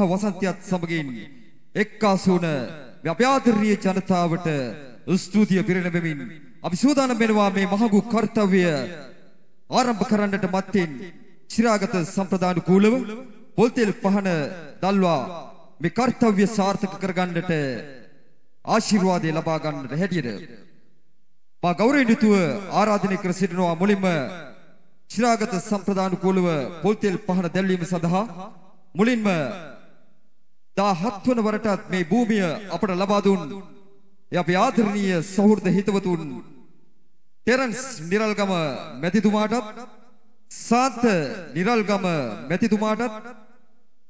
උදානේ බක්මහ වසන්තියත් සමගින් එක්කාසු වන ව්‍යාපාරීය ජනතාවට ස්තුතිය පිරිනැමෙමින් අපි සූදානම් වෙනවා මේ මහඟු කාර්යය ආරම්භ කරන්නට මත්තෙන් චිරාගත සම්ප්‍රදානුකූලව පොල්තෙල් පහන දල්වා මේ කාර්යය සාර්ථක කරගන්නට ආශිර්වාදය ලබා ගන්නට හැටියට මා ගෞරවයෙන් යුතුව ආරාධනය කර සිටිනවා මුලින්ම චිරාගත සම්ප්‍රදානුකූලව පොල්තෙල් පහන දැල්වීම සඳහා මුලින්ම 17 වන වරටත් මේ භූමිය අපට ලබා දුන්. ඒ අපේ ආදරණීය සහෘද හිතවතුන්. ටෙරන්ස් නිරල්ගම මැතිතුමාටත් සාන්ත නිරල්ගම මැතිතුමාටත්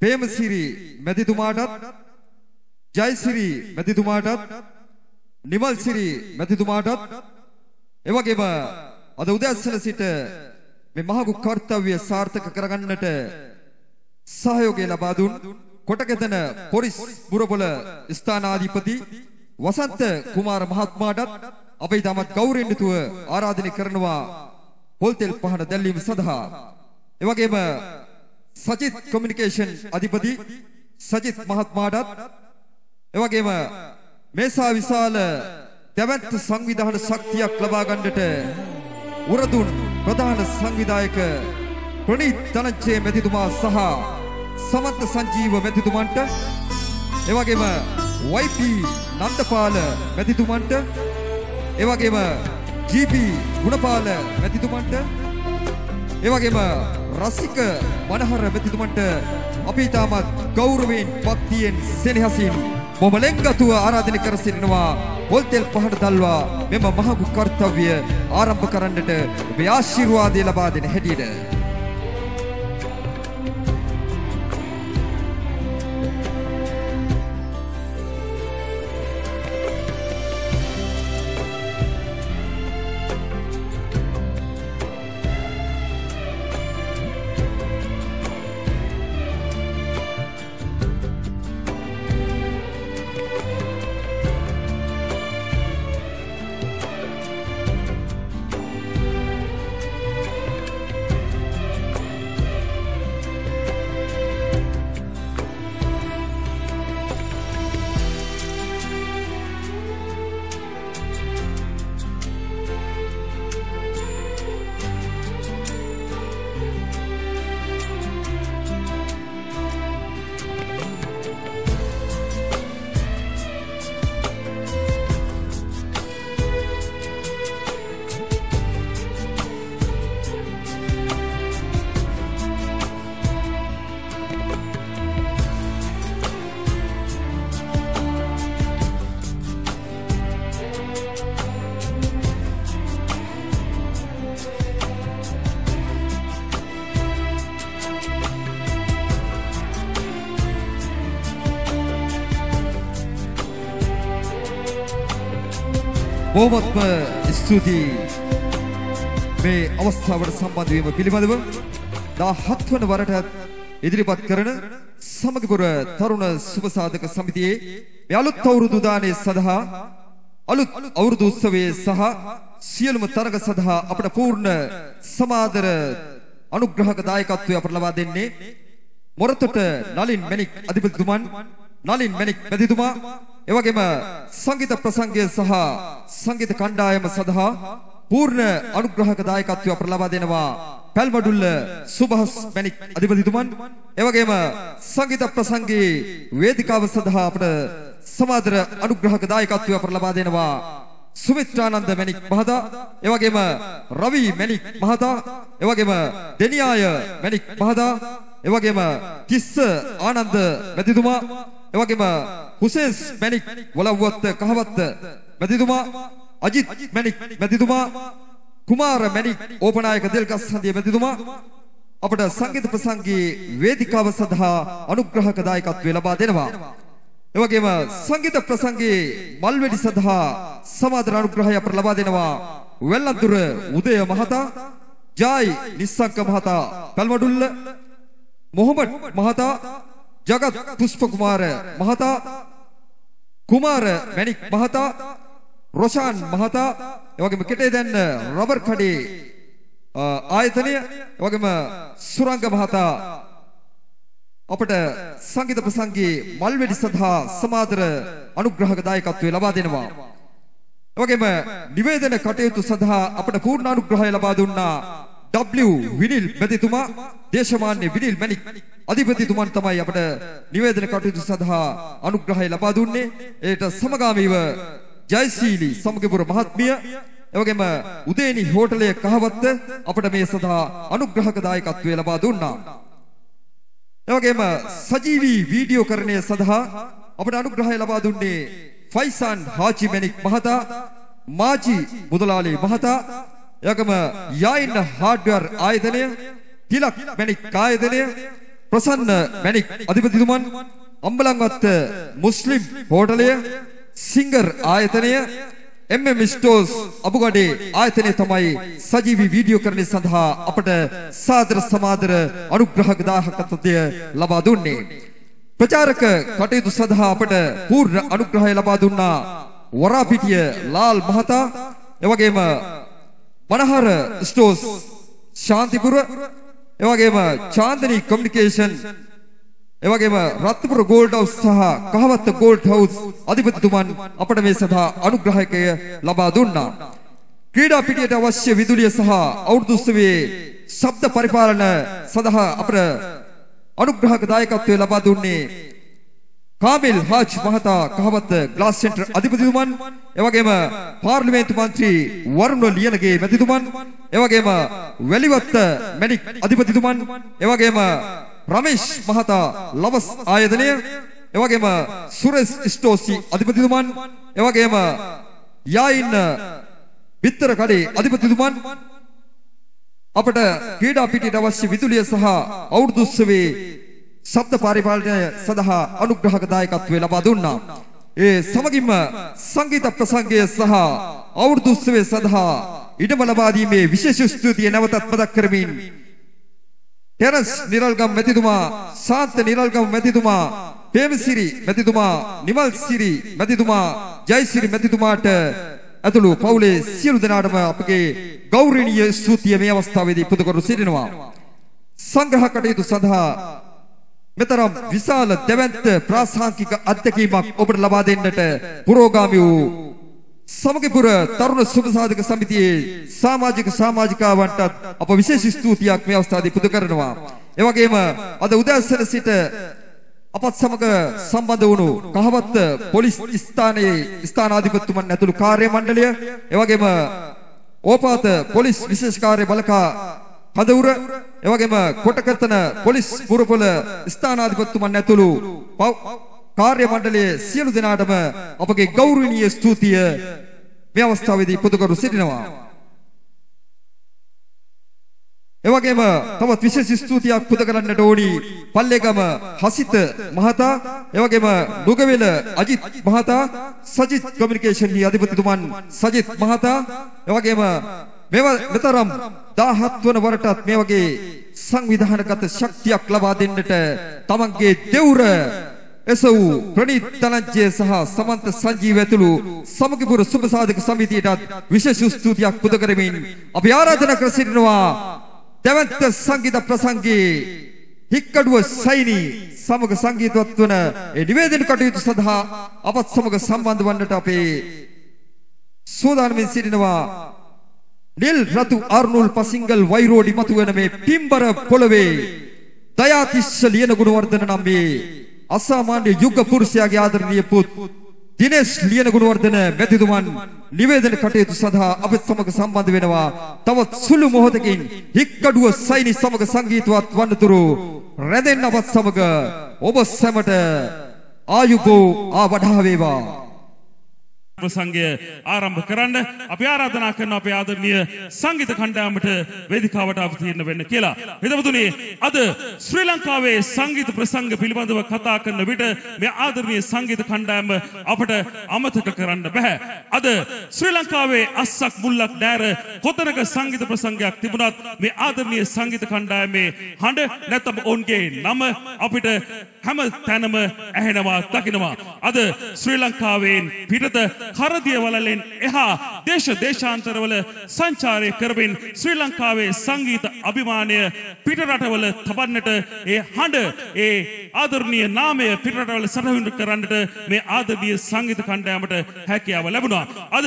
ප්‍රේමසිරි මැතිතුමාටත් ජයසිරි මැතිතුමාටත් නිමල්සිරි මැතිතුමාටත් එවැගේම අද උදැස්සන සිට මේ මහඟු කාර්යය සාර්ථක කරගන්නට සහයෝගය ලබා දුන්. කොටකෙතන පොරිස් බුරබොල ස්ථානාධිපති වසන්ත කුමාර මහත්මයාටත් අපි තමත් ගෞරවයෙන් යුතුව ආරාධනය කරනවා පොල්තෙල් පහන දැල්වීම සඳහා. එවැගේම සජිත් කොමියුනිකේෂන් අධිපති සජිත් මහත්මයාටත් එවැගේම මේසා විශාල දැවැන්ත සංවිධාන ශක්තියක් ලබා ගන්නට උරදුන් ප්‍රධාන සංවිධායක ප්‍රනීත් ධනංජය මැතිතුමා සහ සමන්ත සංජීව මැතිතුමන්ට එවැගේම YP නන්දපාල මැතිතුමන්ට එවැගේම GP ගුණපාල මැතිතුමන්ට එවැගේම රසික මනහර මැතිතුමන්ට අපි තාමත් ගෞරවයෙන් භක්තියෙන් සෙනෙහසින් මොමලෙන්ගතුව ආරාධනය කර සිටිනවා පොල්තෙල් පහට දල්වා මෙම මහඟු කර්තව්‍ය ආරම්භ කරන්නට ඔබේ ආශිර්වාදය ලබා දෙන හැටියට. බොහොමත්ම ස්තුතියි. මේ අවස්ථාවට සම්බන්ධ වීම පිළිබඳව 17 වන වරටත් ඉදිරිපත් කරන සමගපුර තරුණ සුබසාධක සමිතියේ මේ අලුත් අවුරුදු දානයේ සඳහා අලුත් අවුරුදු උත්සවයේ සහ සියලුම තරග සඳහා අපට පූර්ණ සමාදර අනුග්‍රහක දායකත්වය අපට ලබා දෙන්නේ මොරතොට නලින් මැණික් අධිපතිතුමන් නලින් මැණික් මැතිතුමා එවැගේම සංගීත ප්‍රසංගය සහ සංගීත කණ්ඩායම සඳහා පූර්ණ අනුග්‍රහක දායකත්වය අපට ලබා දෙනවා පැල්මඩුල්ල සුභස් මැණික් අධිපතිතුමන්. එවැගේම සංගීත ප්‍රසංගයේ වේදිකාව සඳහා අපට සමාදර අනුග්‍රහක දායකත්වය අපට ලබා දෙනවා සුමිත්‍රානන්ද මැණික් මහතා. එවැගේම රවි මැණික් මහතා. එවැගේම දෙනියාය මැණික් මහතා. එවැගේම තිස්ස ආනන්ද මැතිතුමා. එවැගේම හුසේස් මැණික් වලව්වත්ත කහවත්ත මැතිතුමා අජිත් මැණික් මැතිතුමා කුමාර මැණික් ඕපනායක දෙල්ගස් හන්දිය මැතිතුමා අපට සංගීත ප්‍රසංගයේ වේදිකාව සඳහා අනුග්‍රහක දායකත්වය ලබා දෙනවා. එවැගේම සංගීත ප්‍රසංගයේ මල්වැඩි සඳහා සමාදර අනුග්‍රහය අපට ලබා දෙනවා. වෙල්ලන්තුර උදය මහතා, ජායි නිස්සංක මහතා, කල්මඩුල්ල මොහොමඩ් මහතා ජගත් පුෂ්ප කුමාර මහතා කුමාර මැණික් මහතා රොෂාන් මහතා එවැගේම කෙටේ දැන්න රබර් කඩේ ආයතනය එවැගේම සුරංග මහතා අපට සංගීත ප්‍රසංගයේ මල්වැඩි සඳහා සමාදර අනුග්‍රහක දායකත්වය ලබා දෙනවා. එවැගේම නිවේදන කටයුතු සඳහා අපට පූර්ණ අනුග්‍රහය ලබා දුන්නා W විනිල් මැතිතුමා දේශමාන්‍ය විනිල් මැණික් අධිපතිතුමන් තමයි අපට නිවේදන කටයුතු සඳහා අනුග්‍රහය ලබා දුන්නේ. ඒට සමගාමීව ජයශීලී සමගපුර මහත්මිය එවැගේම උදේනි හෝටලයේ කහවත්ත අපට මේ සඳහා අනුග්‍රහක දායකත්වය ලබා දුන්නා. එවැගේම සජීවී වීඩියෝ කරණය සඳහා අපට අනුග්‍රහය ලබා දුන්නේ ෆයිසන් හාජි මැණික් මහතා මාජි මුදලාලි මහතා එවැගේම යායින් හાર્ඩ්වෙයාර් ආයතනය තිලක් මැණික් ආයතනය ප්‍රසන්න මැණික් අධිපතිතුමන් අම්බලන්වත්ත මුස්ලිම් හෝටලය සිංගර් ආයතනය MM ස්ටෝර්ස් අබුගඩේ ආයතනය තමයි සජීවී වීඩියෝ කරණය සඳහා අපට සාදර සමාදර අනුග්‍රහක දායකත්වය ලබා දුන්නේ. ප්‍රචාරක කටයුතු සඳහා අපට පූර්ණ අනුග්‍රහය ලබා දුන්නා වරාපිටිය ලාල් මහතා එවැගේම මනහර ස්ටෝර්ස් ශාන්තිපුර එවැගේම චාන්දනී කොමියුනිකේෂන් එවැගේම රත්නපුර ගෝල්ඩ් හවුස් සහ කහවත්ත ගෝල්ඩ් හවුස් අධිපතිතුමන් අපට මේ සඳහා අනුග්‍රහකය ලබා දුන්නා. ක්‍රීඩා පිටියට අවශ්‍ය විදුලිය සහ අවුරුදු උත්සවයේ ශබ්ද පරිපාලන සඳහා අපට අනුග්‍රහක දායකත්වය ලබා දුන්නේ කාමිල් හාජ් මහතා කහවත්ත ග්ලාස් සෙන්ටර් අධිපතිතුමන් එවැගේම පාර්ලිමේන්තු මන්ත්‍රී වරුණ ලියනගේ මැතිතුමන් එවැගේම වැලිවත්ත මැණික් අධිපතිතුමන් එවැගේම රමේෂ් මහතා ලවස් ආයතනය එවැගේම සුරේස් ස්ටෝසි අධිපතිතුමන් එවැගේම යායින් බිත්තර කඩේ අධිපතිතුමන් අපට ක්‍රීඩා පිටියට අවශ්‍ය විදුලිය සහ අවුරුදු උත්සවයේ ශබ්ද පරිපාලනය සඳහා අනුග්‍රහක දායකත්වය ලබා දුන්නා. ඒ සමගින්ම සංගීත ප්‍රසංගය සහ අවුරුදු උත්සවය සඳහා ඉඩම ලබා දීමේ විශේෂ ස්තුතිය නැවතත් මතක් කරමින් ටෙරස් නිරල්ගම් මැතිතුමා ශාන්ත නිරල්ගම් මැතිතුමා පේමසිරි මැතිතුමා නිමල් සිරි මැතිතුමා ජයසිරි මැතිතුමාට ඇතුළු පවුලේ සියලු දෙනාටම අපගේ ගෞරවනීය ස්තුතිය මේ අවස්ථාවේදී පුද කරු සිටිනවා සංග්‍රහ කටයුතු සඳහා මෙතරම් විශාල දැවැන්ත ප්‍රාසංගික අත්දැකීමක් ඔබට ලබා දෙන්නට පුරෝගාමී වූ සමගපුර තරුණ සුබසාධක සමිතියේ සමාජික සමාජිකාවන්ටත් අප විශේෂ ස්තුතියක් මේ අවස්ථාවේදී පුද කරනවා. ඒ වගේම අද උදෑසන සිට අපත් සමග සම්බන්ධ වුණු කහවත්ත පොලිස් ස්ථානයේ ස්ථානාධිපතිතුමන් ඇතුළු කාර්ය මණ්ඩලය ඒ වගේම ඕපාත පොලිස් විශේෂ කාර්ය බලකා කදවුර එවැගේම කොටකතන පොලිස් පුරපොළ ස්ථානාධිපතිතුමන් ඇතුළු කාර්ය මණ්ඩලයේ සියලු දෙනාටම අපගේ ගෞරවනීය ස්තුතිය මේ අවස්ථාවේදී පුද කරු සිටිනවා. එවැගේම තවත් විශේෂ ස්තුතියක් පුද කරන්නට ඕනි පල්ලේගම හසිත මහතා එවැගේම නුගවෙල අජිත් මහතා සජිත් කමියුනිකේෂන් හි අධිපතිතුමන් සජිත් මහතා එවැගේම මෙව මෙතරම් 17 වන වරටත් මේ වගේ සංවිධානගත ශක්තියක් ලබා දෙන්නට තමන්ගේ දෙවුර එසව් ප්‍රණීත් තනංජය සහ සමන්ත සංජීව ඇතුළු සමගිපුර සුබසාධක සමිතියටත් විශේෂ ස්තුතියක් පුද කරමින් අපි ආරාධනා කර සිටිනවා දැවැන්ත සංගීත ප්‍රසංගයේ හික්කඩුව සයිනි සමග සංගීතවත් වන ඒ නිවේදන කටයුතු සඳහා අපත් සමග සම්බන්ධ වන්නට අපේ සෝදානමින් සිටිනවා නිල් රතු අර්නුල් පසිංගල් වෛරෝඩි මතුවන මේ පිම්බර පොළවේ දයාතිස්ස ලියන ගුණවර්ධන නම් මේ අසාමාන්‍ය යුග පුරුෂයාගේ ආදරණීය පුත් දිනේෂ් ලියන ගුණවර්ධන මැතිතුමන් නිවේදන කටයුතු සඳහා අපත් සමග සම්බන්ධ වෙනවා. තවත් සුළු මොහොතකින් හික්කඩුව සයිනි සමග සංගීතවත් වන්නතුරු රැඳෙන්න අපත් සමග ඔබ සැමට ආයුබෝ ආ වඩා වේවා. ප්‍රසංගය ආරම්භ කරන්න අපි ආරාධනා කරන අපේ ආදරණීය සංගීත කණ්ඩායමට වේදිකාවට අවතීර්ණ වෙන්න කියලා. හිතවතුනි අද ශ්‍රී ලංකාවේ සංගීත ප්‍රසංග පිළිබඳව කතා කරන විට මේ ආදරණීය සංගීත කණ්ඩායම අපට අමතක කරන්න බෑ. අද ශ්‍රී ලංකාවේ අස්සක් මුල්ලක් නෑර කොතනක සංගීත ප්‍රසංගයක් තිබුණත් මේ ආදරණීය සංගීත කණ්ඩායමේ හඬ නැත්නම් ඔවුන්ගේ නම අපිට හැම තැනම ඇහෙනවා දකිනවා. අද ශ්‍රී ලංකාවෙන් පිටත කරදිය වලලෙන් එහා දේශ දේශාන්තරවල සංචාරය කරමින් ශ්‍රී ලංකාවේ සංගීත අභිමානය පිටරටවල තබන්නට ඒ හඬ ඒ ආදරණීය නාමය පිටරටවල සටහන් කරන්නට මේ ආදරණීය සංගීත කණ්ඩායමට හැකියාව ලැබුණා. අද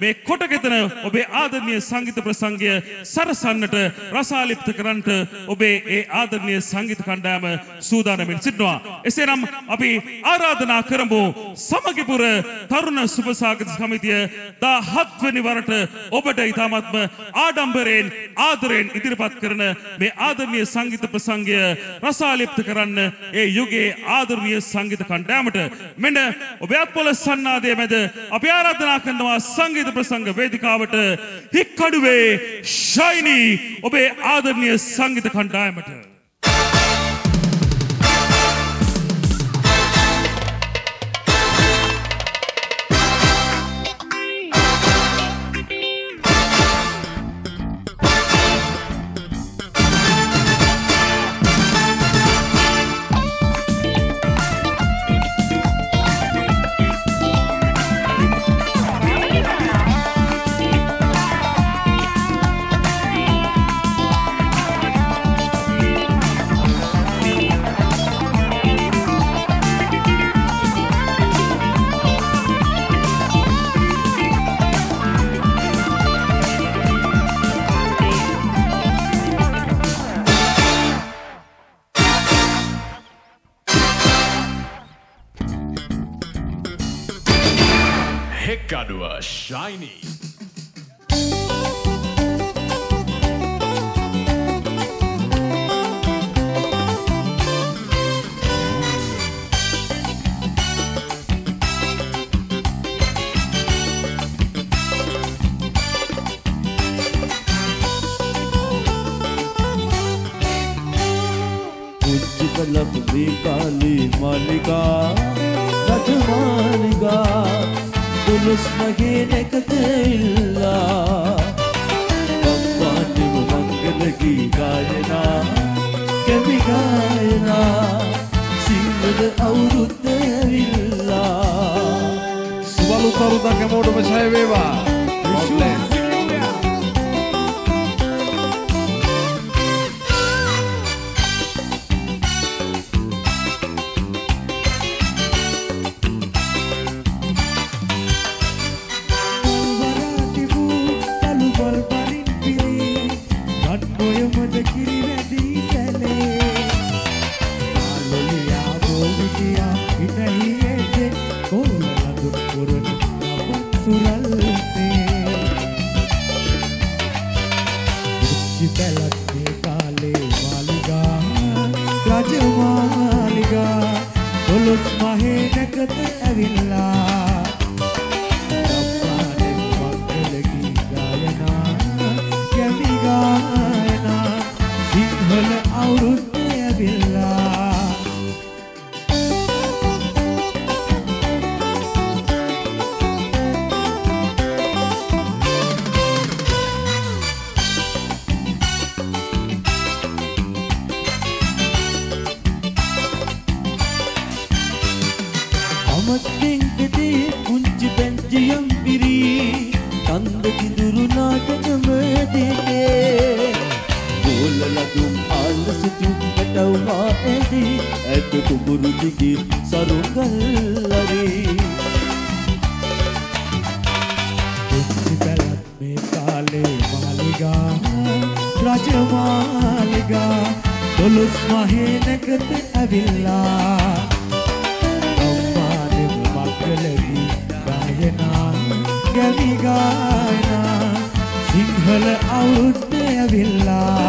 මේ කොටකෙතන ඔබේ ආදරණීය සංගීත ප්‍රසංගය සරසන්නට රසාලිප්ත කරන්නට ඔබේ ඒ ආදරණීය සංගීත කණ්ඩායම සූදානමින් සිටිනවා. එසේනම් අපි ආරාධනා කරමු සමගිපුර තරුණ සුභසාගත සමිතිය 17 වෙනි වරට ඔබට ඉතාමත්ම ආඩම්බරයෙන් ආදරයෙන් ඉදිරිපත් කරන මේ ආදරණීය සංගීත ප්‍රසංගය රසාලිප්ත කරන්න ඒ යුගයේ ආදරණීය සංගීත කණ්ඩායමට මෙන්න ඔබේ අත්පොල සන්නාදයේ මැද අපි ආරාධනා කරනවා සංගීත ප්‍රසංග වේදිකාවට හික්කඩුවේ ශයිනී ඔබේ ආදරණීය සංගීත කණ්ඩායමට. සිංහල අවුරුද්ද ඇවිල්ලා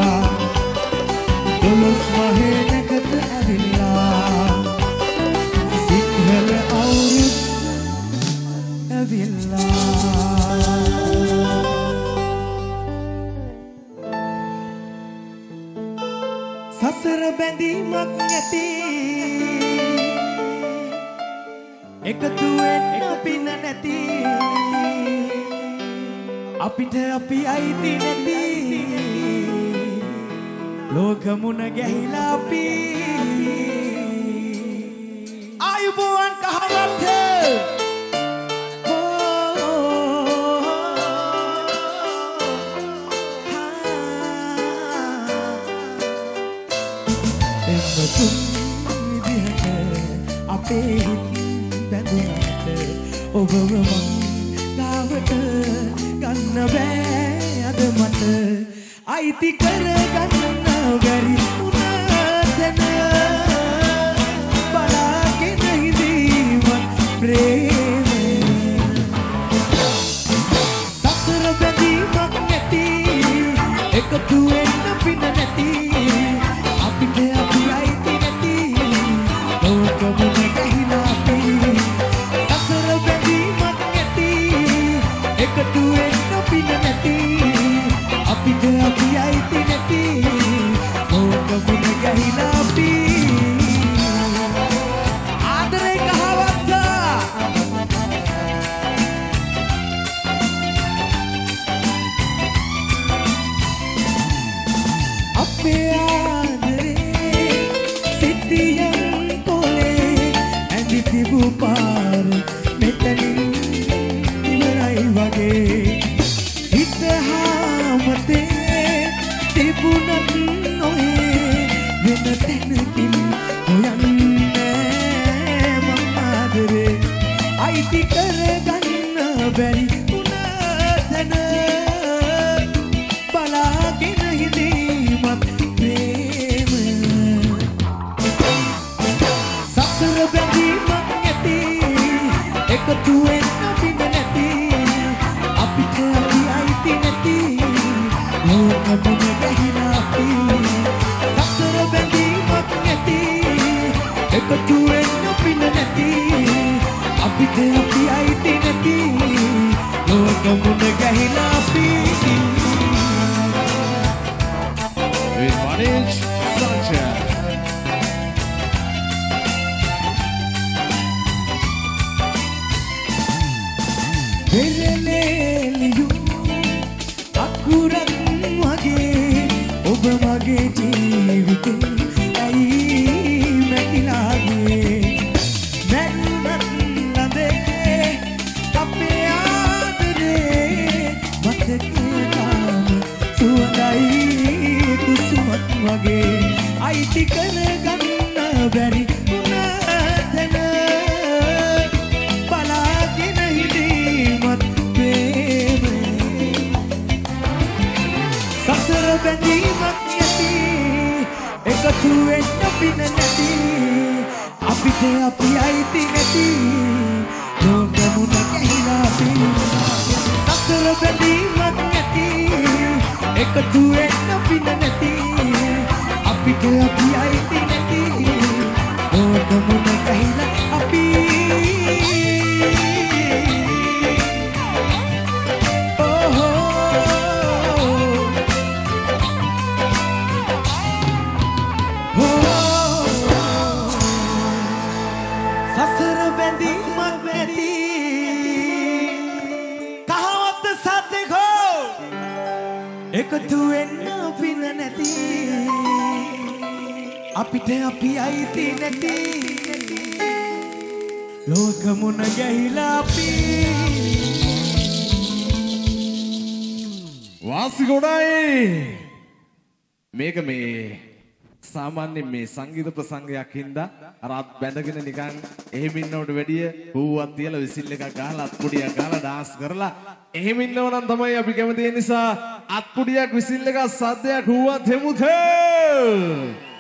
සංගීත ප්‍රසංගයක් හින්දා අර අත් බැඳගෙන නිකන් එහෙම ඉන්නවට වැඩිය හුවක් තියලා විසිල් එකක් ගහලා අත්පුඩියක් ගහලා ඩාන්ස් කරලා එහෙම ඉන්නව නම් තමයි අපි කැමති. ඒ නිසා අත්පුඩියක් විසිල් එකක් සද්දයක් හුවක් දෙමුතේ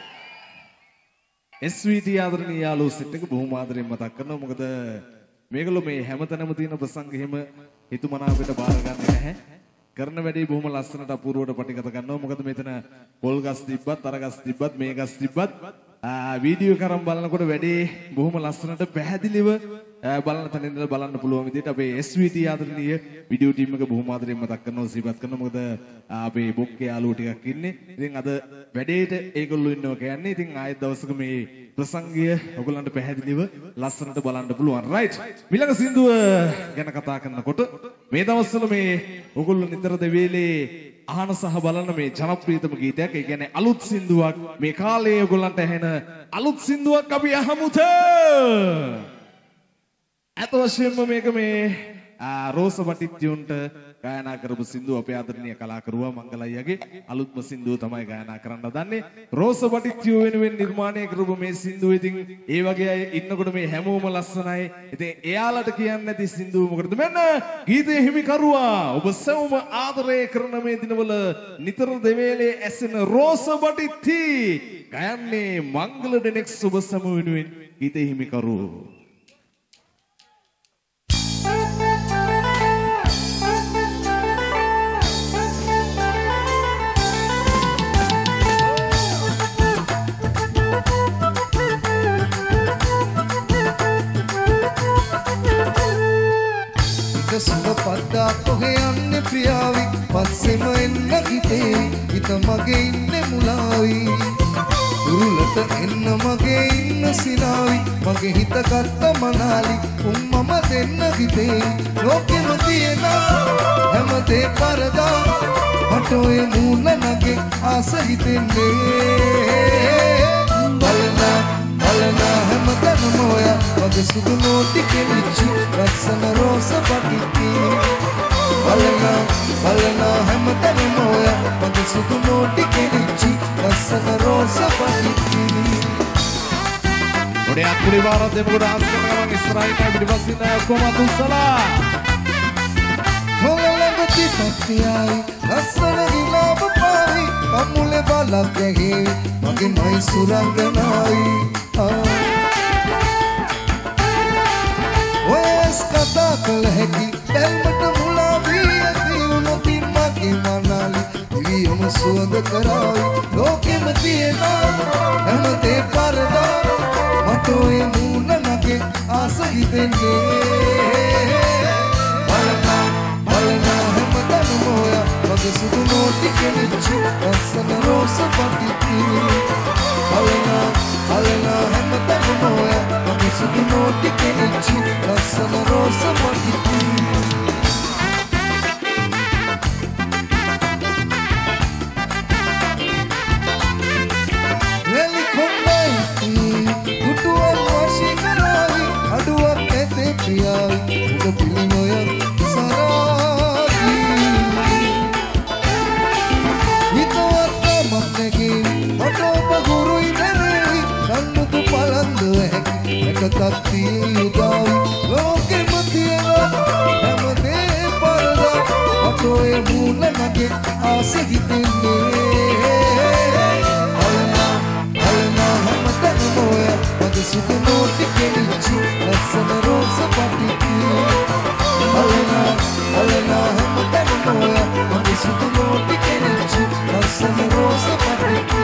SVT ආදරණීය යාළුවෝ සිත් එක බොහොම ආදරෙන් මතක් කරනවා. මොකද මේගොල්ලෝ මේ හැමතැනම තියෙන ප්‍රසංග එහෙම හිතුමනාපෙට බාර ගන්නේ නැහැ. කරන වැඩේ බොහොම ලස්සනට අපූර්වට පටිගත කරනවා මොකද මෙතන පොල් ගස් තිබ්බත් අර ගස් තිබ්බත් මේ ගස් තිබ්බත් ආ, වීඩියෝ කරන් බලනකොට වැඩේ බොහොම ලස්සනට පැහැදිලිව ආ, බලන තැන ඉඳලා බලන්න පුළුවන් විදිහට අපේ SVT ආදරණීය වීඩියෝ ටීම් එක බොහොම ආදරෙන් මතක් කරනවා සිහිපත් කරනවා. මොකද ආ, අපේ බොක්කේ යාළුවෝ ටිකක් ඉන්නේ. ඉතින් අද වැඩේට ඒගොල්ලෝ ඉන්නවා කියන්නේ ඉතින් ආයෙත් දවසක මේ ප්‍රසංගය ඔයගොල්ලන්ට පැහැදිලිව ලස්සනට බලන්න පුළුවන්. රයිට් ඊළඟ සින්දුව ගැන කතා කරනකොට මේ දවස්වල මේ ඔයගොල්ලෝ නිතර දෙවේලේ අහන සහ බලන මේ ජනප්‍රියතම ගීතයක්. ඒ කියන්නේ අලුත් සින්දුවක් මේ කාලේ ඔයගොල්ලන්ට ඇහෙන අලුත් සින්දුවක් අපි අහමුද ඇත වශයෙන්ම මේක මේ ආ, රෝස වටිත්‍යුන්ට ගායනා කරපු සින්දුව අපේ ආදරණීය කලාකරුවා මංගලයියාගේ අලුත්ම සින්දුව තමයි ගායනා කරන්න හදන්නේ. රෝස බටිච්චිය වෙනුවෙන් නිර්මාණය කරපු මේ සින්දුව ඉතින් ඒ වගේ අය ඉන්නකොට මේ හැමෝම ලස්සනයි. ඉතින් එයාලට කියන්න නැති සින්දුව මොකටද? මෙන්න ගීතයේ හිමිකරුවා ඔබ සැවොම ආදරය කරන මේ දිනවල නිතර දෙවේලේ ඇසෙන රෝස බටිච්චි ගයන්නේ මංගල ඩෙනෙක්ස් ඔබ සැම වෙනුවෙන් ගීතයේ හිමිකරුවෝ පස්සෙම එන්න හිතේ. හිත මගේ ඉන්නේ මුලාවි. උරුලට එන්න මගේ ඉන්න සිනාවි. මගේ හිත ගත්ත මනාලි උන් මම දෙන්න හිතේ. ලෝකෙම තියෙන හැමදේ පරදා. මට ඔය මූල නගේ ආස හිතෙන්නේ. බලනා බලනා හැමතැනම ඔය. වගේ සුදු නෝටි කෙලිච්චි ලස්සන රෝස පටිච්චි බලනා බලනා හැමතැනම ඔය වගේ සුදු නෝටි කෙලිච්චි ලස්සන රෝස පටිච්චි ගොඩේ අත්පුඩි වාරත් දෙමුකට ආස් කරන ගමන් ඉස්සරහින් පිටිපස්සින් අය ඔක්කොම අතුස්සලා. හොලලඟති පත්තියයි ලස්සන ගිලාප පාවි අමුලේ බලක් ගැහේ මගේ මයි සුරංගනායි. ඔයස් කතා කළ හැකි දැල්මට දිවියම සුවඳ කරාවි ලෝකෙම තියෙන හැමතේ පරදා. මට ඔය මූණ නගේ ආස හිතෙන්නේ. බලනා බලනා හැමතැනම ඔය මගේ සුදු නෝටි කෙනෙච්චි ලස්සන රෝස පටිච්චි බලනා බලනා හැමතැනම ඔය මගේ සුදු නෝටි කෙනෙච්චි ලස්සන රෝස පටිච්චි හැකි එකකක් තිය යුදාවි ලෝකෙම තියෙන හැමදේ පරදා මට ඔය මූල නගේ ආස හිතෙන්නේ බලනා බලනා හැමතැනම ඔය මගේ සුදු නෝටි කෙලිච්චි ලස්සන රෝස පටිච්චි බලනා බලනා හැමතැනම ඔය මගේ සුදු නෝටි කෙලිච්චි ලස්සන රෝස පටිච්චි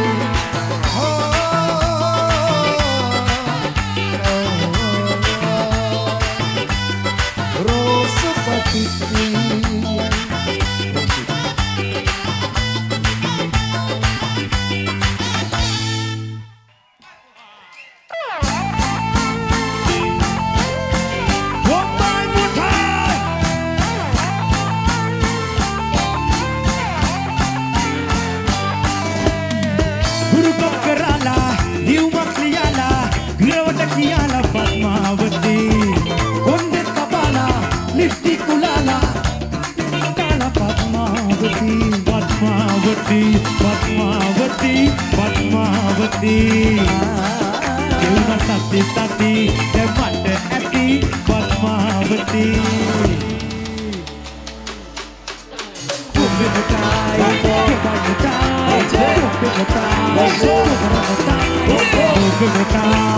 කපාලා ලිප්ස්ටික් උලාලා කාලා පద్මාවති පద్මාවති පද්මාවති පද්මාවති දෙවුන සති සති දෙමට ඇති පද්මාවති හොරහින්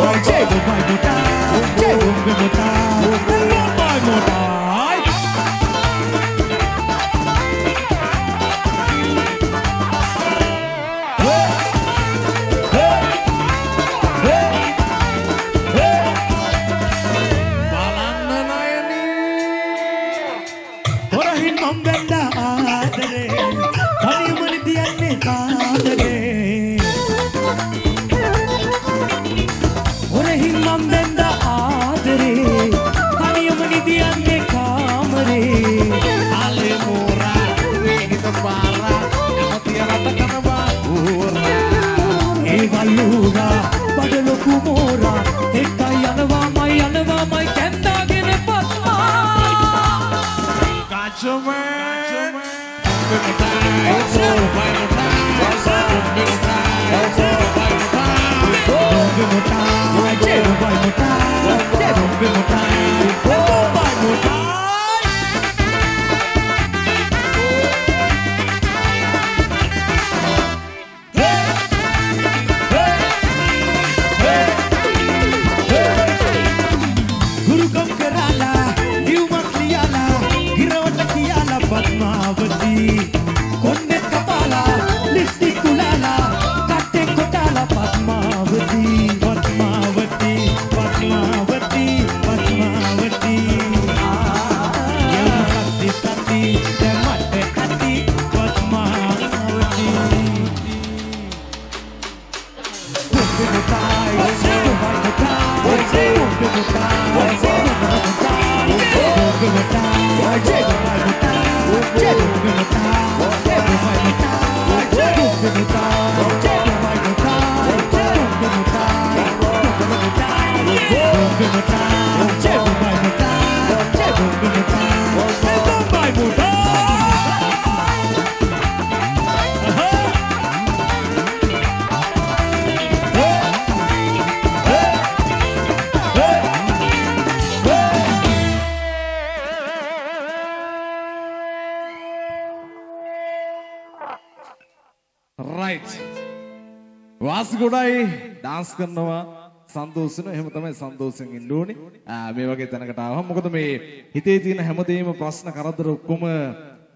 සන්තෝෂන. එහෙම තමයි සන්තෝෂෙන් ඉන්න ඕනේ. ආ, මේ වගේ තැනකට ආවම මොකද මේ හිතේ තියෙන හැමදේම ප්‍රශ්න කරදර ඔක්කොම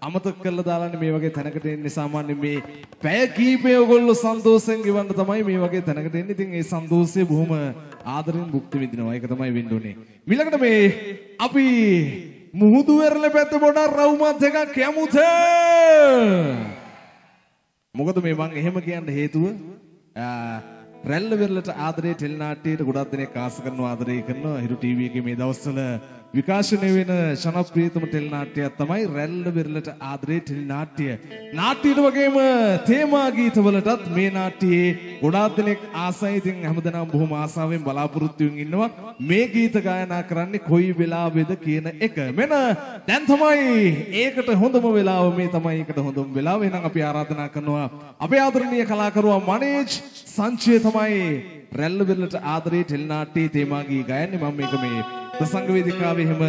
අමතක කරලා දාලානේ මේ වගේ තැනකට එන්නේ. සාමාන්‍යයෙන් මේ පැය කීපය ඔයගොල්ලෝ සන්තෝෂෙන් ගෙවන්න තමයි මේ වගේ තැනකට එන්නේ. ඉතින් ඒ සන්තෝෂය බොහොම ආදරෙන් භුක්ති විඳිනවා. ඒක තමයි වෙන්න ඕනේ. ඊළඟට මේ අපි මුහුදු වෙරළ පැත්ත පොඩක් රවුමත් එකක් යමුද මොකද මේ මං එහෙම කියන්න හේතුව? ආ, රැල්ල වෙරළට ආදරේ ටෙලි නාට්‍යයට ගොඩක් දෙනෙක් ආස කරනවා ආදරේ කරනවා. හිරු ටීවී එකේ මේ දවස්වල විකාශනය වෙන ජනප්‍රියතම ටෙලි නාට්‍යයක් තමයි රැල්ල වෙරළට ආදරේ ටෙලි නාට්‍ය. නාට්‍යයට වගේම තේමා ගීතවලටත් මේ නාට්‍යයේ ගොඩාක් දෙනෙක් ආසයි ඉතින් හැමදෙනාම බොහොම ආසාවෙන් බලාපොරොත්තු වෙමින් ඉන්නවා මේ ගීත ගායනා කරන්නේ කොයි වෙලාවෙද කියන එක. මෙන්න දැන් තමයි ඒකට හොඳම වෙලාව මේ තමයි ඒකට හොඳම වෙලාව. එහෙනම් අපි ආරාධනා කරනවා අපේ ආදරණීය කලාකරුවා මනේජ් සංචය තමයි රැල්ල වෙරළට ආදරේ ටෙලි නාට්‍යයේ තේමා ගී ගයන්නේ මම මේක මේ ප්‍රසංග වේදිකාවේ එහෙම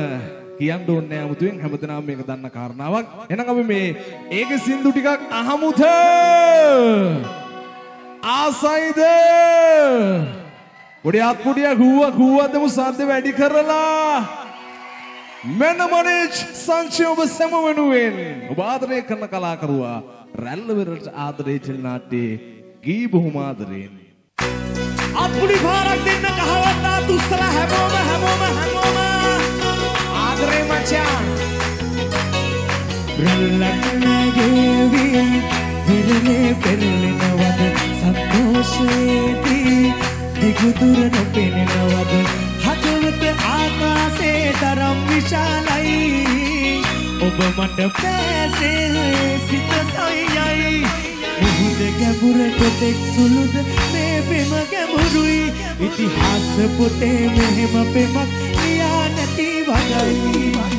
කියන්න ඕනේ නෑ 아무තුවෙන් හැමදෙනාම මේක දන්න කාරණාවක්. එහෙනම් අපි මේ ඒකේ සින්දු ටිකක් අහමුද? ආසයිද? පොඩියක් පොඩියක් හුවා හුවාදම සද්ද වැඩි කරලා මෙන්න මනේජ් සංචය ඔබ සැම වෙනුවෙන් ඔබ ආදරය කරන කලාකරුවා රැල්ල වෙරළට ආදරේ ටෙලි නාට්‍යයේ ගී බොහොම ආදරයෙන් අප්පුඩි පාරක් දෙන්න කහවත්තා තුස්සල හැමෝම හැමෝම හැමෝම ආදරේ මචා රැල්ලක් නැගේවි විරලේ පෙරලෙනවද සන්තෝෂයේදී දිගුදුර නොපෙනෙනවද හදවත ආකාසේ තරම් විශාලයි ඔබ මට පෑසේ සිත සොයයි මුහුද ගැඹුරට තෙක් සුළුද මේ පෙම ගැඹුරුයි ඉතිහාස පොතේ මෙහෙම පෙමක් ලියා නැති වගයි.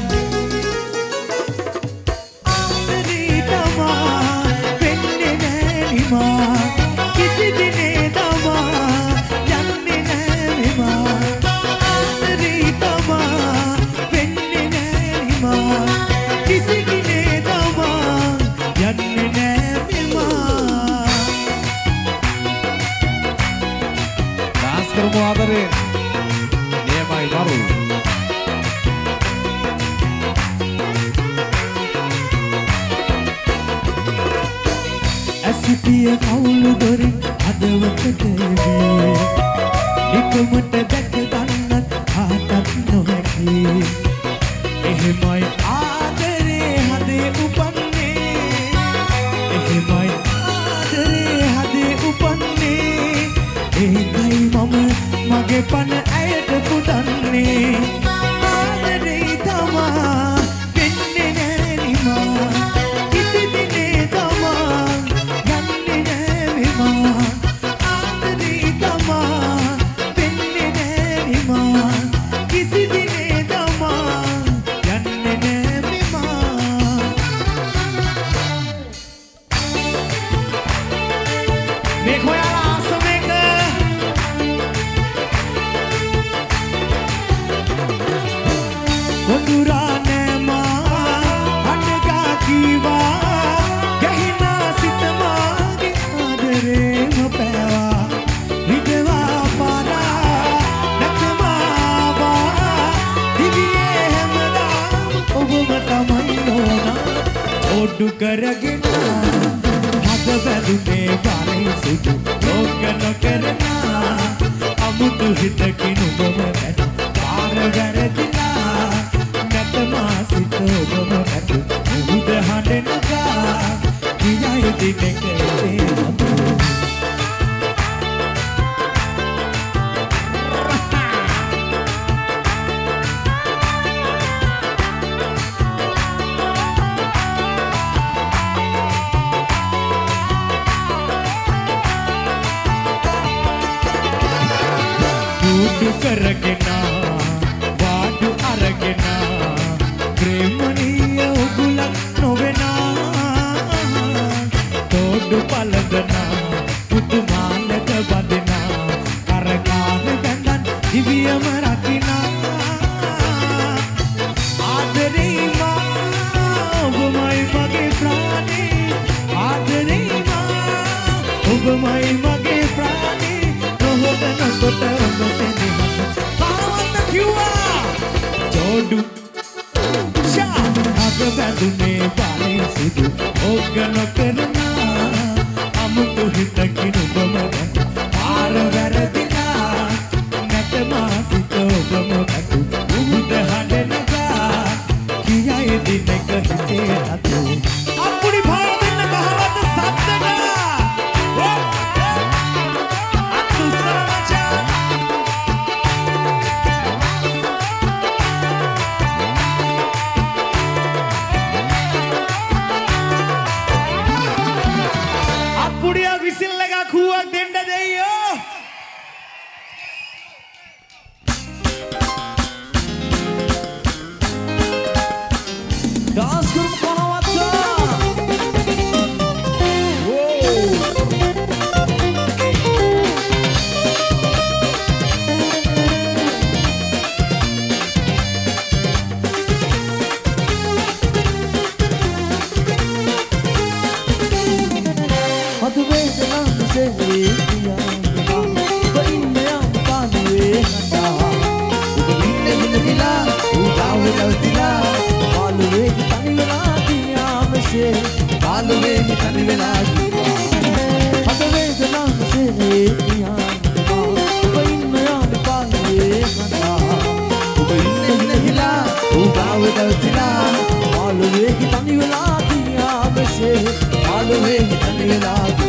ගියාමසේ පාළුවේ තනි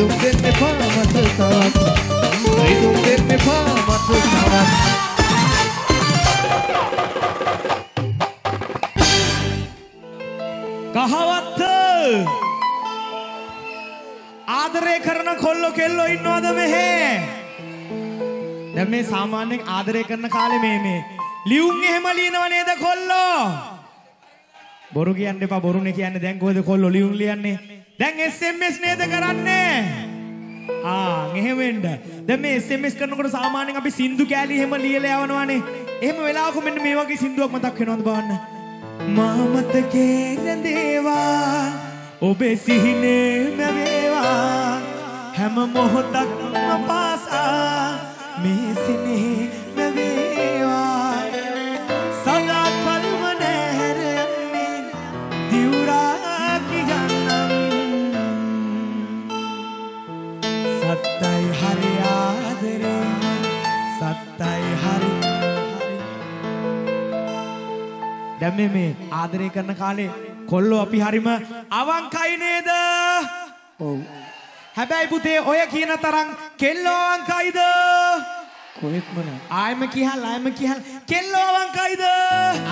රිදුම් දෙන්න පාමට තවත් රිදුම් දෙන්න පාමට තවත් කහවත්ත! ආදරය කරන කොල්ලො කෙල්ලො ඉන්නවද මෙහෙ? දැන් මේ සාමාන්‍යයෙන් ආදරය කරන කාලේ මේ මේ ලියුම් එහෙම ලියනව නේද කොල්ලෝ? බොරු කියන්න එපා බොරුනේ කියන්නේ දැන් කොහෙද කොල්ලෝ ලියුම් ලියන්නේ? දැන් SMS නේද කරන්නේ? ආ එහෙම වෙන්න දැන් මේ SMS කරනකොට සාමාන්‍යයෙන් අපි සින්දු කෑලි එහෙම ලියලා යවනවානේ. එහෙම වෙලාවක මෙන්න මේ වගේ සින්දුවක් මතක් වෙනවද බලන්න. මාමතකේ රැඳේවා ඔබේ සිහිනේ මැවේවා හැම මොහොතක්ම පාසා මේ සිනේ මැවේවා දැන් මේ මේ ආදරය කරන කාලේ කොල්ලෝ අපි හරිම අවංකයි නේද? ඔව්. හැබැයි පුතේ ඔය කියන තරම් කෙල්ලෝ අවංකයිද? කොහෙත්ම නෑ ආයෙම කියහල් ආයෙම කියහල් කෙල්ලෝ අවංකයිද?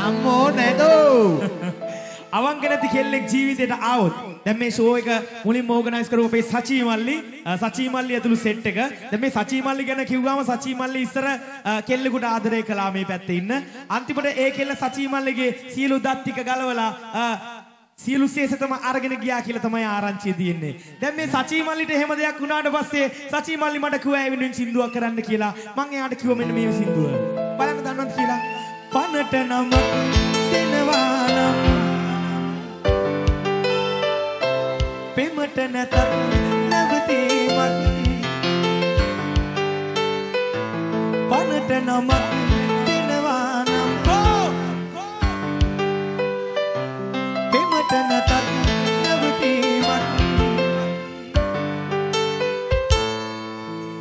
අම්මෝ නැදෝ අවංක නැති කෙල්ලෙක් ජීවිතේට ආවොත් දැන් මේ ෂෝ එක මුලින්ම ඕගනයිස් කරපු අපේ සචී මල්ලි අ, සචී මල්ලි ඇතුළු සෙට් එක දැන් මේ සචී මල්ලි ගැන කිව්වම සචී මල්ලි ඉස්සර අ, කෙල්ලෙකුට ආදරය කළා මේ පැත්තේ ඉන්න අන්තිමට ඒ කෙල්ල සචී මල්ලිගේ සියලු දත් ටික ගලවලා අ, සියලු ශේෂතම අරගෙන ගියා කියලා තමයි ආරංචිය තියෙන්නේ. දැන් මේ සචී මල්ලිට එහෙම දෙයක් වුණාට පස්සේ සචී මල්ලි මට කිව්වා ඒ වෙනුවෙන් සින්දුවක් කරන්න කියලා. මං එයාට කිව්වා මෙන්න මේ සින්දුව. බලන්න දන්නවද කියලා? පනට නම දෙනවා නම් පෙමට නැතත් නැවතීමත් පනට නමක් දෙනවා නම් හෝ! පෙමට නැතත් නැවතීමත්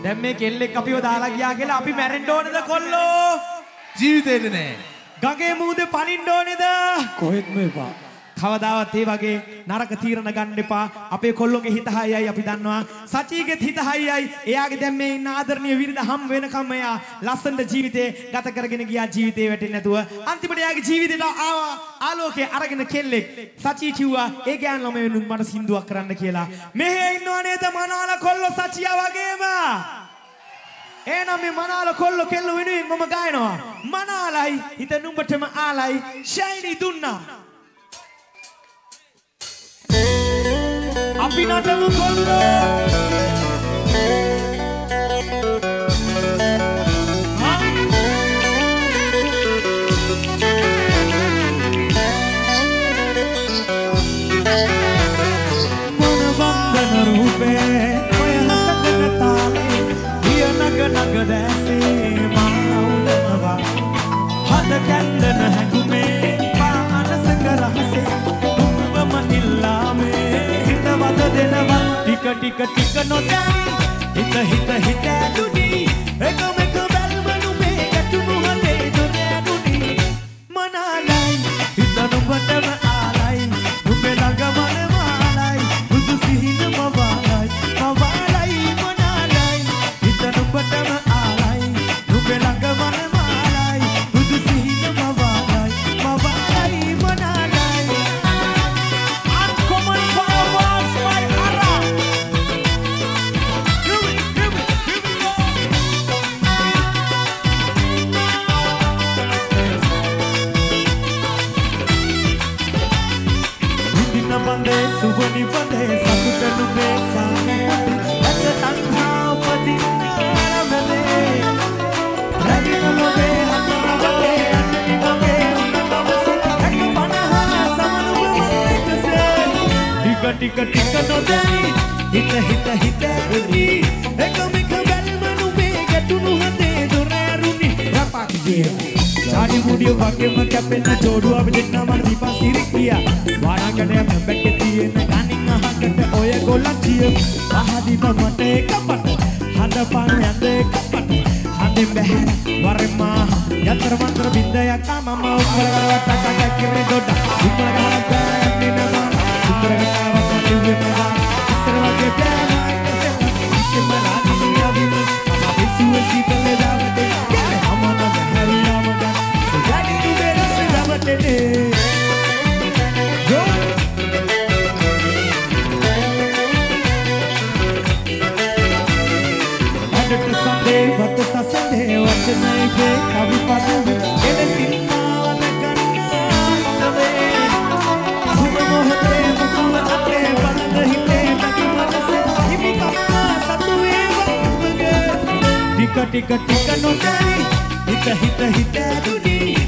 දැන් මේ කෙල්ලෙක් අපිව දාලා ගියා කියලා අපි මැරෙන්න ඕනද කොල්ලෝ? ජීවිතේට නෑ. ගගේ මූදේ පනින්න ඕනේද? කොහෙත්ම එපා කවදාවත් ඒ වගේ නරක තීරණ ගන්න එපා. අපේ කොල්ලොගේ හිත හයියයි අපි දන්නවා. සචීගෙත් හිත හයියයි. එයාගේ දැන් මේ ඉන්න ආදරණීය විරිද හම් වෙනකම් එයා ලස්සනට ජීවිතේ ගත කරගෙන ගියා ජීවිතේ වැටෙන්නේ නැතුව. අන්තිමට එයාගේ ජීවිතේට ආවා ආලෝකේ අරගෙන කෙල්ලෙක්. සචී කිව්වා ඒ ගෑන් ළමයි වෙනුත් මට සින්දුවක් කරන්න කියලා. මෙහෙ ඉන්නව නේද මනාල කොල්ලෝ සචියා වගේම. එහෙනම් මේ මනාල කොල්ල කෙල්ල වෙනුවෙන් මම ගායනවා. මනාලයි හිත නුඹටම ආලයි ෂයිනි දුන්නා. අපි නටමු කොල්ලෝ ටික ටික ටික නොදැනි. හිත හිත හිත ඇදුනි. එකම එක බැල්මනු මේ ගැටුණු හදේ දොර ඇදුනි. මනාලයි. හිත නුඹටම ටික ටික ටික නොදැනි හිත හිත හිත ඇරුණි. එකමික බැල්මනු මේ ගැටුණු හදේ දොර ඇරුණි රපක් ගිය චාඩි මුඩිය වගේම කැපෙන ජෝඩුව අපි දෙන්නම දීපා සිරිකියා වානාකඩයක් බැක්කේ තියෙන කනින් අහකට ඔය ගොල්ලන්චිය පහදීප මට එක පට හඳ පාන යඳ එක පට හඳෙන් බැහැ වරමා යතර මන්ත්‍ර බින්දයක් මම උඹල කරවට කටක් කිරේ දොඩ උඹල ගහන බෑන්නේ නම උඹල ගාවක් කිව්වේ මම ඉස්සර වගේ බෑමයි ඉස්සෙම රාජිනී ටික ටික ටික නොදැනි හිත හිත හිත ඇදුනි.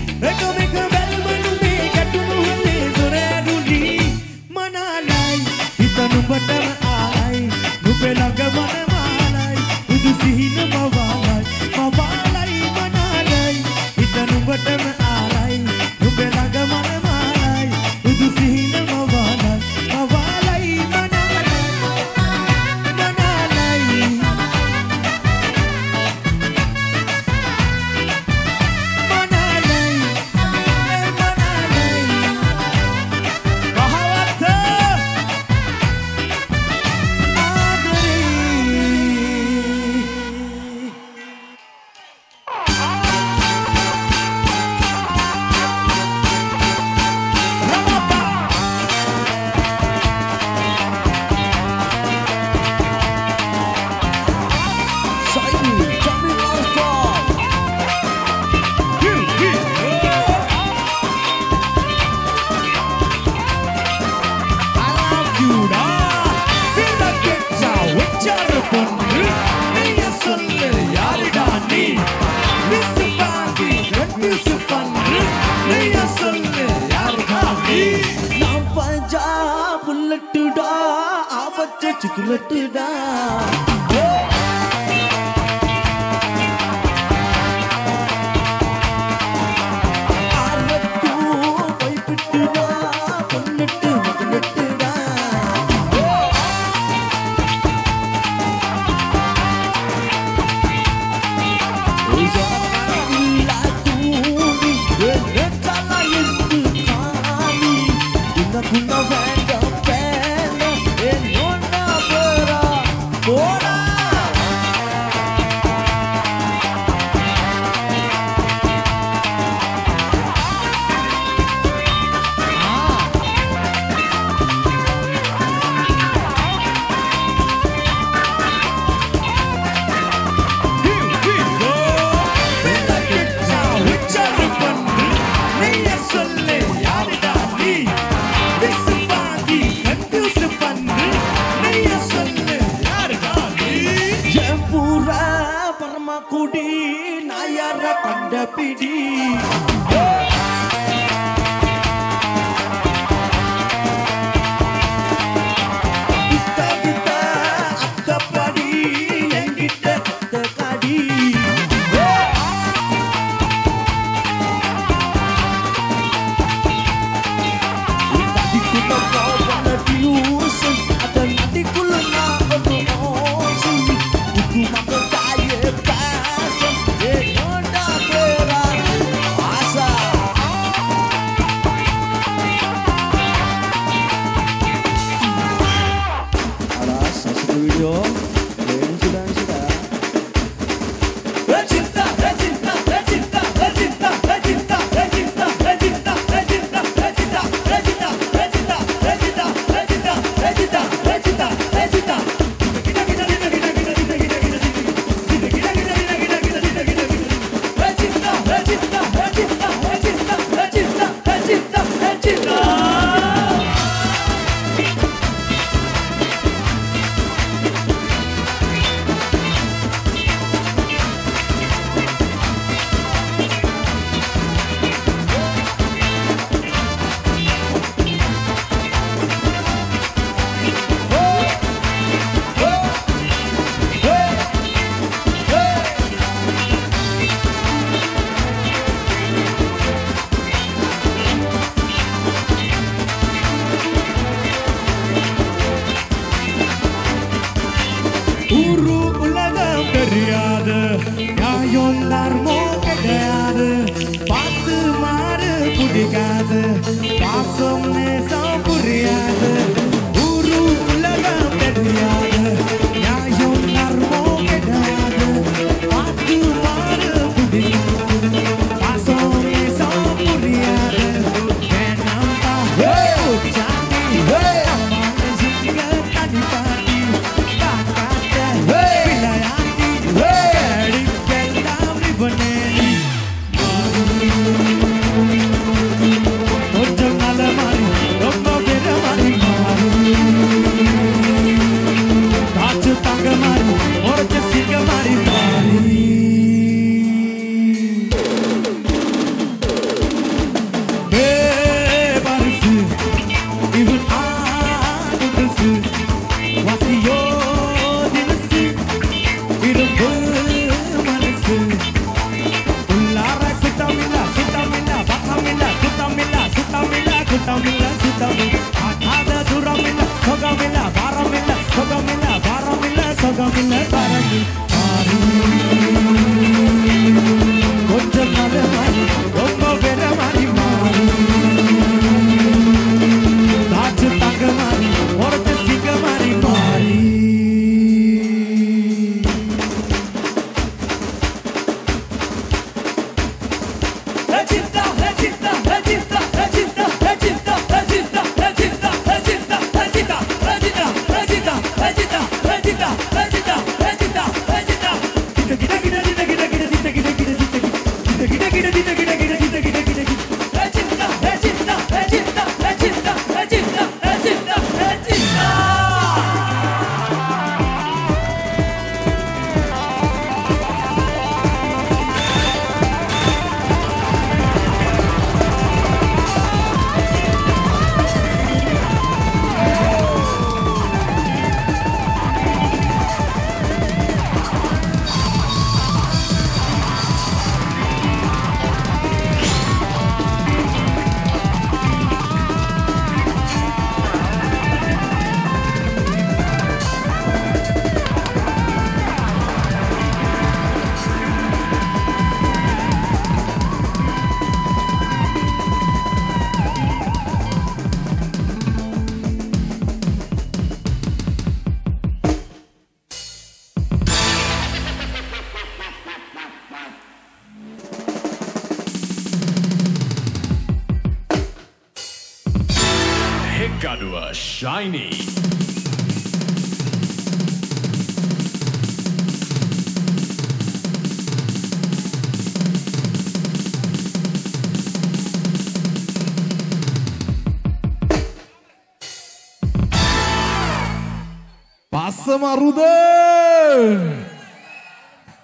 මරුද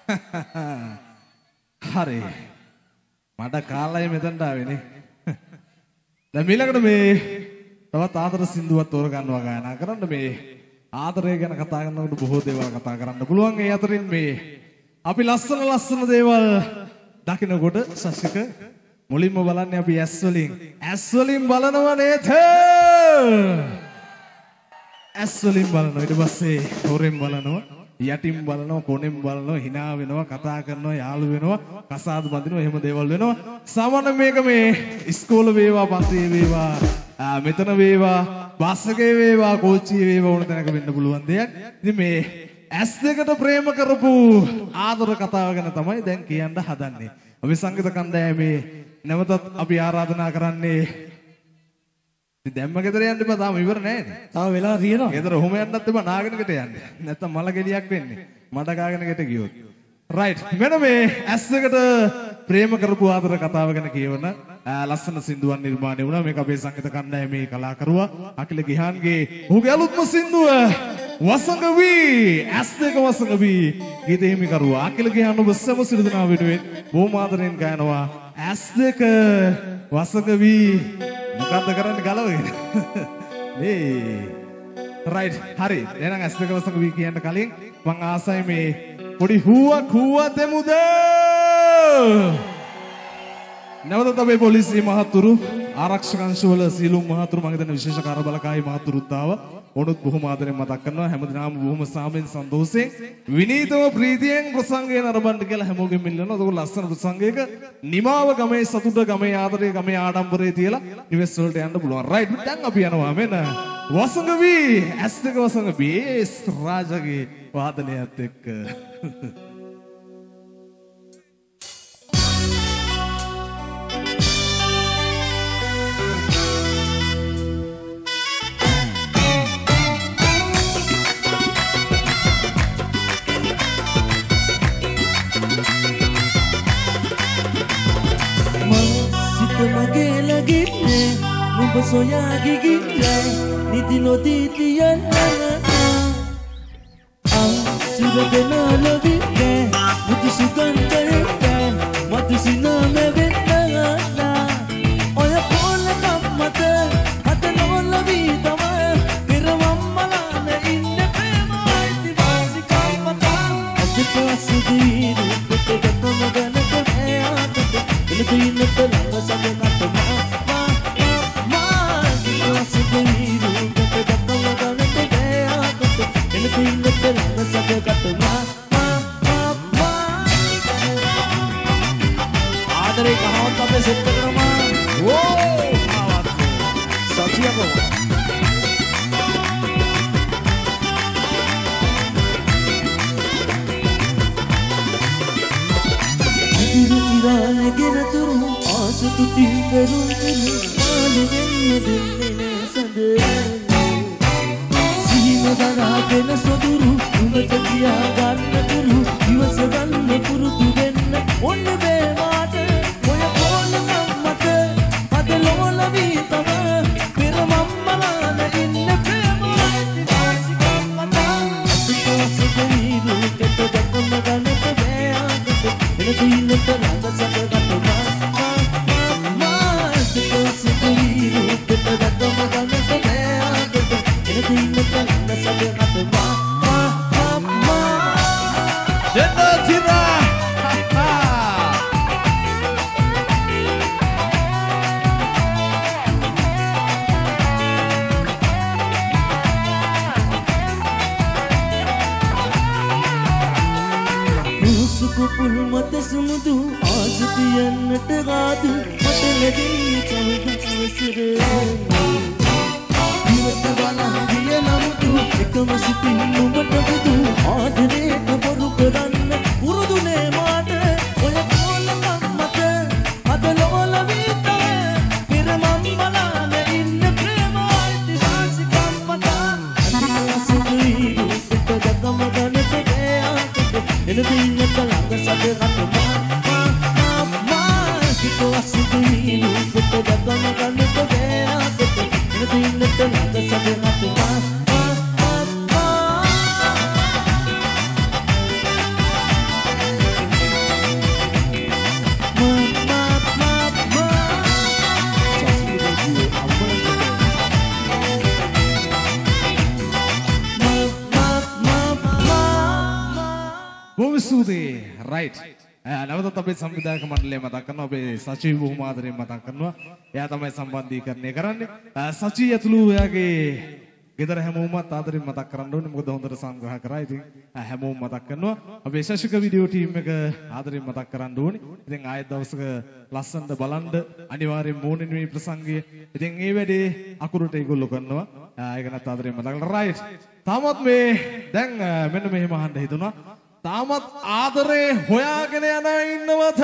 හරි. මට කාලය මෙතැන්ට ආවෙනේ. දැමීලකට මේ තවත් ආදර සිින්දුවත් තෝර ගන්නවා ගායනා කරන්න මේ ආදරය ගැන කතා කරන්නකට බොහෝ දේවල් කතා කරන්න පුළුවන් ඒ අතරින් මේ අපි ලස්සන ලස්සන දේවල් දකිනකොට සශික මුලින්ම බලන්නේ අපි ඇස්වලින් ඇස්වලින් බලනවා නේත වලින් බලනවා. ඊට පස්සේ හොරෙන් බලනවා යටින් බලනවා කොනෙන් බලනවා hina වෙනවා කතා කරනවා යාළු වෙනවා කසාද බඳිනවා එහෙම දේවල් වෙනවා. සමන මේක මේ ඉස්කෝල වේවා පන්තියේ වේවා මෙතන වේවා බස් එකේ වේවා කෝච්චියේ වේවා ඕන තැනක වෙන්න පුළුවන් දෙයක්. ඉතින් මේ ඇස් දෙකට ප්‍රේම කරපු ආදර කතාව ගැන තමයි දැන් කියන්න හදන්නේ. අපි සංගීත කණ්ඩායමේ නැවතත් අපි ආරාධනා කරන්නේ දැම්ම ගෙදර යන්න එපා තාම ඉවර නෑනේ. තව වෙලා තියෙනවා. ගෙදර ඔහොම යන්නත් එපා නාගෙන ගෙට යන්න. නැත්තම් මල ගෙඩියක් වෙන්නේ. මඩ කාගෙන ගෙට ගියොත්. රයිට්. මෙන්න මේ ඇස් එකට ප්‍රේම කරපු ආදර කතාව ගැන කියවන ලස්සන සින්දුවක් නිර්මාණය වුණා. මේක අපේ සංගීත කණ්ඩායමේ කලාකරුවා අකිල ගිහාන්ගේ ඔහුගේ අලුත්ම සින්දුව වසඟ වී ඇස් දෙක වසඟ වී ගීත හිමිකරුවා අකිල ගිහාන් ඔබ සෑම සිළු දෙනා වෙනුවෙන් බොහොම ආදරෙන් ගයනවා ඇස් දෙක වසඟ වී මොකද්ද කරන්නේ ගලවගෙන මේ රයිට් හරි. එහෙනම් ඇස් දෙක වසඟ වී කියන්න කලින් මං ආසයි මේ පොඩි හුවක් හුවක් දෙමුද? නැවතත් අපේ පොලිසිය මහතුරු ආරක්ෂක අංශවල සියලුම මහතුරු මම හිතන්නේ විශේෂ කාර්යබලකායි මහතුරුත් ආවා. ඔනුත් බොහොම ආදරෙන් මතක් කරනවා හැමදෙනාම බොහොම සාමෙන් සන්තෝෂයෙන් විනීතව ප්‍රීතියෙන් ප්‍රසංගය නරඹන්න කියලා හැමෝගෙම ඉල්ලනවා. ඒක ලස්සන ප්‍රසංගයක නිමාව ගමේ සතුට ගමේ ආදරය ගමේ ආඩම්බරය තියලා නිවෙස් වලට යන්න පුළුවන්. රයිට් දැන් අපි යනවා මෙන්න වසඟ වී ඇස් දෙක වසඟ බේස් රාජගේ වාදනයත් එක්ක නුඹ සොයා ගිගින්නේ නිදි නොදී තියන්න අසුරගෙන ලොබින්නේ මුතු සුගන්ධයෙන් මතු සිනාම වෙන්න ඔය පොල කම්මත හද නොලවී තමයි පෙරවම්මලාන ඉන්න ප්‍රේමයි දිවාසි කම්මත අපිට අසුදීරු පුත ගතම ගනක හැයාට එලක ඉන්නත ළඟ සමනත මා කහවත් අපේ සෙට් කරනවා ඕ සතියකෝ ඉරාගෙනතුරු ආසතු තිීකරුතුරු මාළු වෙන්න දෙන්නේ සඳ සිහින ළඟ සැකගත මා මණ්ඩලය මතක් කරනවා අපේ සචිව බොහොම ආදරෙන් මතක් කරනවා එයා තමයි සම්බන්ධීකරණය කරන්නේ අ, සචී ඇතුළු එයාගේ ගෙදර හැමෝමත් ආදරෙන් මතක් කරන්න ඕනේ මොකද හොඳට සංග්‍රහ කරා. ඉතින් ආ, හැමෝම මතක් කරනවා. අපේ ශාසික වීඩියෝ ටීම් එක ආදරෙන් මතක් කරන්න ඕනේ. ඉතින් ආයෙත් දවසක ලස්සනට බලන්න අනිවාර්යෙන් මෝනින් මේ ප්‍රසංගය. ඉතින් ඒ වැඩේ අකුරට ඒගොල්ලෝ කරනවා. ආ, ඒක නැත් ආදරෙන් මතක් කරලා රයිට්. තාමත් මේ දැන් ආ, මෙන්න මෙහෙම අහන්න හිතුණා. තාමත් ආදරේ හොයාගෙන යන ඉන්නවද?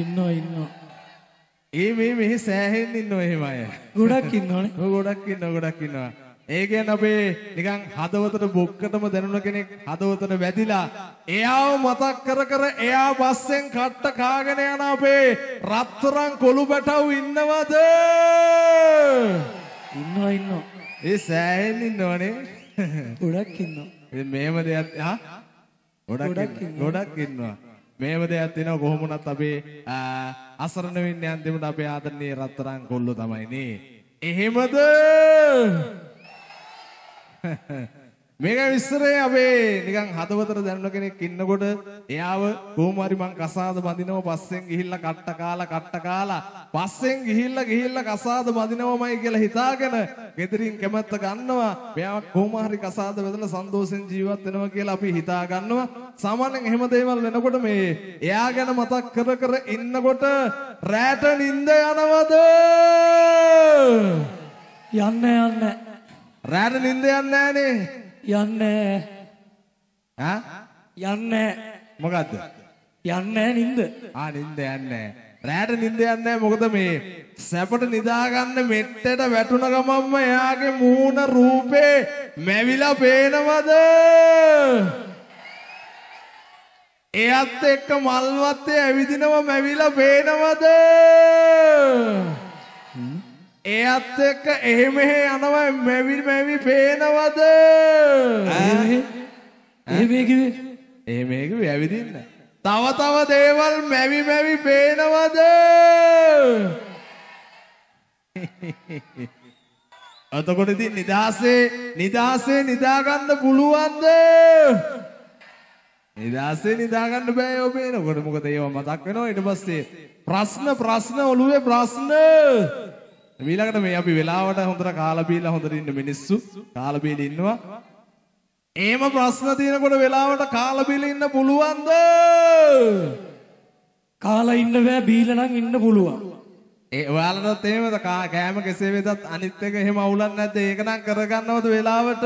ඉන්නවා ඉන්නවා. ඒ මේ මෙහි සෑහෙන්න ඉන්නවා එහෙම අය. ගොඩක් ඉන්නවනේ. ඔව් ගොඩක් ඉන්නවා ගොඩක් ඉන්නවා. ඒ කියන්නේ අපේ නිකන් හදවතට බොක්කටම දැනුණ කෙනෙක් හදවතට වැදිලා එයාව මතක් කර කර එයා පස්සෙන් කට්ට කාගෙන යන අපේ රත්තරන් කොළු බැටව් ඉන්නවද? ඉන්නවා ඉන්නවා. ඒ සෑහෙන්න ඉන්නවනේ. ගොඩක් ඉන්නවා. ඉතින් මේව දෙයක් ආ ගොඩක් ගොඩක් ඉන්නවා. මේව දෙයක් තියෙනවා කොහොම වුණත් අපේ අසරණ වෙන්නේ අන්තිමට අපේ ආදරණීය රත්තරන් කොල්ලෝ තමයි නේ. එහෙමද? මේක විස්තරේ අපේ නිකන් හදවතට දැනුණ කෙනෙක් ඉන්නකොට එයාව කොහොම හරි මං කසාද බඳිනව පස්සෙන් ගිහිල්ලා කට්ට කාලා කට්ට කාලා පස්සෙන් ගිහිල්ලා ගිහිල්ලා කසාද බඳිනවමයි කියලා හිතාගෙන ගෙදරින් කැමැත්ත ගන්නවා. මෙයාව කොහොම හරි කසාද බඳලා සන්තෝෂෙන් ජීවත් වෙනවා කියලා අපි හිතා ගන්නවා. සාමාන්‍යයෙන් එහෙම දේවල් වෙනකොට මේ එයා ගැන මතක් කර කර ඉන්නකොට රැට නිින්ද යනවද? යන්න යන්න. රැට නිින්ද යන්නේ නැහනේ යන්න. ඈ යන්න. මොකද්ද? යන්න නින්ද. ආ නිින්ද යන්නේ. රැට නිින්ද යන්නේ මොකද මේ සැපට නිදාගන්න මෙට්ටට වැටුණ ගමන්ම එයාගේ මූණ රූපේ මැවිලා පේනවද? එයත් එක්ක මල්වත්තේ ඇවිදිනව මැවිලා පේනවද එයත් එක්ක එහෙ මෙහෙ යනවා මැවි මැවි පේනවද ඒ මේකිවේ. ඒ මේක ඇවිදින්න. තව තව දේවල් මැවි මැවි පේනවද? අතකොට ඉතින් නිදාසේ නිදාසේ නිදාගන්න පුළුවන්ද? නිදාසේ නිදාගන්න බෑ ඔය පේනකොට මොකද ඒව මතක් වෙනවා ඊට පස්සේ ප්‍රශ්න ප්‍රශ්න ඔළුවේ ප්‍රශ්න ඊළඟට මේ අපි වෙලාවට හොඳට කාලා බීලා හොඳට ඉන්න මිනිස්සු කාලා බීලා ඉන්නවා එහෙම ප්‍රශ්න තියෙනකොට වෙලාවට කාලා බීලා ඉන්න පුළුවන්ද? කාලා ඉන්න බෑ බීලා නම් ඉන්න පුළුවන්. ඒ ඔයාලටත් එහෙමද කෑම කෙසේ වෙතත් අනිත් එක එහෙම අවුලක් නැද්ද? ඒක නම් කරගන්නවද වෙලාවට?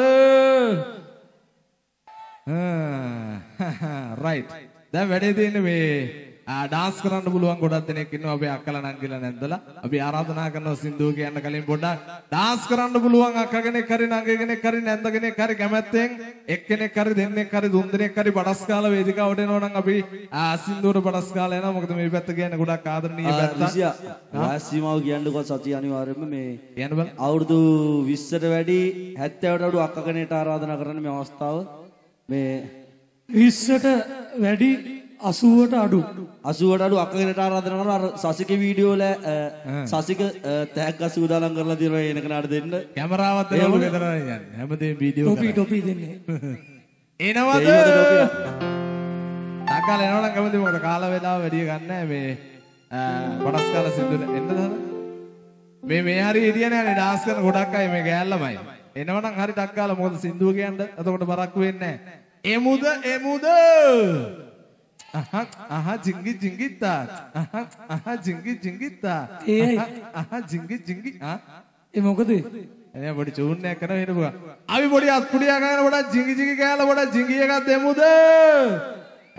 රයිට්. දැන් වැඩේ තියෙන්නේ මේ ඩාන්ස් කරන්න පුළුවන් ගොඩක් දෙනෙක් ඉන්නවා අපේ අක්කලා නංගිලා නැන්දලා. අපි ආරාධනා කරනවා සින්දුව කියන්න කලින් පොඩ්ඩක් ඩාන්ස් කරන්න පුළුවන් අක්ක කෙනෙක් හරි නංගි කෙනෙක් හරි නැන්ද කෙනෙක් හරි කැමැත්තෙන් එක්කෙනෙක් හරි දෙන්නෙක් හරි තුන් දෙනෙක් හරි බඩස් කාලා වේදිකාවට එනවා නම් අපි ආ, සින්දුවට බඩස් කාලා යනවා. මොකද මේ පැත්ත කියන්නේ ගොඩක් ආදරණීය. රිසියා වයස් සීමාව කියන්නකො සති අනිවාර්යයෙන්ම මේ කියන්න බෑ. අවුරුදු 20ට වැඩි 70ට අඩු අක්ක කෙනෙක්ට ආරාධනා කරන්න මේ අවස්ථාව මේ විස්සට වැඩි අසුවට අඩු. 80ට අඩු අක්ක කෙනෙක්ට ආරාධනා කරනවා අර සසික වීඩියෝ වල සසික තෑග්ග සූදානම් කරලා තියෙනවා එන කෙනාට දෙන්න කැමරාවත් එනවලු ගෙදර යන්නේ. හැමදේම වීඩියෝ ටොපි ටොපි දෙන්නේ. එනවද? තාකාල එනවනම් කැමති මොකද කාලා වේලාව වැඩි ගන්න මේ කොටස් කාලා සින්දු එන්නද හද? මේ මේ හරි හිටියනේ අනේ ඩාන්ස් කරන ගොඩක් අය මේ ගෑල්ලමයි. එනවනම් හරි ටක් ගාලා මොකද සින්දුව කියන්න එතකොට බරක්කු වෙන්නේ නැහැ. එමුද එමුද අහක් අහ ජිංගි ජිංගිත්තා අහක් අහ ජිංගි ජිංගිත්තා ඒයි. අහ ජිංගි ජිංගි ආ ඒ මොකද? එනේ පොඩි චූන්නයක් කරන හිටපු ගා. අපි පොඩි අත්පුඩියක් ගන්න පොඩක් ජිංගි ජිංගි කෑලා පොඩක් ජිංගි එකක් දෙමුද?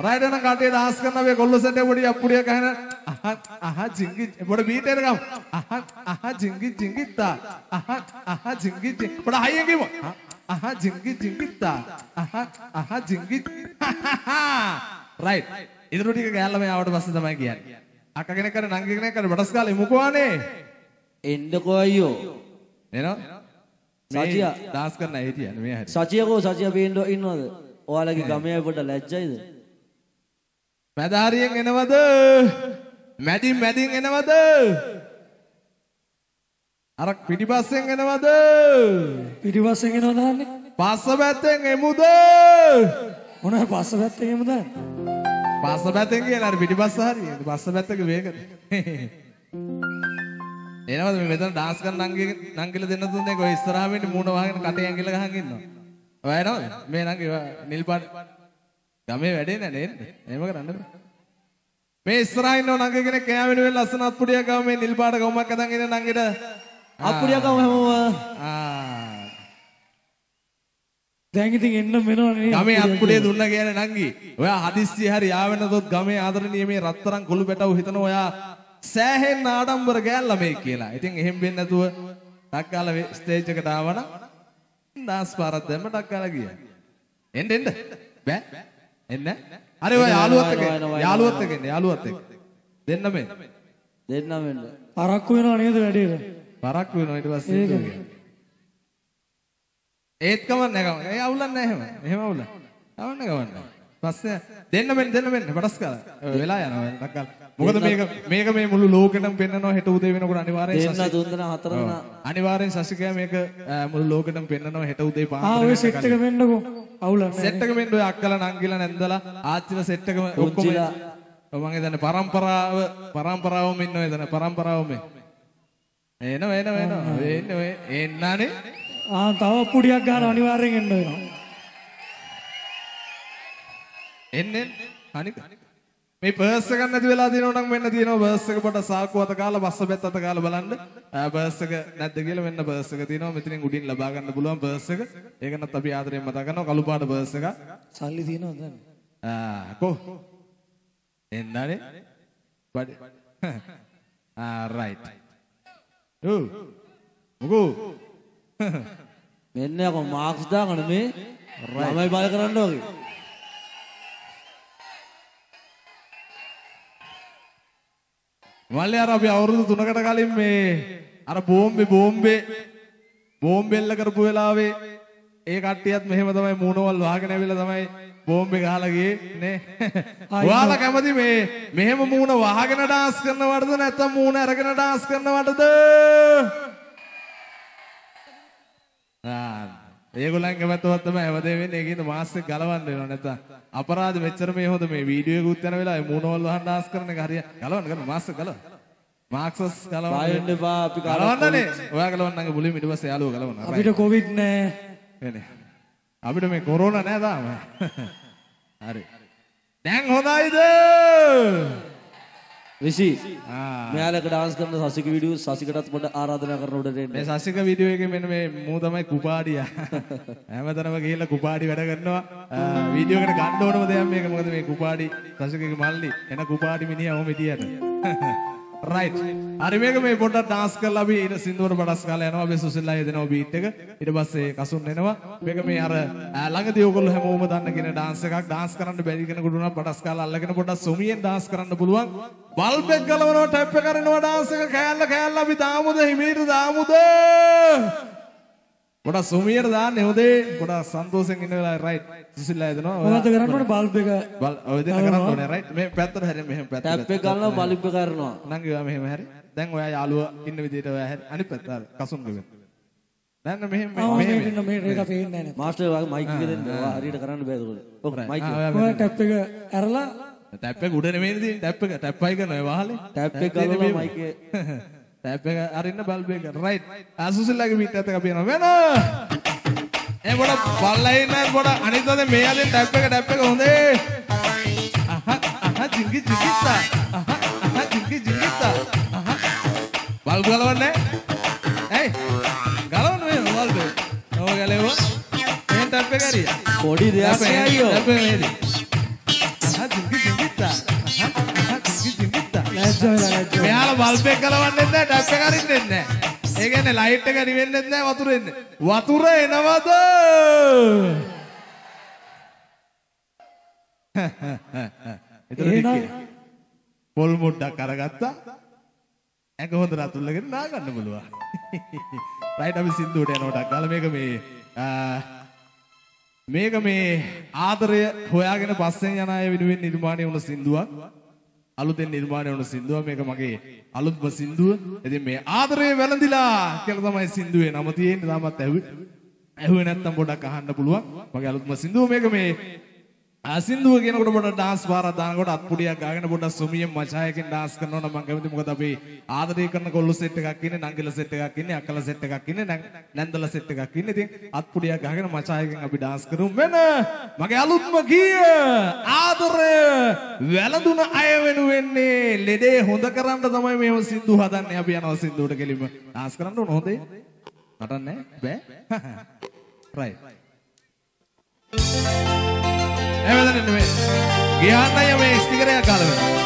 රයිඩ් යන කටේ ඩාන්ස් කරන අපි කොල්ල සෙට් පොඩි අත්පුඩියක් ගහන අහ අහ ජිංගි පොඩි බීට් එක ගමු. අහ අහ ජිංගි ජිංගිත්තා අහ අහ ජිංගි ජිංගි පොඩ හයියෙන් කියමු. අහ ජිංගි ජිංගිත්තා අහ අහ ජිංගි රයිට්. ඉදිරි ටික ගෑල්ලා මේ ආවට පස්සේ තමයි කියන්නේ. අක්ක කෙනෙක් කර නංගි කෙනෙක් කර බඩස් කාලේ මුකවානේ. එන්නකෝ අයියෝ එනවා? සතියා. ඩාන්ස් කරන්න හිටියනේ මේ හැටි. සචියකෝ සචිය පේන්න ඉන්නවද ඔයාලගේ ගමේ පොඩ ලැජ්ජයිද මැදාරියෙන් එනවද? මැදින් මැදින් එනවද? අර පිටිපස්සෙන් එනවද? පිටිපස්සෙන් එනවා දාන්නේ. පස්ස පැත්තෙන් එමුද? මොන පස්ස පැත්තෙන් එමුද? පස්ස පැත්තෙන් කියලා අර පිටිපස්ස හරිය. පස්ස පැත්තක වේගද? එනවද මේ මෙතන ඩාන්ස් කරන නංගි නංගිල දෙන්න තුනේ කොයි ඉස්සරහා වෙන්නේ මූණ වහගෙන කටේ ඇඟිල්ල ගහන් ඉන්නවා. ඔය එනවද? මේ නංගි නිල් පාට ගමේ වැඩේ නැහැ නේද? එහෙම කරන්න බෑ. මේ ඉස්සරහා ඉන්නව නංගි කෙනෙක් එයා වෙනුවෙන් ලස්සන අත්පුඩියක් ගාව මේ නිල් පාට ගොම්මක් අදන් ඉන්න නංගිට අප්පුඩියක් ගමු හැමෝම. ආ දැන් ඉතින් එන්න වෙනවනේ ගමේ අත්පුඩිය දුන්න කියන නංගි. ඔයා හදිස්සිය හරි ආවෙනදොත් ගමේ ආදරණීය මේ රත්තරන් කොළු පැටව හිතන ඔයා සෑහෙන්න ආඩම්බර ගෑල්ලා මේ කියලා. ඉතින් එහෙම වෙන්නේ නැතුව ටක් ගාලා ස්ටේජ් එකට ආවනම් ඩාන්ස් පාරක් දැම්ම ටක් ගාලා ගියා. එන්න එන්න. බෑ. එන්න. අර ඔය යාළුවත් එක්ක යාළුවත් එක්ක එන්න යාළුවත් එක්ක. දෙන්න මේ. දෙන්නම් වෙන්න. අරක්කු වෙනව නේද වැඩේට පරක් වෙනවා ඊට පස්සේ. ඒත් කමක් නැහැ කමක්. ඒ අවුලක් නැහැ එහෙම. එහෙම අවුල. අවුල් කමක් නැහැ. පස්සේ දෙන්න මෙන්න දෙන්න මෙන්න පටස් කාලා. වෙලා යනවා ටක් ගාලා. මොකද මේක මේක මේ මුළු ලෝකෙටම පෙන්නනවා හෙට උදේ වෙනකොට අනිවාර්යෙන් දෙන්න තුන් දෙනා හතර. දෙනා අනිවාර්යෙන් ශශිකයා මේක මුළු ලෝකෙටම පෙන්නනවා හෙට උදේ ආ පාන්දර ඔය වෙනකන්. සෙට් එක වෙන්නකෝ අවුලක් නැහැ සෙට් එක මෙන්න ඔය අක්කලා නංගිලා නැන්දලා ආච්චිලා සෙට් එකම ඔක්කොම මම හිතන්නේ පරම්පරාව පරම්පරාවම ඉන්නව එතන පරම්පරාවම එනවා එනවා එනවා එන්න ඔය එන්නනේ ආ තව පුඩියක් ගන්න අනිවාර්යෙන් එන්න වෙනවා. එන්න එන්න. අනික මේ පර්ස් එක නැති වෙලා තියෙනවා නම් මෙන්න තියෙනවා පර්ස් එක පොඩ සාක්කු අත කාලා බස්ස බෙත් අත කාලා බලන්න. පර්ස් එක නැද්ද කියලා මෙන්න පර්ස් එක තියෙනවා. මෙතනින් උඩින් ලබා ගන්න පුළුවන් පර්ස් එක. ඒකනත් අපි ආදරෙන් මතක් කරනවා. කළු පාට පර්ස් එක සල්ලි තියෙනවද දැන්? ආ කො එන්නනේ. බඩ. ආ රයිට් ඔව් මොකෝ මෙන්න යකෝ මාක්ස් දාගන්න මේ ළමයි බල කරන්න වගේ. මල්ලේ අර අපි අවුරුදු 3කට කලින් මේ අර බෝම්බේ බෝම්බේ බෝම්බෙල්ල කරපු වෙලාවේ ඒ කට්ටියත් මෙහෙම තමයි මූණවල් වහගෙන ඇවිල්ලා තමයි බෝම්බේ ගහලා ගියේ නේ. ඔයාලා කැමති මේ මෙහෙම මූණ වහගෙන ඩාන්ස් කරනවටද නැත්නම් මූණ අරගෙන ඩාන්ස් කරනවටද? ආ ඒගොල්ලන් කැමැත්තවත් තමයි හැමදේම වෙන්නේ. ඒකින්ද මාස් එක ගලවන්න වෙනවා නැත්නම් අපරාධ මෙච්චර මේ හොඳ මේ වීඩියෝ එක උත් යන වෙලාවේ මූණවල් වහන් ඩාන්ස් කරන එක හරිය ගලවන්න ගන්න මාස් එක ගලවන්න මාක්සස් ගලවන්න. බය වෙන්න එපා. අපි ගලවන්නනේ ඔයා ගලවන්න නම් මුලින්ම ඊට පස්සේ යාළුවෝ ගලවන්න අපිට කොවිඩ් නෑ. වෙන්නේ. අපිට මේ කොරෝනා නෑ තාම. හරි. දැන් හොඳයිද විසි. ආ. මෙයාලක ඩාන්ස් කරන සසික වීඩියෝ සසිකටත් පොඩ ආරාධනා කරන උඩට. මේ සසික වීඩියෝ එකේ මෙන්න මේ මූ තමයි කුපාඩියා. හැමතැනම ගිහිල්ලා කුපාඩි වැඩ කරනවා. වීඩියෝ එකට ගන්න ඕනම දෙයක් මේක. මොකද මේ කුපාඩි සසිකගේ මල්ලි එන කුපාඩි මිනිහා ඔහොම හිටියට රයිට් හරි මේක මේ පොඩ්ඩක් ඩාන්ස් කරලා අපි ඊට සින්දුවර පඩස් කාලා යනවා. අපි සුසිල්ලා යදෙනවා බීට් එක. ඊට පස්සේ කසුන් එනවා. මේක මේ අර ආ, ළඟදී ඔයගොල්ලෝ හැමෝම දන්න කෙන ඩාන්ස් එකක්. ඩාන්ස් කරන්න බැරි කෙනෙකුට උනා පඩස් කාලා අල්ලගෙන පොඩ්ඩක් සොමියෙන් ඩාන්ස් කරන්න පුළුවන්. බල්බ් එක ගලවනවා ටැප් එක කරනවා ඩාන්ස් එක. කෑල්ල කෑල්ල අපි දාමුද හිමීට දාමුද? පොඩක් සොමියට දාන්නේ හොඳේ. පොඩක් සන්තෝෂෙන් ඉන්න වෙලාවේ රයිට් සුසිල්ලා යදෙනවා. මොකද කරන්න? ඕනේ බල්බ් එක බල් ඔය දෙන්න කරන්න ඕනේ රයිට් මේ පැත්තට හැරෙන්න මෙහෙම පැත්තට ටැප් එක ගන්නවා බලිප් එක කරනවා. නංගි ඔයා මෙහෙම හැරි. දැන් ඔයා යාළුවා ඉන්න විදිහට ඔයා හැරි. අනිත් පැත්ත අර කසුන් ගෙවෙන්න දැන් මෙහෙම මෙහෙම මේක ඉන්න මේක එක පේන්නේ නැහැ. මාස්ටර් වගේ මයික් එක දෙන්න. ඔයා හරියට කරන්න බෑ ඒකවල. ඔව් මයික් එක. ඔයා ඔය ටැප් එක ඇරලා ටැප් එක උඩ නෙමෙයි තියෙන්නේ ටැප් එක ටැප් අයි කරනවා. ඒ වහලේ. ටැප් එක ගලවලා. මයික් එක. ටැප් එක අරින්න බල්බ් එක. රයිට් ආසුසිල්ලාගේ පිට ඇත්ත අපි යනවා වෙන! ඒ පොඩ බල්ලා ඉන්න පොඩ අනිත් අතේ මේ අතේ ටැප් එක ටැප් එක හොඳේ. අහ අහ ජිංගි ජිංගිත්තා අහ අහ ජිංගි ජිංගිත්තා අහ. බල්බ් ගලවන්නේ? ඇයි? ගලවන්න මේ බල්බ්. එක ඔය ගලේවා මේ ටැප් එක හරිය පොඩි දෙයක් නෑ අයියෝ. ටැප් එක නේද අහ ජිංගි ජිංගිත්තා අහ අහ ජිංගි ජිංගිත්තා ලැජ්ජ වෙලා ලැජ්ජ වෙලා. මෙයාලා බල්බ් එක අරින්නෙත් නැහැ. ඒ කියන්නේ ලයිට් එක නිවෙන්නෙත් නැහැ වතුර එන්නේ. වතුර එනවද? එතන. පොල් මුඩ්ඩක් අරගත්තා. ඇඟ හොඳ රතුල්ලගෙන නා ගන්න පුළුවන්. රයිට් අපි සින්දුවට යනකොට ගාලා මේක මේ මේක මේ ආදරය හොයාගෙන පස්සෙන් යන අය වෙනුවෙන් නිර්මාණය වුණ සින්දුවක්. අලුතෙන් නිර්මාණය වුණ සින්දුව මේක මගේ අලුත්ම සින්දුව. ඉතින් මේ ආදරය වැළඳිලා කියලා තමයි සින්දුවේ නම තියෙන්නේ. තාමත් ඇහුවේ. ඇහුවේ නැත්තම් පොඩ්ඩක් අහන්න පුළුවන්. මගේ අලුත්ම සින්දුව මේක මේ සින්දුව කියනකොට පොඩ ඩාන්ස් පාරක් දානකොට අත්පුඩියක් ගාගෙන පොඩ්ඩක් සුමියෙන් මචායකින් ඩාන්ස් කරනවා නම් මම කැමති මොකද අපි ආදරය කරන කොල්ල සෙට් එකක් ඉන්නේ නංගිල සෙට් එකක් ඉන්නේ අක්කල සෙට් එකක් ඉන්නේ නැං- නැන්දල සෙට් එකක් ඉන්නේ. ඉතින් අත්පුඩියක් ගාගෙන මචායකින් අපි ඩාන්ස් කරමු. මෙන්න මගේ අලුත්ම ගීය ආදරය වැළඳුන අය වෙනුවෙන්නේ ලෙඩේ හොඳ කරන්න තමයි මේව සින්දු හදන්නේ. අපි යනවා සින්දුවට කෙලින්ම ඩාන්ස් කරන්න ඕන හොඳේ? නටන්නේ බෑ. රයිට් එවෙදන නෙමෙයි. ගියාන් අය මේ ස්ටිකරයක් ගාලා වෙනවා.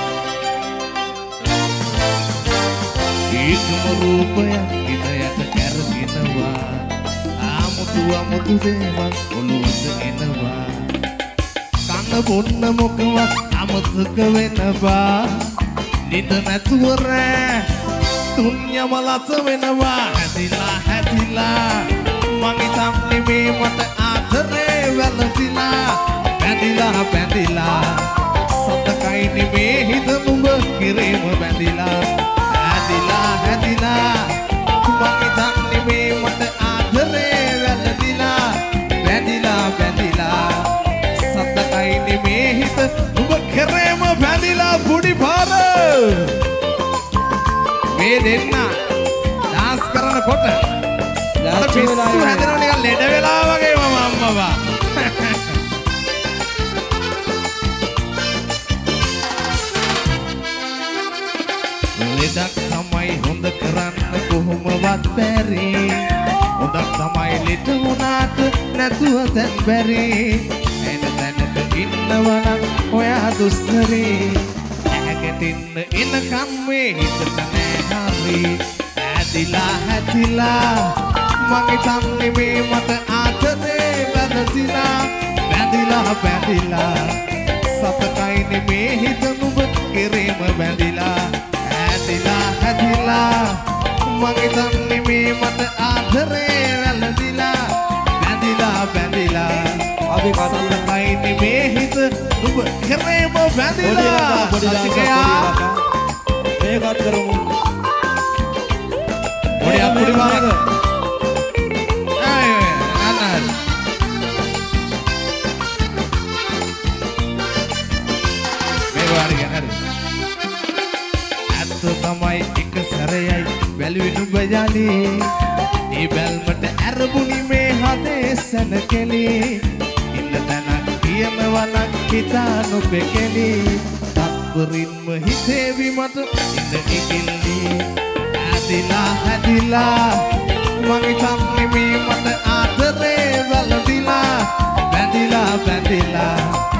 ඒකම රූපයක් ඉතයට කැරගෙනවා. ආමුතු අමුතු දේවල් ඔළුවට එනවා. කන්න බොන්න මොකවත් අමතක වෙනවා. නිද නැතුව රෑ තුන්යම ලස වෙනවා. හැදිලා හැදිලා මගේ තම්නේ මට ආදරේ වැළඳිලා බැඳිලා බැඳිලා. සතකයි නෙමේ හිත නුඹ කිරේම බැඳිලා. හැදිලා හැදිලා මගේ තම්නේ මේ මට ආදරේ වැළඳිලා. බැඳිලා බැඳිලා. සතකයි නෙමේ හිත නුඹ කිරේම බැඳිලා පුඩි පාර. මේ දෙන්න ඩාන්ස් කරනකොට අර පිස්සු හැදෙනව නිකන් ලෙඩ වෙලා වගේ මම අම්මවා ලෙඩක් තමයි හොඳ කරන්න කොහොමවත් බැරි. හොඳක් තමයි ලෙඩ වුණාට නැතුව තැන් බැරි. එන තැනක ඉන්නවනම් ඔයා දුස්සරේ ඇහැකටින්න එනකම් මේ හිතට නෑ හරි. ඇදිලා හැදිලා මගේ තන්නේ මේ මට ආදරේ වැරදිලා. බැඳිලා බැඳිලා සතකයි නෙමේ හිත නුඹ කෙරේම බැඳිලා ඇදිලා හැදිලා. මගේ තන්නේ මේ මට ආදරේ වැරදිලා බැඳිලා බැඳිලා අපි සතකයි නෙමේ හිත නුඹ කෙරේම බැඳිලා සතිකයා මේකත් කරමු. පොඩි අත්පොඩි පාරක්. බැලුවේ නුඹ යලි. ඒ බැල්මට ඇරබුණි මේ හදේ සැනකෙලි. ඉන්න තැනක් කියනවනම් හිතා නොපෙකෙලි. තත්පරින්ම හිතේවි මට ඉන්න ඉකිල්ලි. ඇදිලා හැදිලා මගේ තම්නේ මේ මට ආදරේ වැළඳිලා බැඳිලා බැඳිලා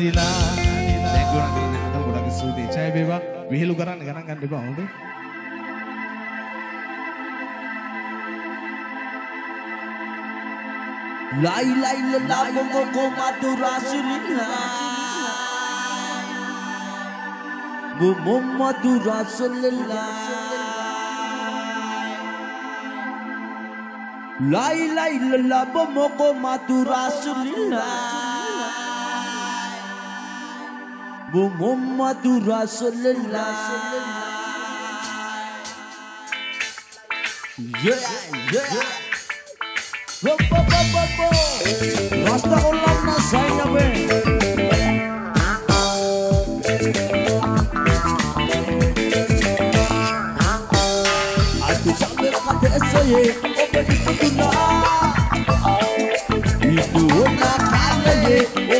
dila dila. Tengok nak kena nak kena kesudi. Cai bebak, kan? Lai lai lelah bongo komatu rasulillah Muhammadu بمحمد رسول الله yeah yeah bo bo bo bo bo rasta ulama saya be aku tak berkata saya oh begitu tuh itu nak kaya ye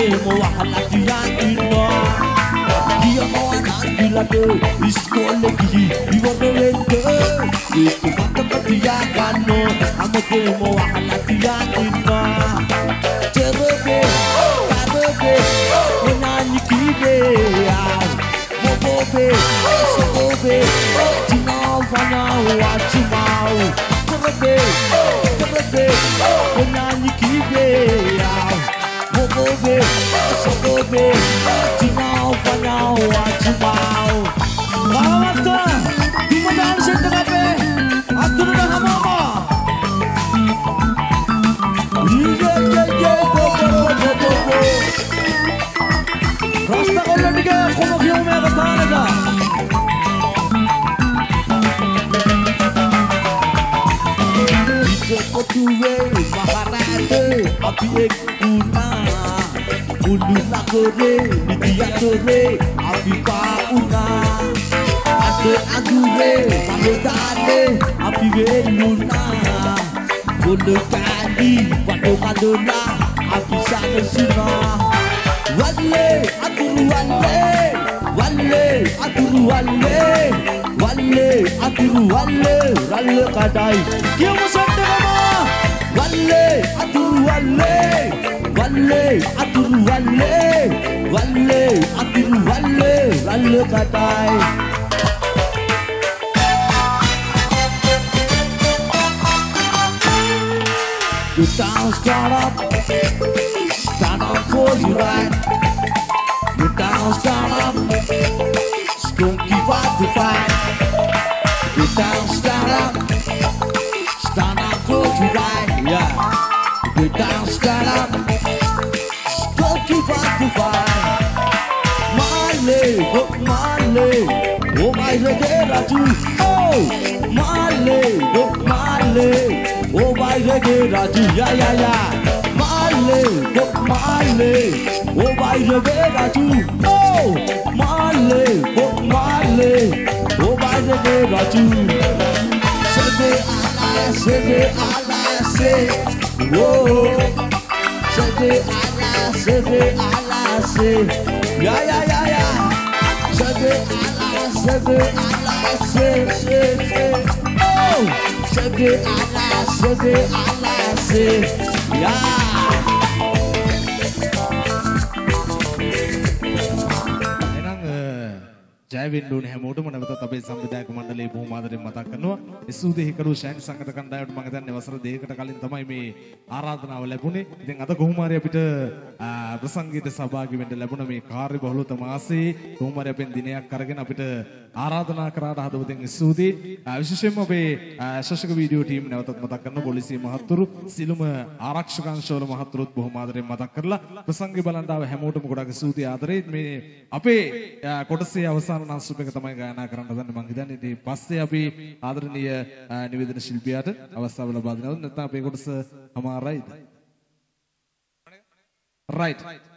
tema waxalaad yaanina iyo mawanaagilago iskolegi iwarewende istumatabadiyagano ama tema waxalaad yaanina jerebe karebe wenanyikige bobobe sobobe tinavana wacimaw korebe korebe wenanyikibe socorrer de nalva nau ajumal Malawata di mana sento kape atur dah hamama Ye ye ye go go go go go Rasta ko lad ke khono khiyo mein gasana ka Ko tuwe maharate abhi Ununa kore, nitia kore, apipa una Ate agure, manodane, apiwe luna Kono kani, wano manona, apisano suna Wale, aturu wale, wale, aturu wale Wale, aturu wale, rale kadai Kia musante mama Wale, aturu wale, wale, aturu wale Valle, Valle, Abdul Valle, Valle Katai. The town start up, stand up for the right. The town start up, don't give up the fight. hok male o mai re de ra chu o male hok male o mai re de ra chu ya ya ya male hok male o mai re de ra chu o male hok male o mai re de ra chu se de ala se de ala se o se de ala se de ala se ya ya ya ya yeah. ජය වෙන්න ඕනේ හැමෝටම නැවතත් අපේ සංවිධායක මණ්ඩලයේ බොහොම ආදරෙන් මතක් කරනවා. එසූදේ හිකරු ශාන්ති සංගත කණ්ඩායමට මම හිතන්නේ වසර දෙකකට කලින් තමයි මේ ආරාධනාව ලැබුණේ. ඉතින් අද කොහොම හරි අපිට ආ, ප්‍රසංගීත සහභාගී වෙන්න ලැබුණ මේ කාර්ය බහුලත මාසයේ කොහොම හරි අපෙන් දිනයක් අරගෙන අපිට ආරාධනා කරාට හදවතින් ස්තුතියි. ආ, විශේෂයෙන්ම අපේ ආ, ශාසක වීඩියෝ ටීම් නැවතත් මතක් කරන පොලිසිය මහත්තුරු සිළුම ආරක්ෂක අංශවල මහත්තුරුත් බොහොම ආදරෙන් මතක් කරලා ප්‍රසංගය බලන් ආව හැමෝටම ගොඩක් ස්තුතියි ආදරේ. මේ අපේ ආ, කොටසේ අවසාන නාස්තුප එක තමයි ගායනා කරන්න හදන්නේ මං හිතන්නේ. ඉතින් පස්සේ අපි ආදරණීය ආ, නිවේදන ශිල්පියාට අවස්ථාව ලබා දෙනවා. නැත්නම් අපේ කොටස අමාරයිද? Right right.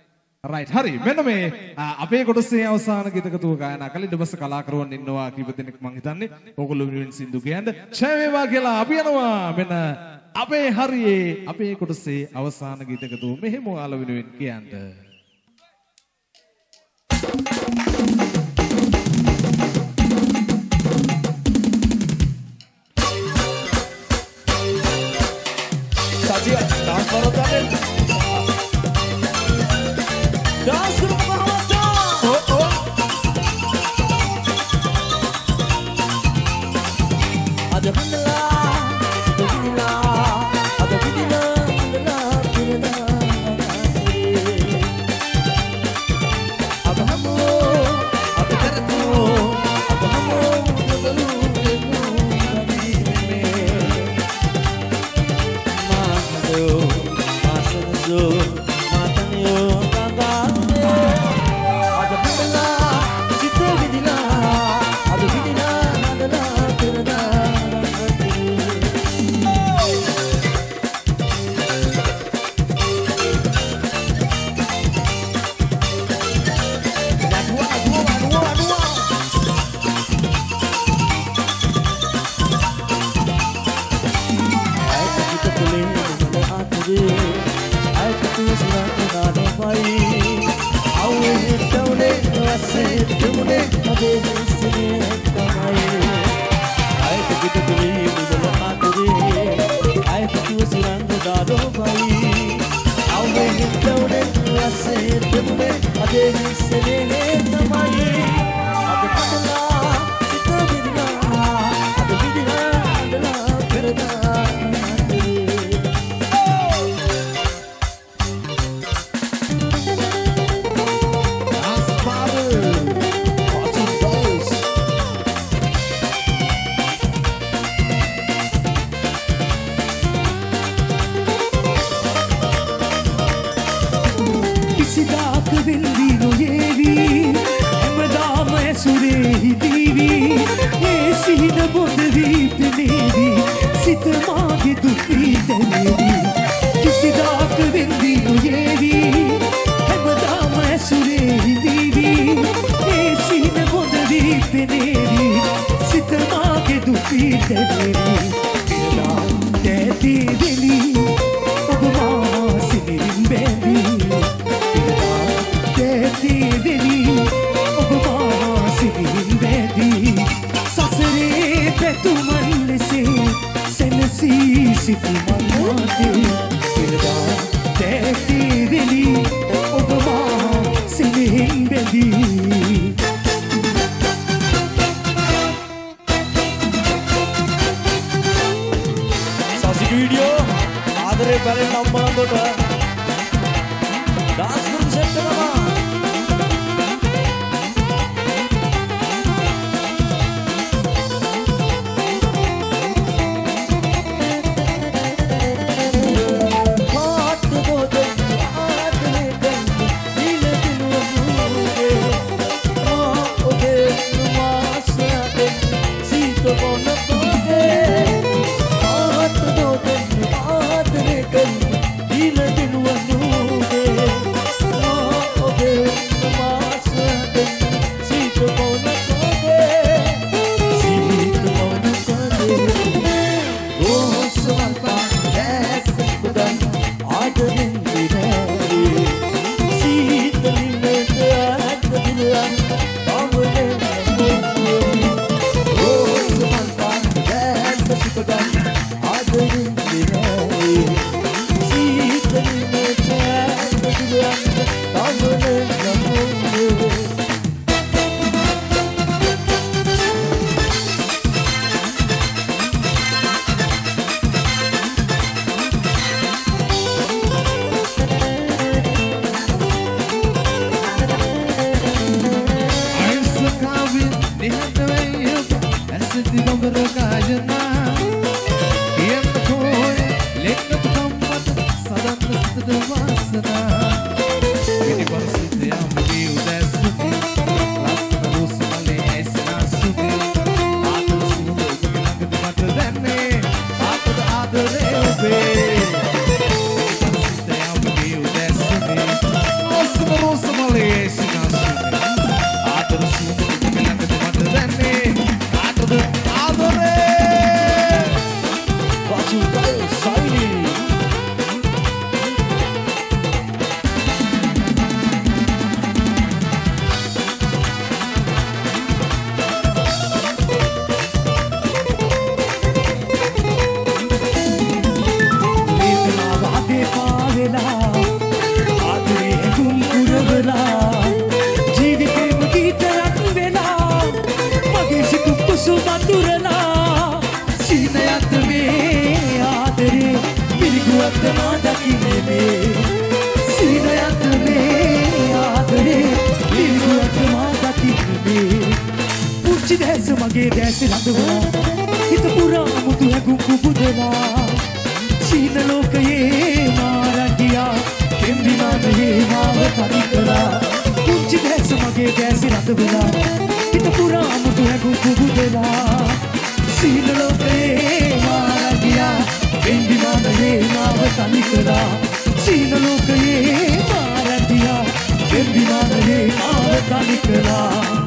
හරි. මෙන්න මේ ආ, අපේ කොටසේ අවසාන ගීතකතුව ගායනා කළ ඊට පස්සේ කලාකරුවන් ඉන්නවා කීප දෙනෙක් මං හිතන්නේ. ඕගොල්ලෝ වෙනුවෙන් සින්දු කියන්න ඡය වේවා කියලා අපි යනවා. මෙන්න අපේ හරියේ අපේ කොටසේ අවසාන ගීතකතුව මෙහෙම ඔයාලා වෙනුවෙන් කියන්න. Sajiya, dance karo Dans the れで調べはきっとプラムとはググブでな死ぬのかえまらきやけんびまでまわかりからうんちでさまげで調べはきっとプラムとはググブでな死ぬのかえまらきやけんびまでまわかりから死ぬのかえまらきやけんびまでまわかりから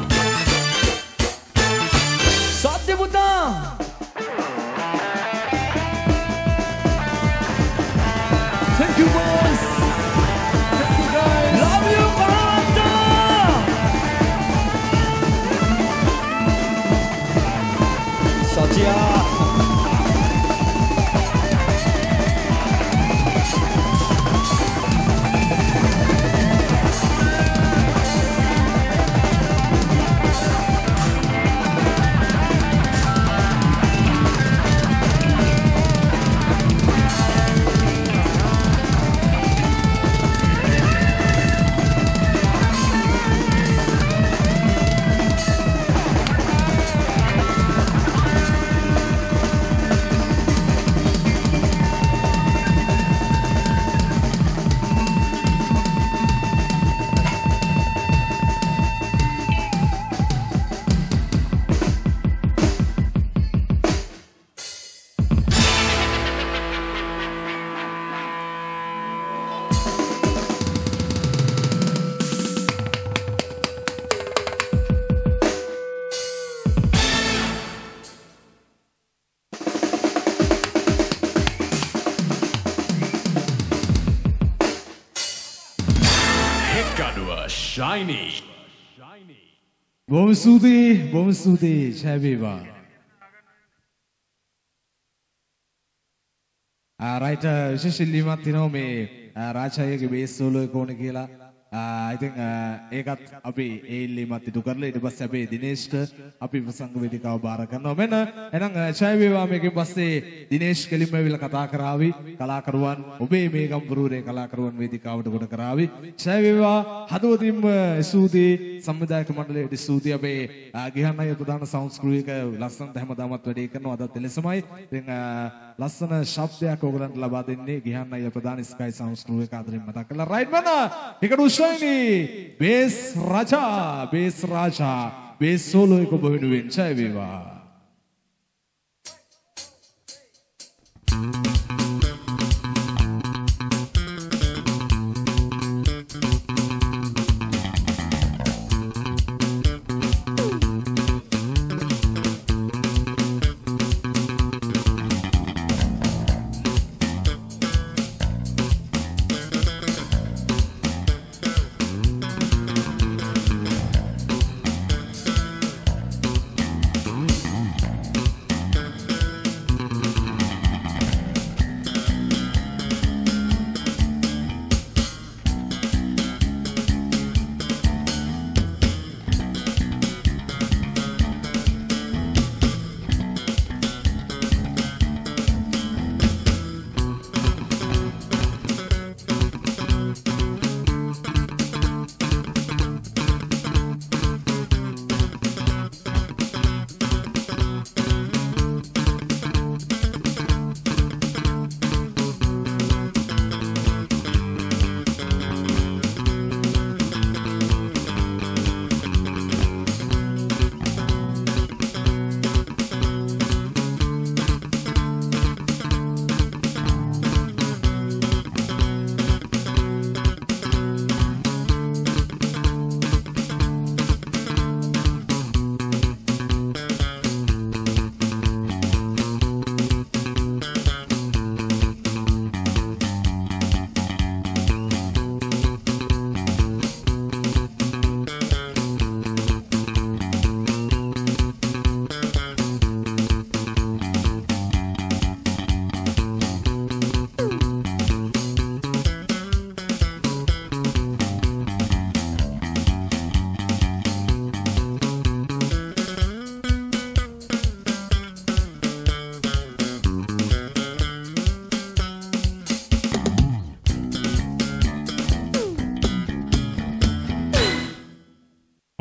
බොහොම ස්තුතියි බොහොම ස්තුතියි ජය වේවා. රයිට විශේෂ ඉල්ලීමක් තියෙනවා මේ ආ, රාජායගේ බේස් සෝලෝ එක ඕන කියලා. Uh, ඉතින් uh, ඒකත් අපි ඒ ඉල්ලීමත් ඉටු කරලා ඊට පස්සේ අපේ දිනේෂ්ට අපි ප්‍රසංග වේදිකාව බාර කරනවා. මෙන්න එහෙනම් uh, ජය වේවා මේකෙන් පස්සේ දිනේෂ් කෙලින්ම ඇවිල්ලා කතා කරાવી කලාකරුවන් ඔබේ මේ ගම්පුරේ කලාකරුවන් වේදිකාවට කොට කරાવી ජය වේවා හදවතින්ම ස්තුතියි. සම්විධායක මණ්ඩලයට ස්තුතියි. අපේ ආ, ගිහන් අය ප්‍රධාන සංස්කෘතික ලස්සනට හැමදාමත් වැඩේ කරනවා. අදත් එලෙසමයි. ඉතින් ආ, ලස්සන ශබ්දයක් ඔයගලන්ට ලබා දෙන්නේ ගිහන් අය ප්‍රධාන ස්කයි සංස්කෘතික ආදරෙන් මතක් කරලා. රයිට් මන හිකඩු ශයිනි bass Raja bass Raja bass solo එක ඔබ වෙනුවෙන්. ජය වේවා.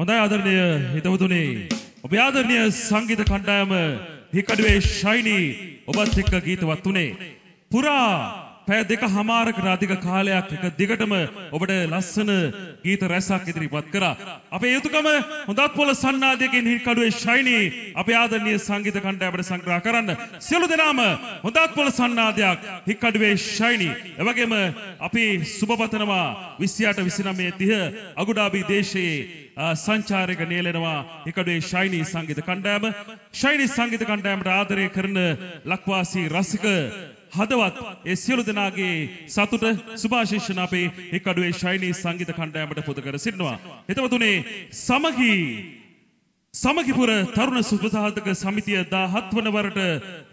හොඳයි ආදරණීය හිතවතුනි ඔබේ ආදරණීය සංගීත කණ්ඩායම හිකඩුවේ ශයිනී ඔබත් එක්ක ගීතවත් උනේ පුරා පැය දෙක හමාරකට අධික කාලයක් එක දිගටම ඔබට ලස්සන ගීත රැසක් ඉදිරිපත් කරා. අපේ යුතුයකම හොඳත් පොළ සන්නාදයකින් හිකඩුවේ ශයිනී අපේ ආදරණීය සංගීත කණ්ඩායමට සංග්‍රහ කරන්න. සියලු දෙනාම හොඳත් පොළ සන්නාදයක් හිකඩුවේ ශයිනී. එවැගේම අපි සුබපතනවා 28 29 30 අගුඩාබි දේශයේ ආ, සංචාරක නියැලෙනවා හිකඩුවේ ශයිනී සංගීත කණ්ඩායම ශයිනී සංගීත කණ්ඩායමට ආදරය කරන ලක්වාසී රසික හදවත් ඒ සියලු දෙනාගේ සතුට සුභාශිෂ්ඨන අපේ හිකඩුවේ ශයිනී සංගීත කණ්ඩායමට පුද කර සිටිනවා. හිතවතුනි සමගී සමගිපුර තරුණ සුපසාහතක සමිතිය දා හත්වන වරට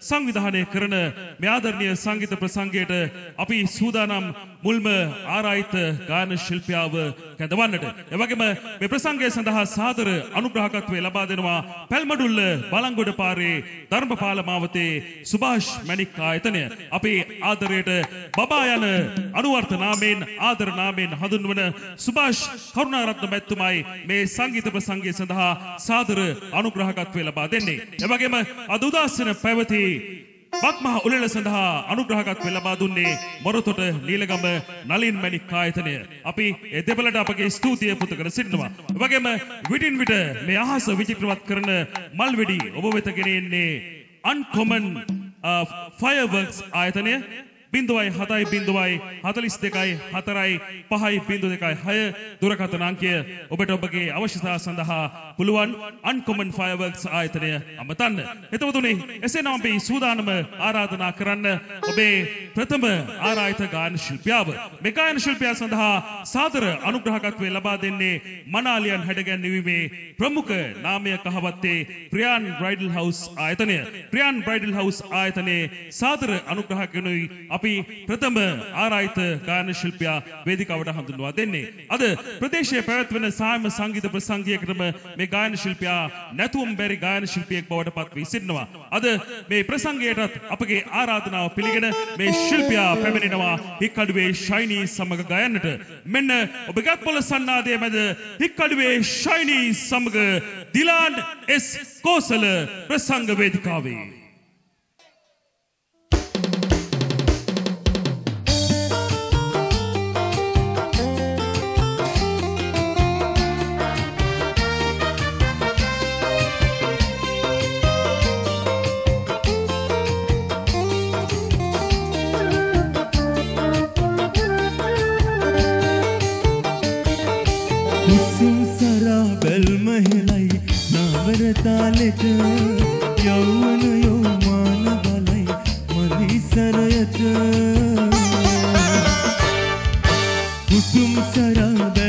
සංවිධානය කරන මෙයාදරණය සංගීත ප්‍රසංගයට අපි සූදානම් මුල්ම ආරායිත ගාන ශිල්පියාව කැඳවන්නට. එවගේම මේ ප්‍රසංගය සඳහා සාදර අනුග්‍රහකත්වය ලබා දෙනවා පැල්මඩුල්ල බලංගොඩ පාරේ ධර්මපාල මාවතේ සුභාෂ් මැණික් ආයතනය. අපි ආදරයට බබා යන අනුවර්ත නාමයෙන් ආදර නාමයෙන් හඳුන්වන සුභාෂ් කරුණාරත්න මැතිතුමයි මේ සංගීත ප්‍රසංගය සඳහා සාදර අනුග්‍රහකත්වය ලබා දෙන්නේ. එවගේම අද උදාසන පැවති බක්මහ උළෙල සඳහා අනුග්‍රහකත්වය ලබා දුන්නේ මොරතොට නීලගම නලින් මැණික් ආයතනය. අපි ඒ දෙපළට අපගේ ස්තුතිය පුද කර සිටිනවා. එවගේම විටින් විට මේ අහස විචිත්‍රවත් කරන මල්වෙඩි ඔබ වෙත ගෙන එන්නේ අන්කොමන් ෆයර්වර්ක්ස් uh, ආයතනය බින්දුවයි හතයි බින්දුවයි හතලිස් දෙකයි හතරයි පහයි බින්දු දෙකයි හය දුරකථන අංකය ඔබට ඔබගේ අවශ්‍යතා සඳහා පුළුවන් අන්කොමන් ෆයර්වර්ක්ස් ආයතනය අමතන්න. එතවතුනේ එසේ නම් අපි සූදානම ආරාධනා කරන්න ඔබේ ප්‍රථම ආරායිත ගාන ශිල්පියාව. මේ ගායන ශිල්පියා සඳහා සාදර අනුග්‍රහකත්වය ලබා දෙන්නේ මනාලියන් හැඩගැන්වීමේ ප්‍රමුඛ නාමය කහවත්තේ ප්‍රියාන් බ්‍රයිඩල් හවුස් ආයතනය. ප්‍රියාන් බ්‍රයිඩල් හවුස් ආයතනයේ සාදර අනුග්‍රහකනුයි අපි ප්‍රථම ආරායිත ගායන ශිල්පියා වේදිකාවට හඳුන්වා දෙන්නේ. අද ප්‍රදේශයේ පැවැත්වෙන සායම සංගීත ප්‍රසංගයකටම මේ ගායන ශිල්පියා නැතුවම් බැරි ගායන ශිල්පියෙක් බවට පත් වී සිටිනවා. අද මේ ප්‍රසංගයටත් අපගේ ආරාධනාව පිළිගෙන මේ ශිල්පියා පැමිණෙනවා හික්කඩුවේ ශෛනී සමග ගයන්නට. මෙන්න ඔබ ගත්පොළ සන්නාදය මැද හික්කඩුවේ ශෛනී සමග දිලාන් එස් කෝසල ප්‍රසංග වේදිකාවේ. තාලෙට යෞවනයෝ මාන බලයි මදිසරයට කුසුම් සරා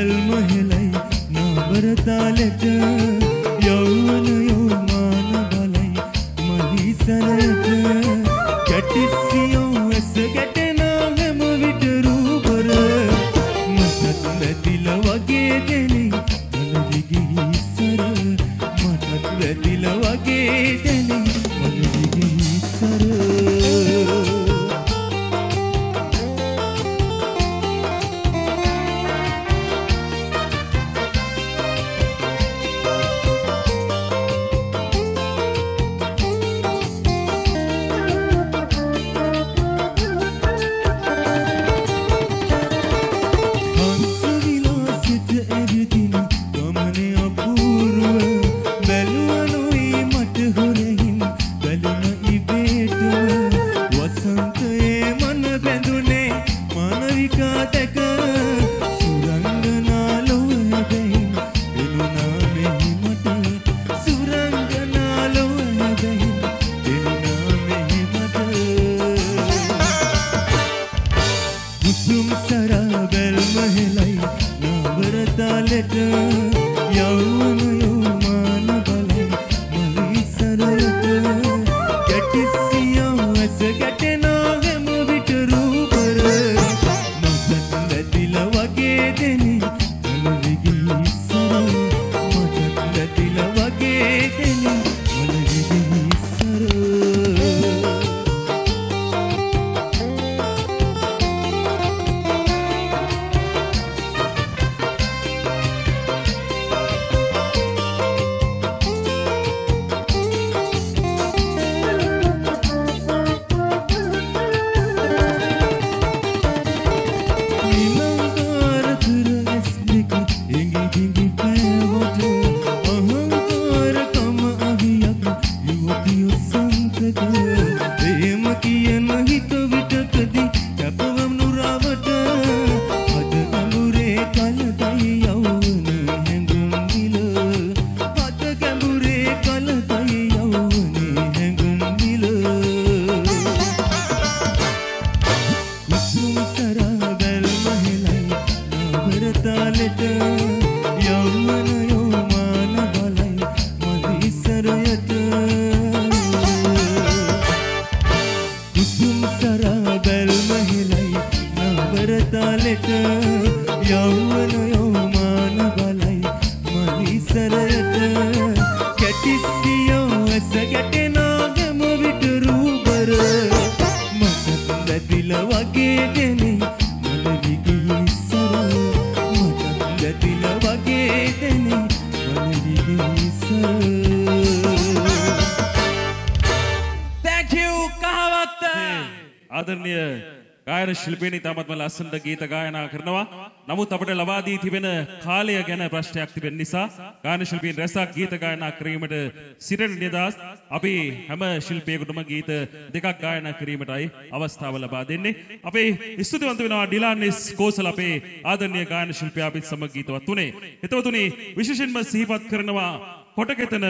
ශිල්පීනි තාමත්ම ලස්සනට ගීත ගායනා කරනවා. නමුත් අපට ලබා දී තිබෙන කාලය ගැන ප්‍රශ්නයක් තිබෙන නිසා ගායන ශිල්පීන් රැසක් ගීත ගායනා කිරීමට සිටින නිදහස් අපි හැම ශිල්පියෙකුටම ගීත දෙකක් ගායනා කිරීමටයි අවස්ථාව ලබා දෙන්නේ. අපේ ස්තුතිවන්ත වෙනවා ඩිලානිස් කෝසල අපේ ආදරණීය ගායන ශිල්පියා අපිත් සමග ගීතවත් තුනේ. හිතවතුනි විශේෂයෙන්ම සිහිපත් කරනවා කොටකෙතන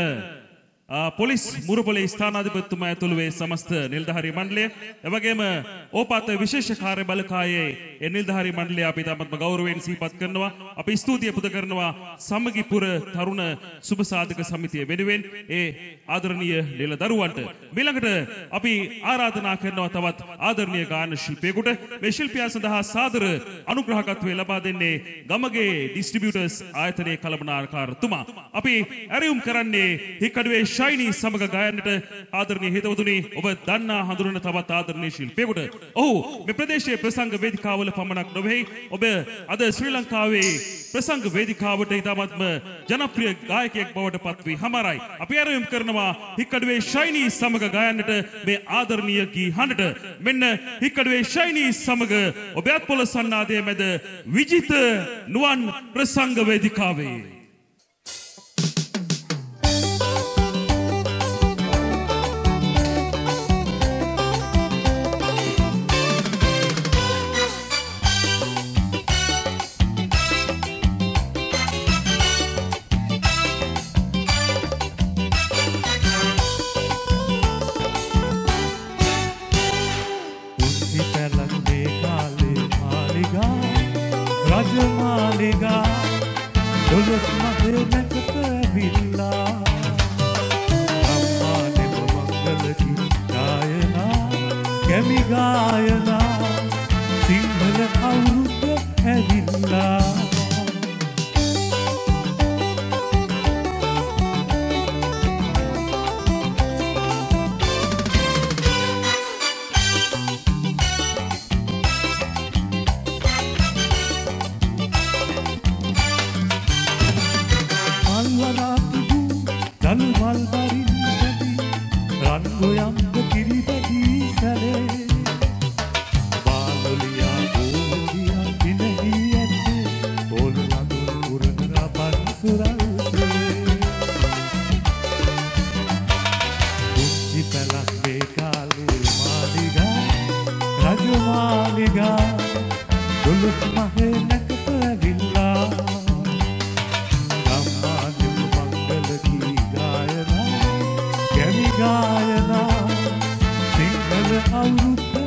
පොලිස් මුරපොල ස්ථානාධිපත්තුමා ඇතුළුවේ සමස්ත නිල්ධහරි මණ්ඩලය. එවගේම ඕපාත විශේෂ කාර්ය බලකායේ ඒ නිල්ධහරි මණ්ඩලය අපි තාමත්ම ගෞරවයෙන් සිහිපත් කරනවා. අපි ස්තුතිය පුද කරනවා සමගිපුර තරුණ සුබ සාධක සමිතිය වෙනුවෙන් ඒ ආදරණීය නිලදරුවන්ට ඊළඟට අපි ආරාධනා කරනවා තවත් ආදරණීය ගාන ශිල්පියෙකුට. මේ ශිල්පියා සඳහා සාදර අනුග්‍රහකත්වය ලබා දෙන්නේ ගමගේ ඩිස්ට්‍රිබියුටර්ස් ආයතනයේ කළමනාකාරතුමා අපි ඇරියුම් කරන්නේ හික්කඩුවේ ශයිනී සමග ගායන්නට ආදරණීය හිතවතුනි ඔබ දන්නා හඳුනන තවත් ආදරණීය ශිල්පියෙකුට. ඔහු මේ ප්‍රදේශයේ ප්‍රසංග වේදිකාවල පමණක් නොවේ ඔබ අද ශ්‍රී ලංකාවේ ප්‍රසංග වේදිකාවට ඉතාමත්ම ජනප්‍රිය ගායකයෙක් බවට පත් වී හමාරයි. අපි ආරම්භ කරනවා හික්කඩුවේ ශයිනී සමග ගායන්නට මේ ආදරණීය ගී හඬට මෙන්න හික්කඩුවේ ශයිනී සමග ඔබ අත්පොළ සන්නාදය මැද විජිත නුවන් ප්‍රසංග වේදිකාවේ. ගායනා සිංහල අවුරුද්ද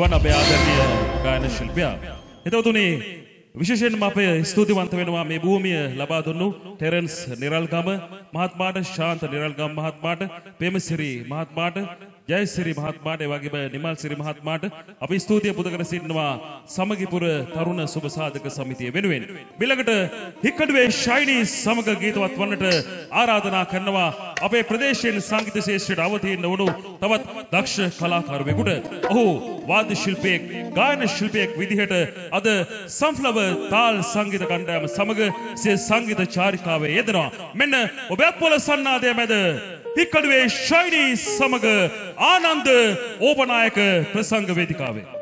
නුවන් අපේ ආදරණීය ගායන ශිල්පියා. හිතවතුනි විශේෂයෙන්ම අපේ ස්තුතිවන්ත වෙනවා මේ භූමිය ලබා දුන්නු ටෙරන්ස් නිරල්ගම මහත්මාට ශාන්ත නිරල්ගම මහත්මාට පේමසිරි මහත්මාට ජයසිරි මහත්මාට ඒ වගේම නිමල් සිරි මහත්මාට අපි ස්තුතිය පුද කර සිටිනවා සමගිපුර තරුණ සුබ සාධක සමිතිය වෙනුවෙන්. මිළඟට හික්කඩුවේ ශෛනී සමග ගීතවත් වන්නට ආරාධනා කරනවා අපේ ප්‍රදේශයෙන් සංගීත ශේෂ්ත්‍රයට අවතීර්ණ වුණු තවත් දක්ෂ කලාකරුවෙකුට. ඔහු වාද්‍ය ශිල්පියෙක් ගායන ශිල්පියෙක් විදිහට අද සම්ෆ්ලවර් තාල් සංගීත කණ්ඩායම සමග සිය සංගීත චාරිකාවේ යෙදෙනවා. මෙන්න ඔබත් පොළ සන්නාදය මැද හික්කඩුවේ ශෛනී සමග ආනන්ද ඕපනායක ප්‍රසංග වේදිකාවේ.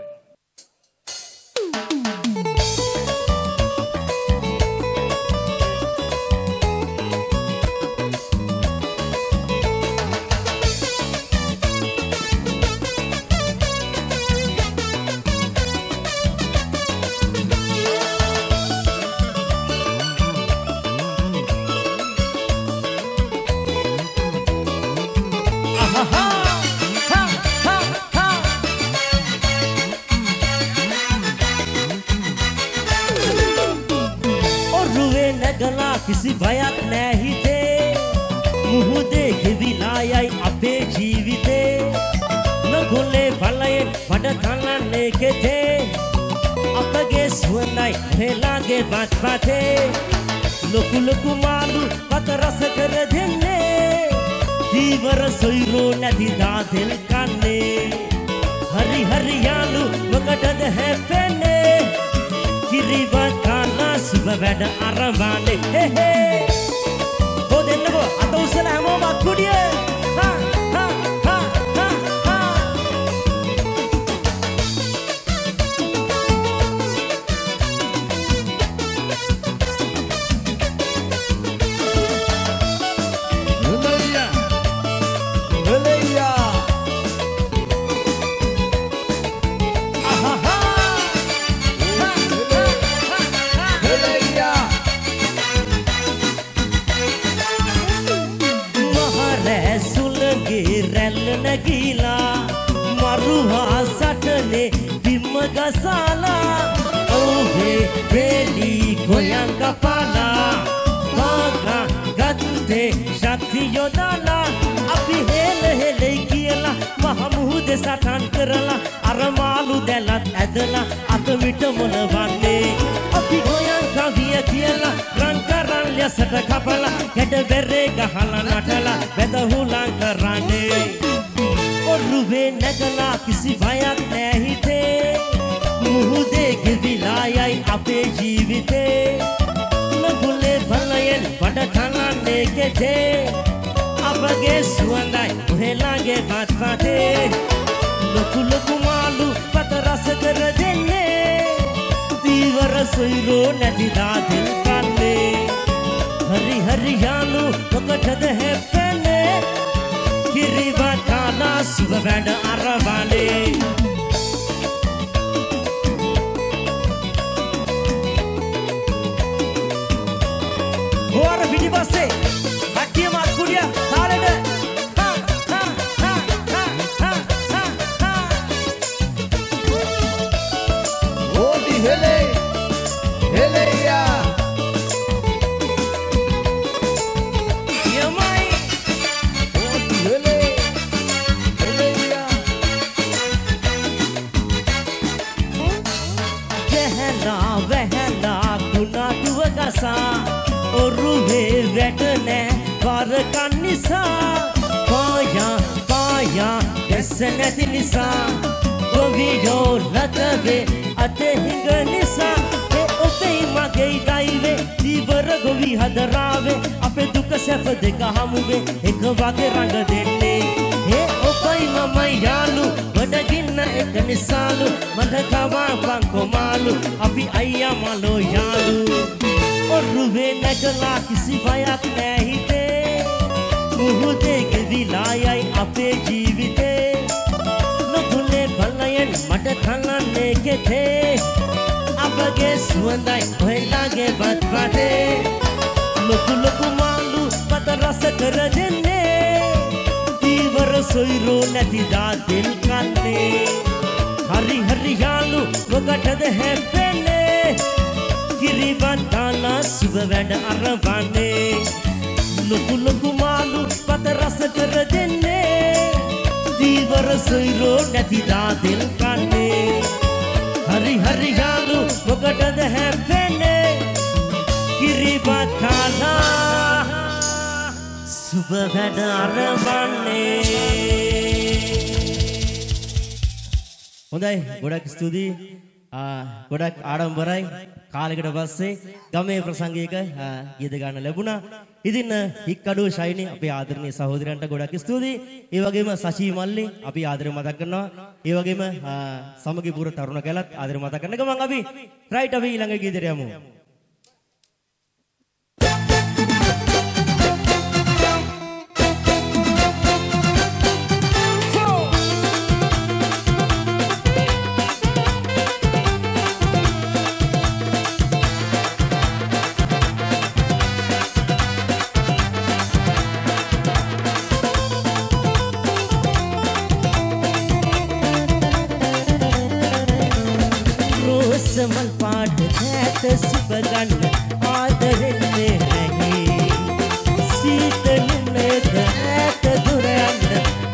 බයක් නෑ හිතේ. මුහුදේ ගෙවිලා යයි අපේ ජීවිතේ. නොගොලේ බලයෙන් වඩ තනන්නේ කෙතේ. අපගේ සුවඳයි හෙලාගේ බත් පතේ ලොකු ලොකු මාළු පත රස කර දෙන්නේ. දීවර සොයිරෝ නැති දාතෙල් කන්නේ. හරි හරි යාලු මොකටද හැපෙන්නේ කිරිවත් කාලා සුබ වැඩ අරවානේ හෙහෙ හො දෙන්නකෝ අත උස්සලා හැමෝම අත්කුඩිය. ඇදලා අතවිට මොනවන්නේ අපි ගොයන් කවිය කියලා රන් කරන් ලෙසට කපලා ගැඩවෙරේ ගහලා නටලා වැදහුලන් කරන්නේ ඔරුවේ නැගලා කිසි බයක් නෑ හිතේ. මුහුදේ ගෙවිලා යයි අපේ ජීවිතේ. නගුලේ බලයෙන් බඩ තනන්නේ කෙටේ. අපගේ සුවඳයි ඔහෙලාගේ මත් මතේ පත රස කර දෙන්නේ දීවර සොයිරෝ නැති දාදිල් කන්නේ හරි හරි යාලු මොකටද හැප්පෙන්නේ කිරිබත් කාලා සුබ වැඩ අරවනේ හොර පිටිපස්සේ කට්ටියම අත්කුඩිය නැති නිසා ගොවියෝ ලතවේ අතහිඟ නිසා ඒ ඔබේ මගේ ගයිවේ දීවර ගොවි හදරාවේ අපේ දුක සැප දෙක හමුවේ එක වගේ රඟ දෙන්නේ ඒ ඔබයි මමයි යාලු වඩගින්න එක නිසාලු මට කවා පංකොමාලු අපි අයියා මලෝ යාලු ඔරුවේ නැගලා කිසි බයක් නෑ හිතේ මුහුදේ ගෙවිලා යයි අපේ ජීවිතේ බලයෙන් මට කලන්නේ කෙතේ අපගේ සුවඳයි ඔහෙලාගේ බත් වටේ ලොකු ලොකු මාළු පත රස කර දෙන්නේ දීවර සොයිරෝ නැති දාදිල් කන්නේ හරි හරි යාලු මොකටද හැප්පෙන්නේ කිරිබත් දාලා සුබ වැඩ අරවන්නේ ලොකු ලොකු මාළු පත රස කර දෙන්නේ දීවර සොයිරෝ නැති දාදිල් කන්නේ හරි හරි යාලු මොකටද හැප්පෙන්නේ කිරිබත් කාලා සුබ වැඩ අරවන්නේ හොඳයි ගොඩක් ස්තුතියි ආ, ගොඩක් ආඩම්බරයි කාලෙකට පස්සේ ගමේ ප්‍රසංගයක ආ, ගීත ගන්න ලැබුණා. ඉතින් හික්කඩුව ශයිනි අපේ ආදරණීය සහෝදරයන්ට ගොඩක් ස්තුතියි. ඒ වගේම සචී මල්ලි අපි ආදරේ මතක් කරනවා. ඒ වගේම ආ, සමගි පුර තරුණ කැලත් ආදරේ මතක් කරන ගමන් අපි රයිට් අපි ඊළඟ ගීතයට යමු. සුබ ගන්න ආදරෙන්නේ නැහැ. සීතලුනේද ඈත දුර යන්න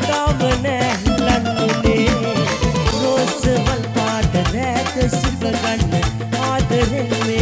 තාම නැහලන්නුනේ රෝසමල් පාට හැට සුබ ගන්න ආදරෙන්නේ නැහැ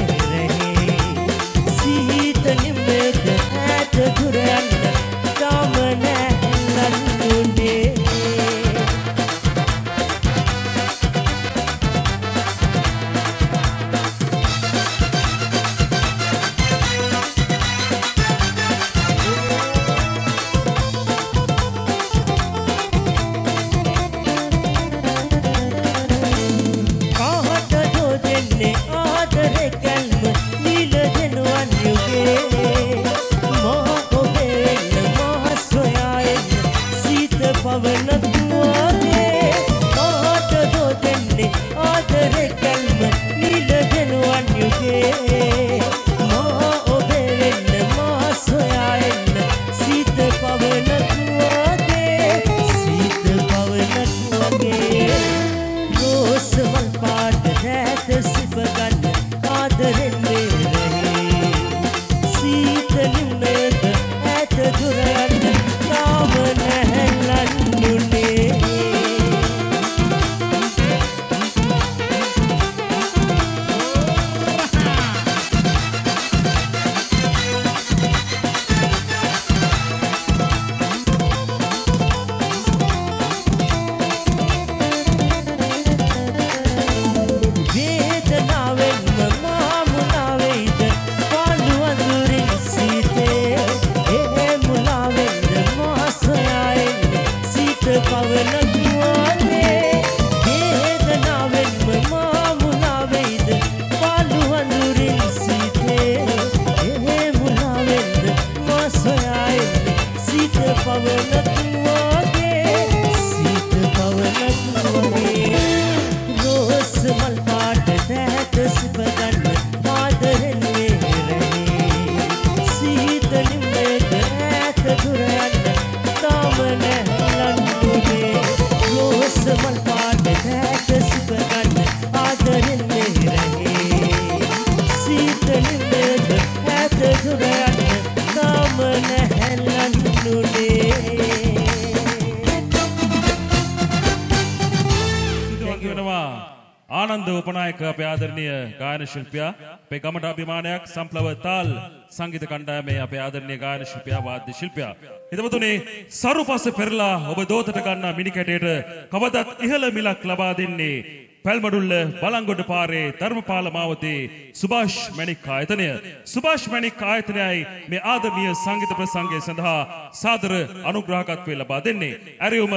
ශිල්පියා අපේ ගමට අභිමානයක් සම්ප්ලව තාල් සංගීත කණ්ඩායමේ අපේ ආදරණීය ගායන ශිල්පියා වාද්‍ය ශිල්පියා. හිතවතුනි සරු පස්සේ පෙරලා ඔබ දෝතට ගන්නා මිනි කැටයට කවදත් ඉහළ මිලක් ලබා දෙන්නේ පැල්මඩුල්ල බලංගොඩ පාරේ ධර්මපාල මාවතේ සුභාෂ් මැණික් ආයතනය. සුභාෂ් මැණික් ආයතනයයි මේ ආදරණීය සංගීත ප්‍රසංගය සඳහා සාදර අනුග්‍රහකත්වය ලබා දෙන්නේ. ඇරියුම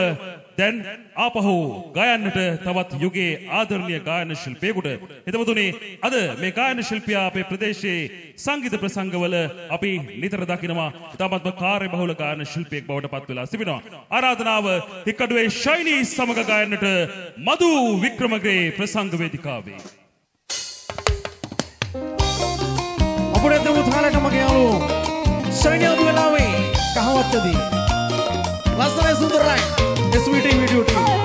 දැන් ආපහු ගයන්නට තවත් යුගයේ ආදරණීය ගායන ශිල්පියෙකුට හිතවතුනි අද මේ ගායන ශිල්පියා අපේ ප්‍රදේශයේ සංගීත ප්‍රසංගවල අපි නිතර දකිනවා. ඉතාමත්ම කාර්යබහුල ගායන ශිල්පියෙක් බවට පත් වෙලා සිටිනවා. ආරාධනාව හික්කඩුවේ ශෛලී සමග ගයන්නට මදු වික්‍රමගේ ප්‍රසංග වේදිකාවේ. අපේ දෙමු තාලට මගේ යාළුවෝ ශරණ්‍ය අබු වෙලාවේ කහවත්තදී. ලස්සනයි සුන්දරයි. SVT video team මල්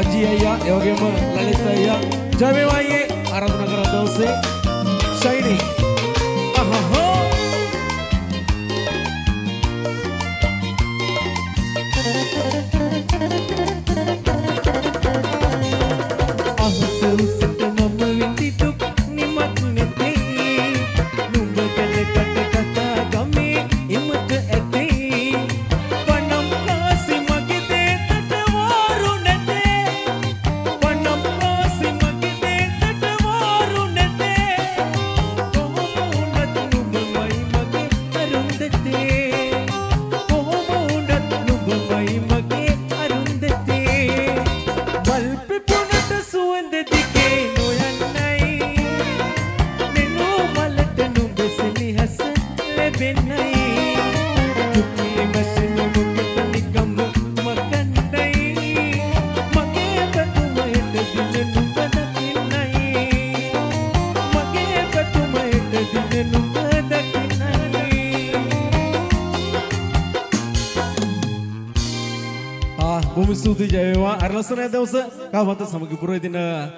අපේ සජ්ජී අයියා ඒ වගේම ලලිත් අයියා ජය වේවා ස්තුතියි ජය වේවා අර ලස්සන දවස කාමත සමගි පුරේ දින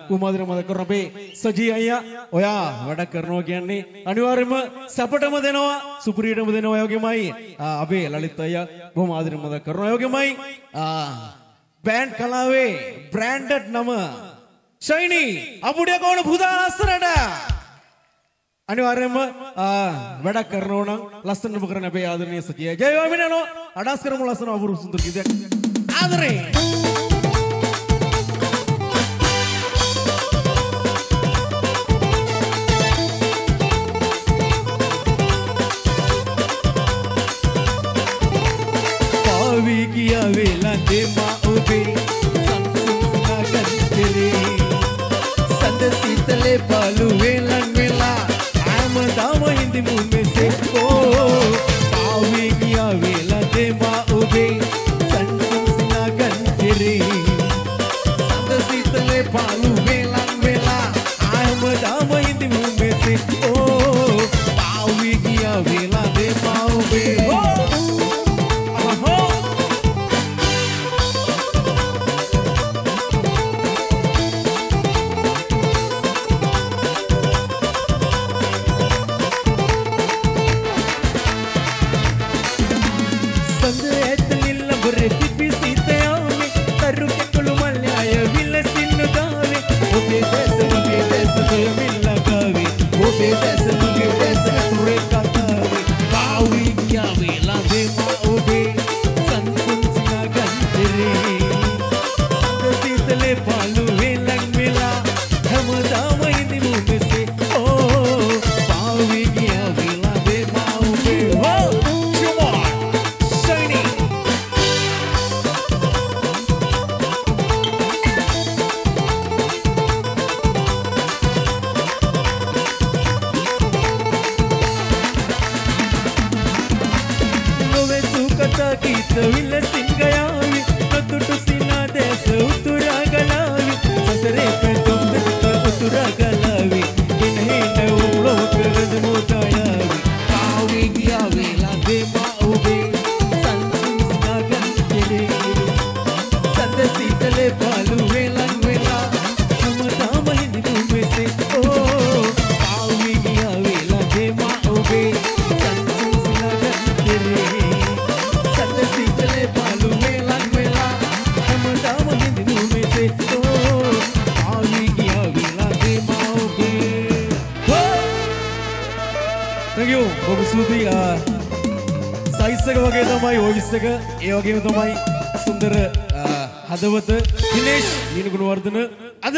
කුමාදර මත කරන අපේ සජී අයියා. ඔයා වැඩ කරනවා කියන්නේ අනිවාර්යයෙන්ම සැපටම දෙනවා සුපිරියටම දෙනවා ඔය වගේමයි. ආ, අපේ ලලිත් අයියා බොහොම ආදරෙන් මත කරනවා ඔය වගේමයි. බෑන්ඩ් කලාවේ බ්‍රෑන්ඩඩ් නම ෂයිනී අපුඩිය කෝණ පුදා ලස්සනට. අනිවාර්යයෙන්ම ආ, වැඩක් කරනවා නම් ලස්සනම කරන අපේ ආදරණීය සජී ජය වේවා මිනනෝ. අඩස් කරමු ලස්සන අපුරු සුන්දර ගීතයක්. ආදරේ! අපි ගිය වෙලඳේ මා ඔබේ සංසුන්නාගත්තේ සඳ සීතලේ බලුවේ ලං වෙලා ආම දාම හිඳි මුන් වගේම තමයි සුන්දර ආ, හදවත දිනේෂ් මීනගුණවර්ධන. අද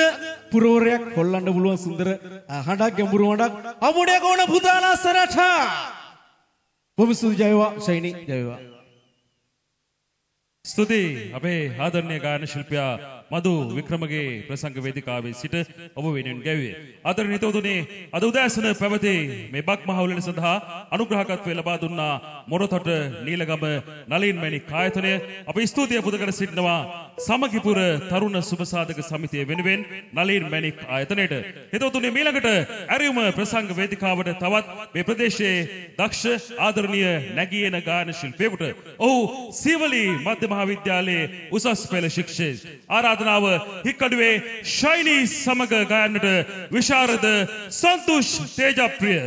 පුරවරයක් හොල්ලන්න පුළුවන් සුන්දර ආ, හඬක් ගැඹුරු හඬක්. අපුඩේ කෝණ පුතාලා සරට බොහොම ස්තුතියි ජයවා ෂයිනි ජයවා. ස්තුතියි. අපේ ආදරණීය ගායන ශිල්පියා මදු වික්‍රමගේ ප්‍රසංග වේදිකාවේ සිට ඔබ වෙනුවෙන් ගැව්වේ. ආදරණීය හිතවතුනි අද උදෑසන පැවති මේ බක් මහවුලන සඳහා අනුග්‍රහකත්වය ලබා දුන්නා මොරතොට නීලගම නලින් මැණික් ආයතනය. අපි ස්තුතිය පුද කර සිටිනවා සමගිපුර තරුණ සුබසාධක සමිතිය වෙනුවෙන් නලින් මැණික් ආයතනයට. හිතවතුනි මීළඟට ඇරියුම ප්‍රසංග වේදිකාවට තවත් මේ ප්‍රදේශයේ දක්ෂ ආදරණීය නැගී එන ගායන ශිල්පියෙකුට ඔහු සීවලි මධ්‍ය මහාවිද්‍යාලයේ උසස් පෙළ ශික්ෂක ආරාධනාව හික්කඩුවේ ශෛනී සමග ගයන්නට විශාරද සන්තුෂ් තේජප්‍රිය.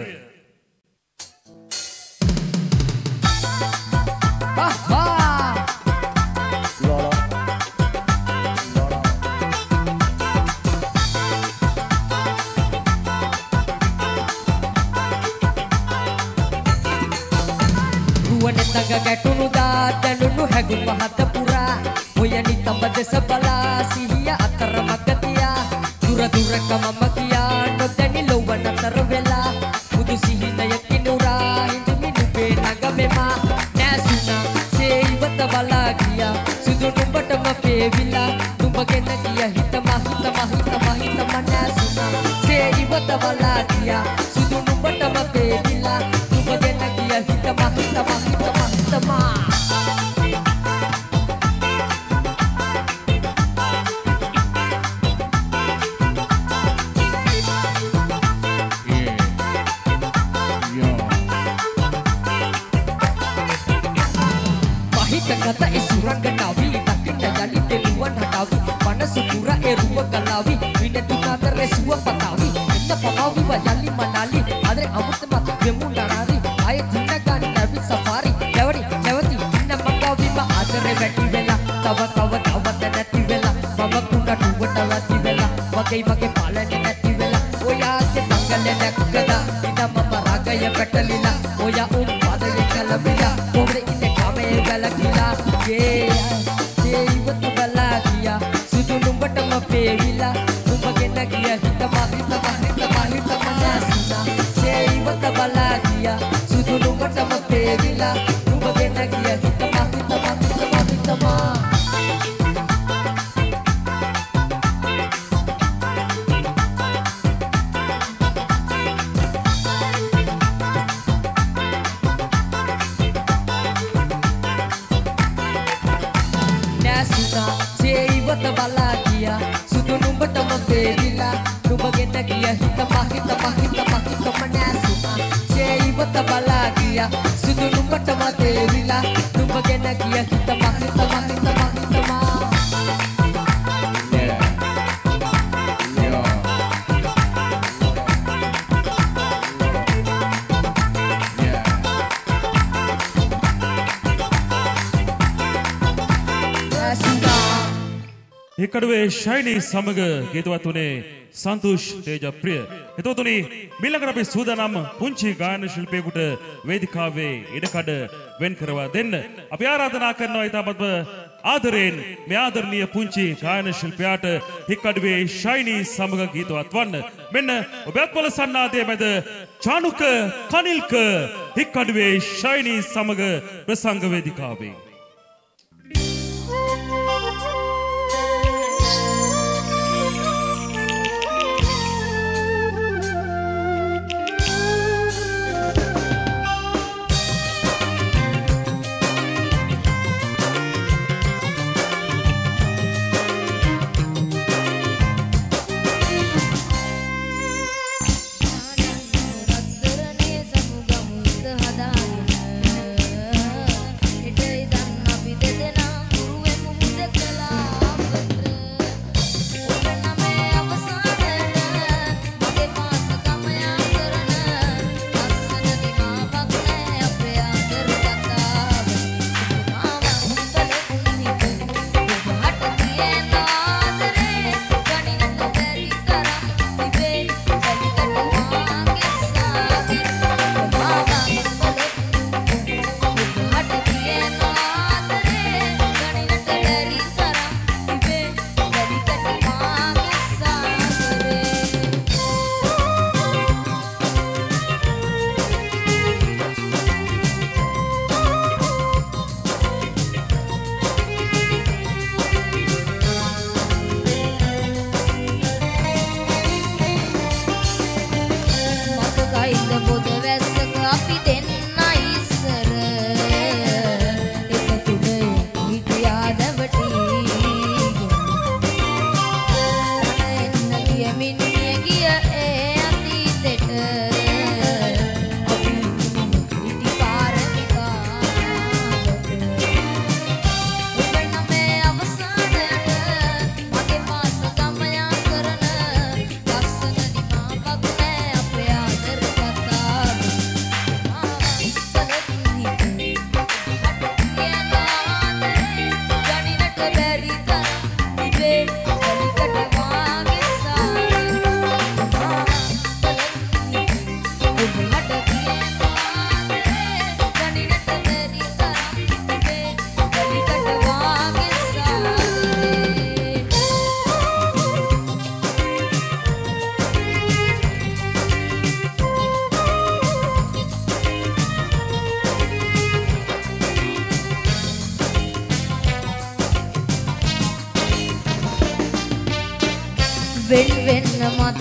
රුවන තඟ ගැටුණු දා දැනුණු හැගුම හත පුරා ඔය නිතඹ දෙස බලා සිහිය අතර මගතියා දුර දුරක මම කියා නොදැනි ලොව නතර වෙලා. බුදු සිහිනය කිනුරා හිඳුමි නුබේ නගමෙමා. නෑසුනා සේ ඉවත බලා ගියා. සුදු නුඹටම පේවිලා නුඹගෙන ගිය හිතම හිතම හිතම හිතම නෑසුනා සේ ඉවත බලා ගියා. සුදු නුඹටම හිකඩුවේ ශෛලී සමග ගීතවත් වනේ සන්තුෂ් තේජප්‍රිය. එතවතුනි මිල්ලකට අපි සූදානම් පුංචි ගායන ශිල්පියෙකුට වේදිකාවේ ඉඩකඩ වෙන් කරවා දෙන්න. අපි ආරාධනා කරනවා ඊටමත් ආදරයෙන් මේ ආදරණීය පුංචි ගායන ශිල්පියාට හිකඩුවේ ශෛලී සමග ගීතවත් වන්න. මෙන්න ඔබත් වල සන්නාදයේ මැද චානුක කනිල්ක හිකඩුවේ ශෛලී සමග ප්‍රසංග වේදිකාවේ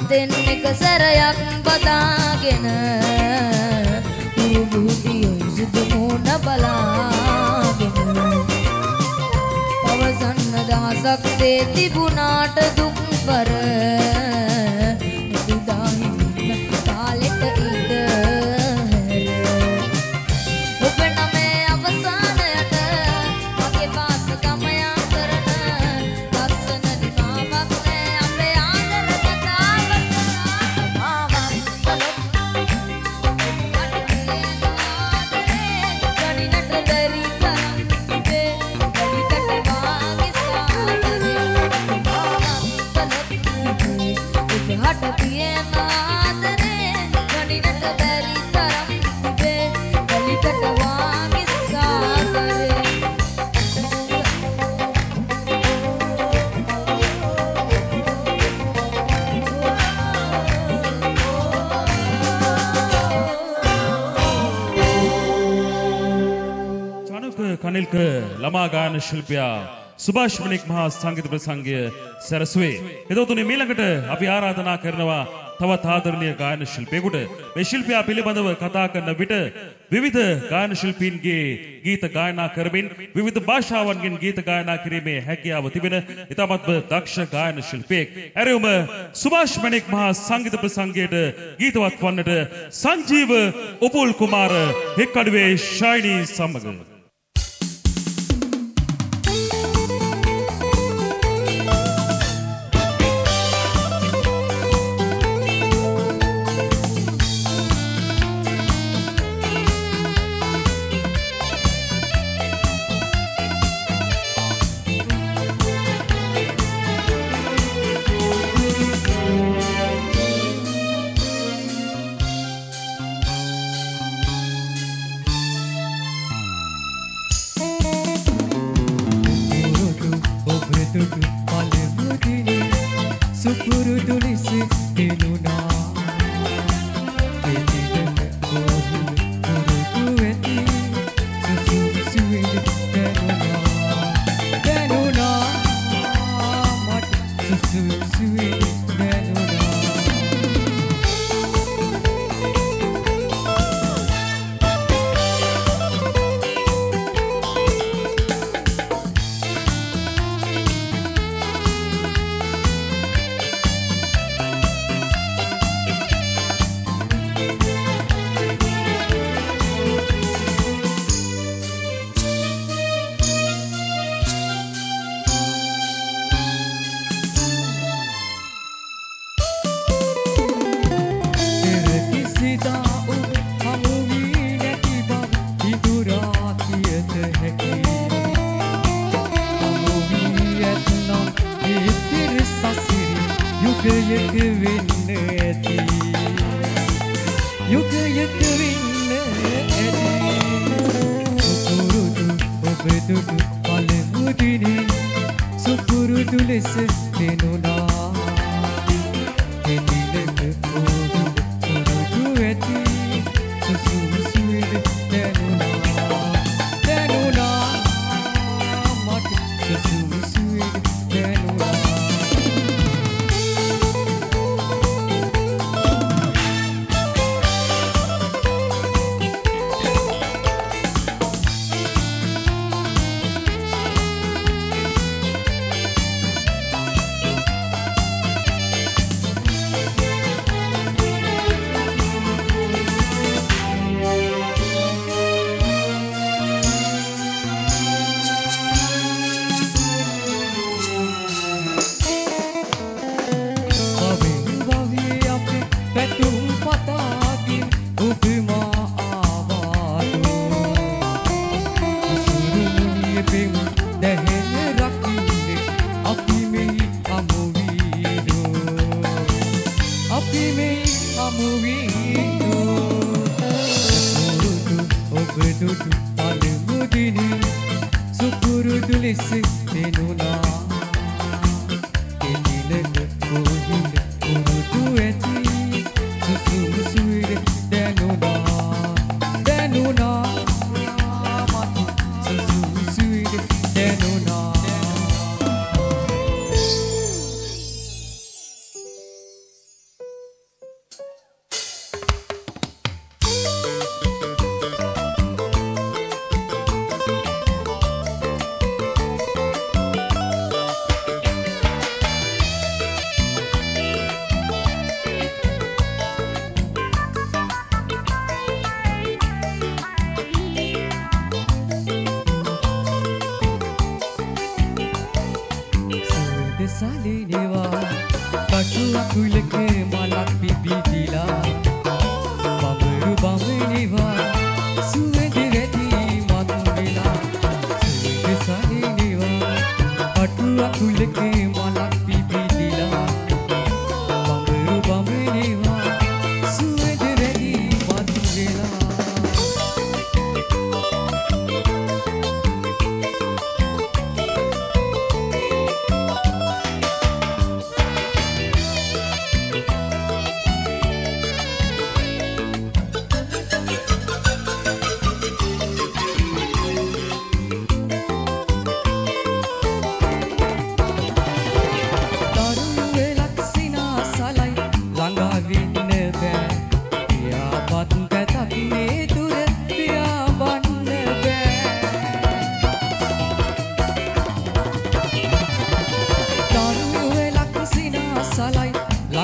අතෙන් එක සැරයක් බදාගෙන මුරුබුදියෝ සුදු මෝන බලාගෙන පවසන්න දහසක් දේ තිබුණාට දුක් පර ළමාගායන ශිල්පියා සුභාෂ් මණික් මහා සංගීත ප්‍රසංගය සැරසුවේ. එතකොට මේලකට අපි ආරාධනා කරනවා තවත් ආදරණීය ගායන ශිල්පියෙකුට මේ ශිල්පියා පිළිබඳව කතා කරන විට විවිධ ගායන ශිල්පීන්ගේ ගීත ගායනා කරමින් විවිධ භාෂාවන්ගෙන් ගීත ගායනා කිරීමේ හැකියාව තිබෙන ඉතාමත්ම දක්ෂ ගායන ශිල්පියෙක්. ඇරයුම සුභාෂ් මණික් මහා සංගීත ප්‍රසංගයට ගීතවත් වන්නට සංජීව උපුල් කුමාර හික්කඩුවේ ශායිනී සමග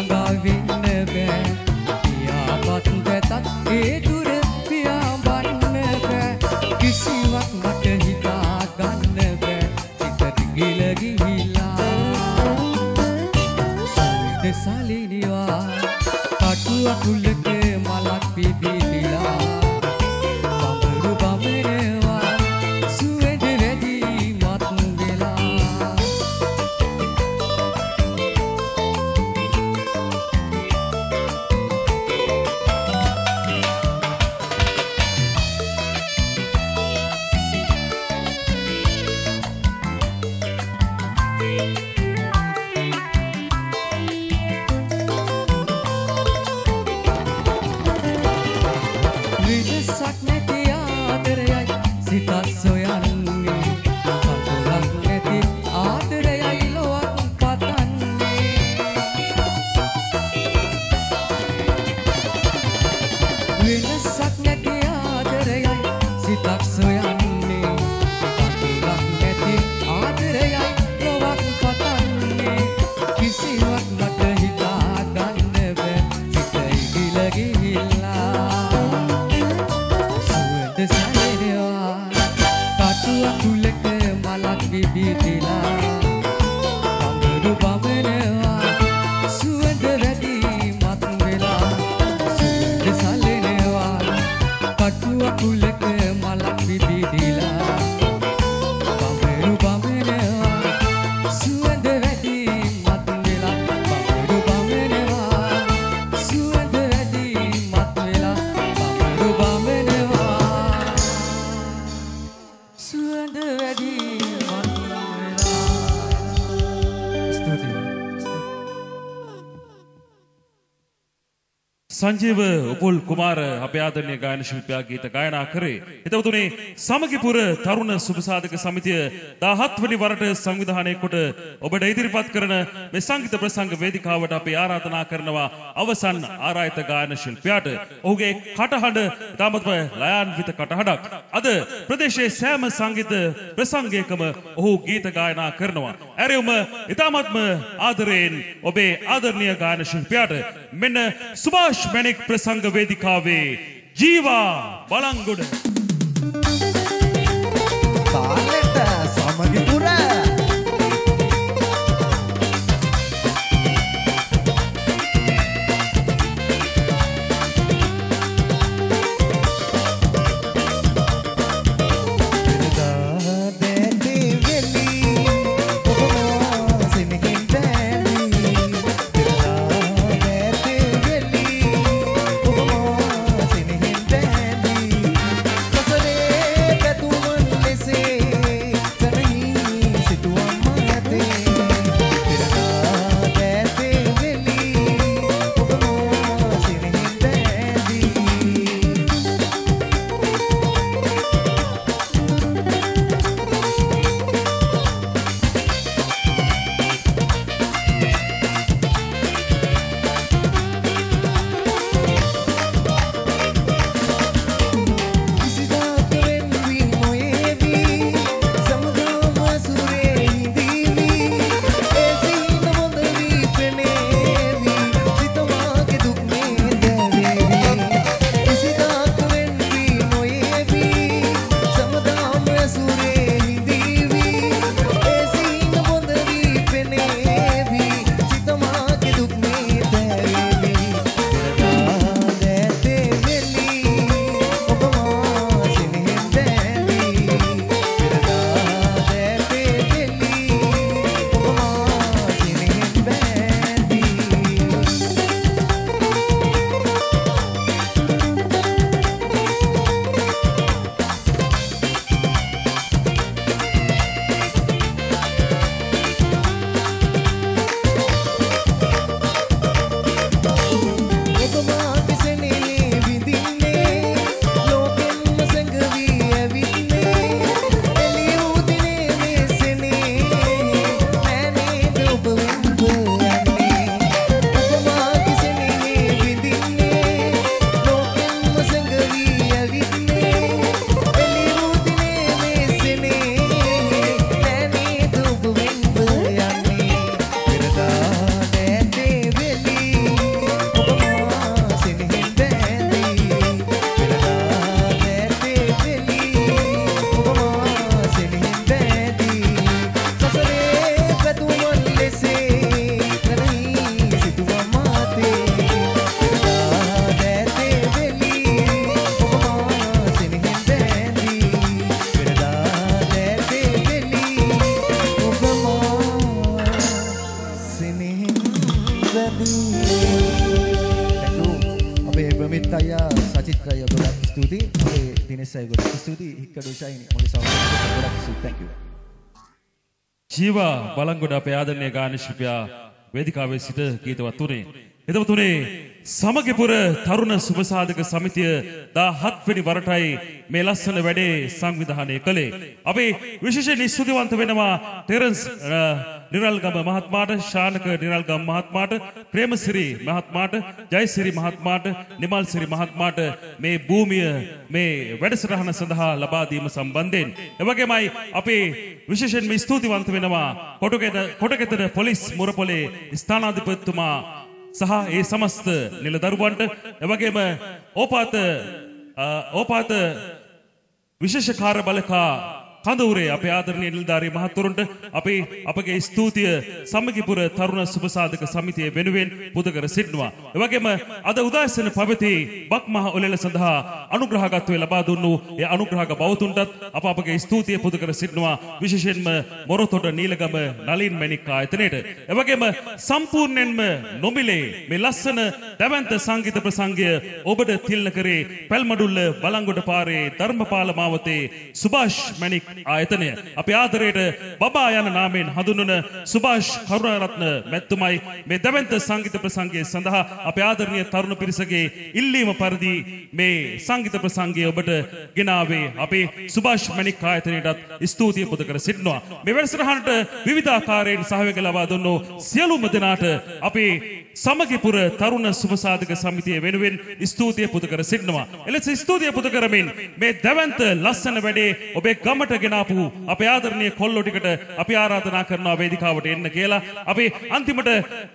ළඟා වෙන්න බෑ. පියාපත් වැතත් ඒ දුර සංජීව උපුල් කුමාර අපේ ආදරණීය ගායන ශිල්පියා ගීත ගායනා කරේ. හිතවතුනි සමගිපුර තරුණ සුබසාධක සමිතිය 17 වෙනි වරට සංවිධානය කොට ඔබට ඉදිරිපත් කරන මේ සංගීත ප්‍රසංග වේදිකාවට අපි ආරාධනා කරනවා අවසන් ආරායත ගායන ශිල්පියාට. ඔහුගේ කටහඬ තාමත්ම ලයාන්විත කටහඬක්. අද ප්‍රදේශයේ සෑම සංගීත ප්‍රසංගයකම ඔහු ගීත ගායනා කරනවා. ඇරයුම ඉතාමත්ම ආදරයෙන් ඔබේ ආදරණීය ගායන ශිල්පියාට මෙන්න සුභාෂ් මැණික් ප්‍රසංග වේදිකාවේ ජීවා බලංගොඩ. කාලෙට සමගිපුර ජීවා බලංගොඩ අපේ ආදරණීය ගායන ශිල්පියා වේදිකාවේ සිට ගීතවත් තුනේ. එතකොට තුනේ සමගිපුර තරුණ සුබසාධක සමිතිය 17 වෙනි වරටයි මේ ලස්සන වැඩේ සංවිධානය කළේ. අපි විශේෂයෙන් ස්තුතිවන්ත වෙනවා ටෙරන්ස් අ, නිරල්ගම මහත්මයාට, ශානක නිරල්ගම මහත්මයාට, ප්‍රේමසිරි මහත්මයාට, ජයසිරි මහත්මයාට, නිමල්සිරි මහත්මයාට මේ භූමිය මේ වැඩසටහන සඳහා ලබා දීම සම්බන්ධයෙන්. එවැගේමයි අපි විශේෂයෙන්ම ස්තුතිවන්ත වෙනවා කොටගෙද කොටගෙතර පොලිස් මුරපොලේ ස්ථානාධිපතිතුමා සහ ඒ සමස්ත නිලදරුවන්ට එවැගේම ඕපාත අ, ඕපාත විශේෂ කාර්ය බලකා කඳවුරේ අපේ ආදරණීය නිලධාරී මහතුරුන්ට අපි අපගේ ස්තුතිය සමගිපුර තරුණ සුබසාධක සමිතිය වෙනුවෙන් පුද කර සිටිනවා. එවැගේම අද උදෑසන පැවති බක් මහ ඔලෙල සඳහා අනුග්‍රහකත්වය ලබා දුන්නු ඒ අනුග්‍රහක බවතුන්ටත් අප අපගේ ස්තුතිය පුද කර සිටිනවා. විශේෂයෙන්ම මොරොතොට නීලගම නලින් මැණික් ආයතනයට. එවැගේම සම්පූර්ණයෙන්ම නොමිලේ මේ ලස්සන දැවැන්ත සංගීත ප්‍රසංගය ඔබට තිල්න කරේ පැල්මඩුල්ල බලංගොඩ පාරේ ධර්මපාල මාවතේ සුභාෂ් මැණික් ආයතනය. අපි ආදරයට බබා යන නාමයෙන් හඳුන්වන සුභාෂ් කරුණාරත්න මැතිතුමයි මේ දැවැන්ත සංගීත ප්‍රසංගය සඳහා අපේ ආදරණීය තරුණ පිරිසගේ ඉල්ලීම පරිදි මේ සංගීත ප්‍රසංගය ඔබට ගෙනාවේ අපේ සුභාෂ් මැණික් ආයතනයටත් ස්තුතිය පුද කර සිටිනවා. මේ වැඩසටහනට විවිධාකාරයෙන් සහයෝගය ලබා දුන්නු සියලුම දෙනාට අපේ සමගිපුර තරුණ සුභසාධක සමිතිය වෙනුවෙන් ස්තුතිය පුද කර සිටිනවා. එලෙස ස්තුතිය පුද කරමින් මේ දැවැන්ත ලස්සන වැඩේ ඔබේ ගමට ගෙනාපු අපේ ආදරණීය කොල්ලෝ ටිකට අපි ආරාධනා කරනවා වේදිකාවට එන්න කියලා. අපි අන්තිමට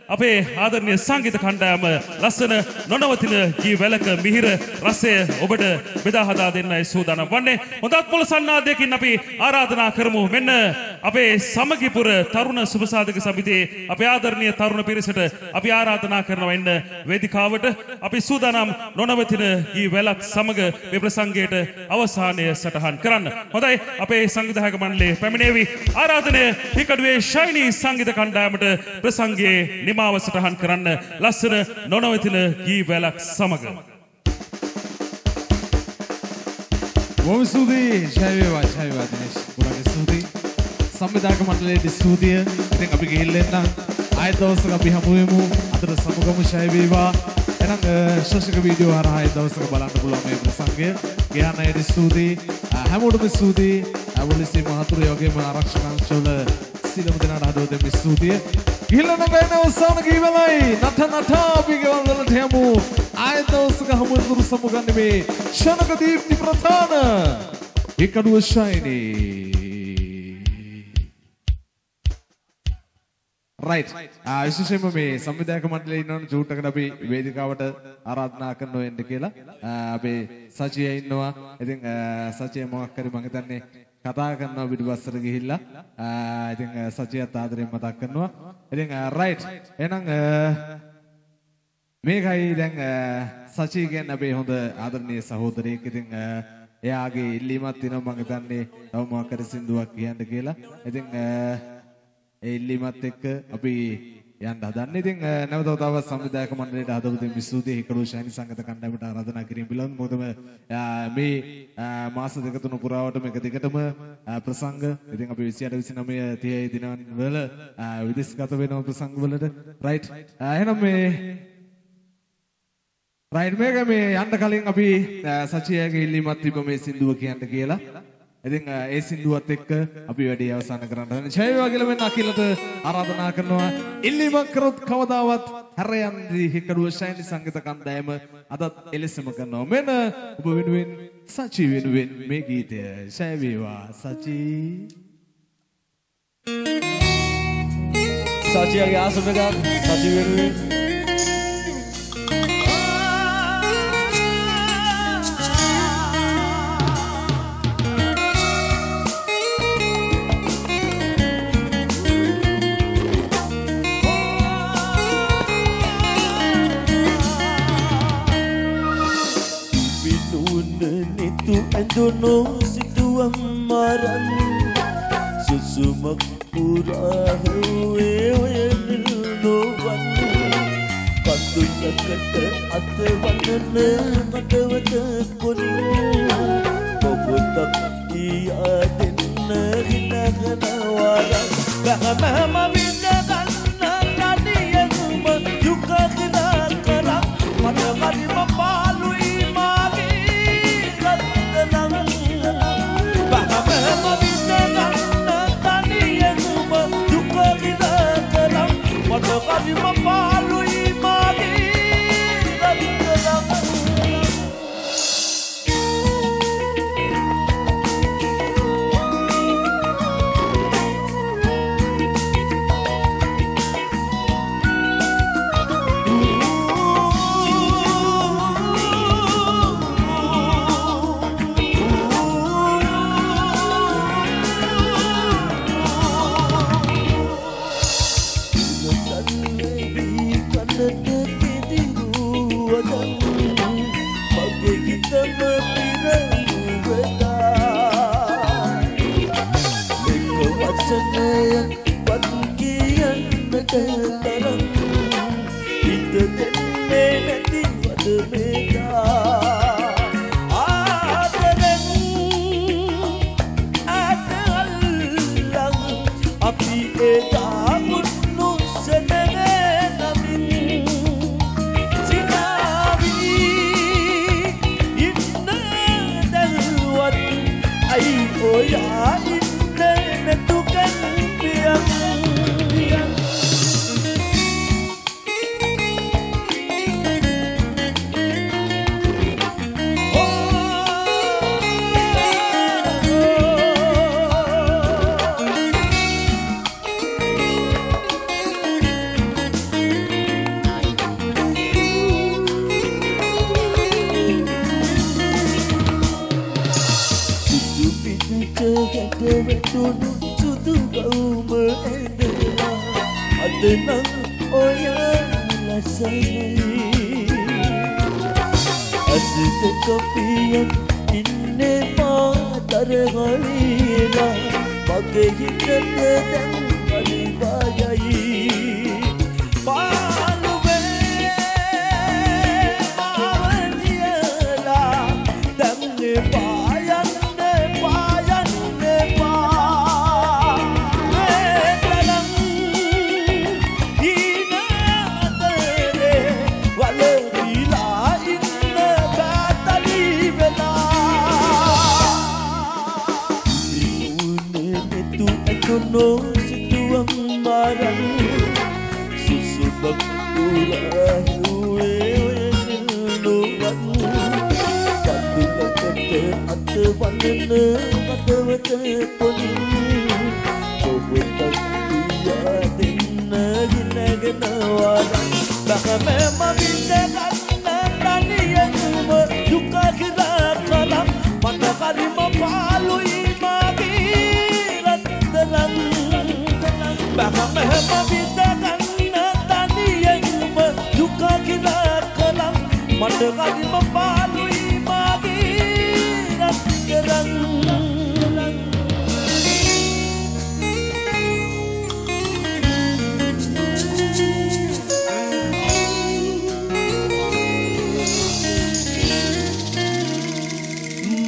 අපේ ආදරණීය සංගීත කණ්ඩායම ලස්සන නොනවතින ජී වැලක මිහිර රසය ඔබට බෙදා හදා දෙන්නයි සූදානම් වන්නේ. හොඳත් පොළ සන්නාදයකින් අපි ආරාධනා කරමු. මෙන්න අපේ සමගිපුර තරුණ සුභසාධක සමිතියේ අපේ ආදරණීය තරුණ පිරිසට අපි ආරාධනා කරනවා එන්න වේදිකාවට. අපි සූදානම් නොනවතින ජී වැලක් සමග මේ ප්‍රසංගයට අවසානය සටහන් කරන්න. හොඳයි අපේ සංවිධායක මණ්ඩලයේ පැමිණේවි. ආරාධනය හිකඩුවේ ශෛනී සංගීත කණ්ඩායමට ප්‍රසංගයේ නිමාව සටහන් කරන්න ලස්සන නොනවතින ගී වැලක් සමග. බොහොම ස්තුතියි. ජය වේවා ජය වේවා දිනේෂ්. ගොඩක් ස්තුතියි. සංවිධායක මණ්ඩලයට ස්තුතිය. ඉතින් අපි ගිහිල්ලා එන්න ආයෙත් දවසක අපි හමු වෙමු. අතට සමුගමු ජය වේවා. එහෙනම් ශෝෂක වීඩියෝ හරහා ආයෙත් දවසක බලන්න පුළුවන් මේ ප්‍රසංගය. ගියන්න අයට ස්තුතියි අ, හැමෝටම ස්තුතියි අවුලිසි මහතුරු ඒ වගේම ආරක්ෂක අංශවල සියලුම දෙනාට හදවතින් ස්තුතියි. ගිහිල්ලා නම් ගන්න අවසාන කීවලයි. නට නටා අපි ගෙවල් වලට යමු. ආයෙත් දවසක හමු වෙනතුරු සමුගන්නේ මේ ක්ෂණක දීප්ති ප්‍රධාන. එකඩුව ශයිනී. රයිට් විශේෂයෙන්ම මේ සංවිධායක මණ්ඩලයේ ඉන්නවනේ චූට්ටකට අපි වේදිකාවට ආරාධනා කරනවා එන්න කියලා. ආ, අපේ සචිය ඉන්නවා. ඉතින් ආ, සචිය මොකක් හරි මම හිතන්නේ කතා කරනවා පිටිපස්සට ගිහිල්ලා. ආ, ඉතින් ආ, සචියත් ආදරෙන් මතක් කරනවා. ඉතින් රයිට් එහෙනම් ආ, මේකයි දැන් ආ, සචි කියන්නේ අපේ හොඳ ආදරණීය සහෝදරයෙක්. ඉතින් ආ, එයාගේ ඉල්ලීමක් තියෙනවා මම හිතන්නේ තව මොකක් හරි සින්දුවක් කියන්න කියලා. ඉතින් ආ, ඒ ඉල්ලීමත් එක්ක අපි යන්න හදන්නේ. ඉතින් අ, නැවත තවත් සංවිධායක මණ්ඩලයට හදවතින් ස්තුතියි හිකඩු ශානි සංගත කණ්ඩායමට ආරාධනා කිරීම පිළිබඳව. මොකද මේ, අ, මේ අ, මාස දෙක තුන පුරාවට මේක දිගටම අ, ප්‍රසංග ඉතින් අපි 28 29 30 දිනවල වල අ, විදේශගත වෙන ප්‍රසංග වලට රයිට්. එහෙනම් මේ රයිට් මේක මේ යන්න කලින් අපි අ, සචියගේ ඉල්ලීමක් තිබ්බ මේ සින්දුව කියන්න කියලා. ඉතින් අ, ඒ සින්දුවත් එක්ක අපි වැඩේ අවසන් කරන්න හදන. ජය වේවා කියලා මෙන්න අකිලට ආරාධනා කරනවා. ඉල්ලීමක් කරොත් කවදාවත් හැර යන්නේ හිකඩුව ශෛලි සංගීත කණ්ඩායම අදත් එලෙසම කරනවා. මෙන්න ඔබ වෙනුවෙන් සචි වෙනුවෙන් මේ ගීතය ජය වේවා සචි. සචියගේ ආසම එකක් සචි වෙනුවෙන් ඇඳුණු සිටුවම් මරන් සුසුමක් පුරා හෙව්වේ ඔය නිල් නොවන් පසුයකට අතවන්නන මටවත පොලින් ඔබතක් කියා දෙන්න හිනගනවා බැහමම විඳගන්න මට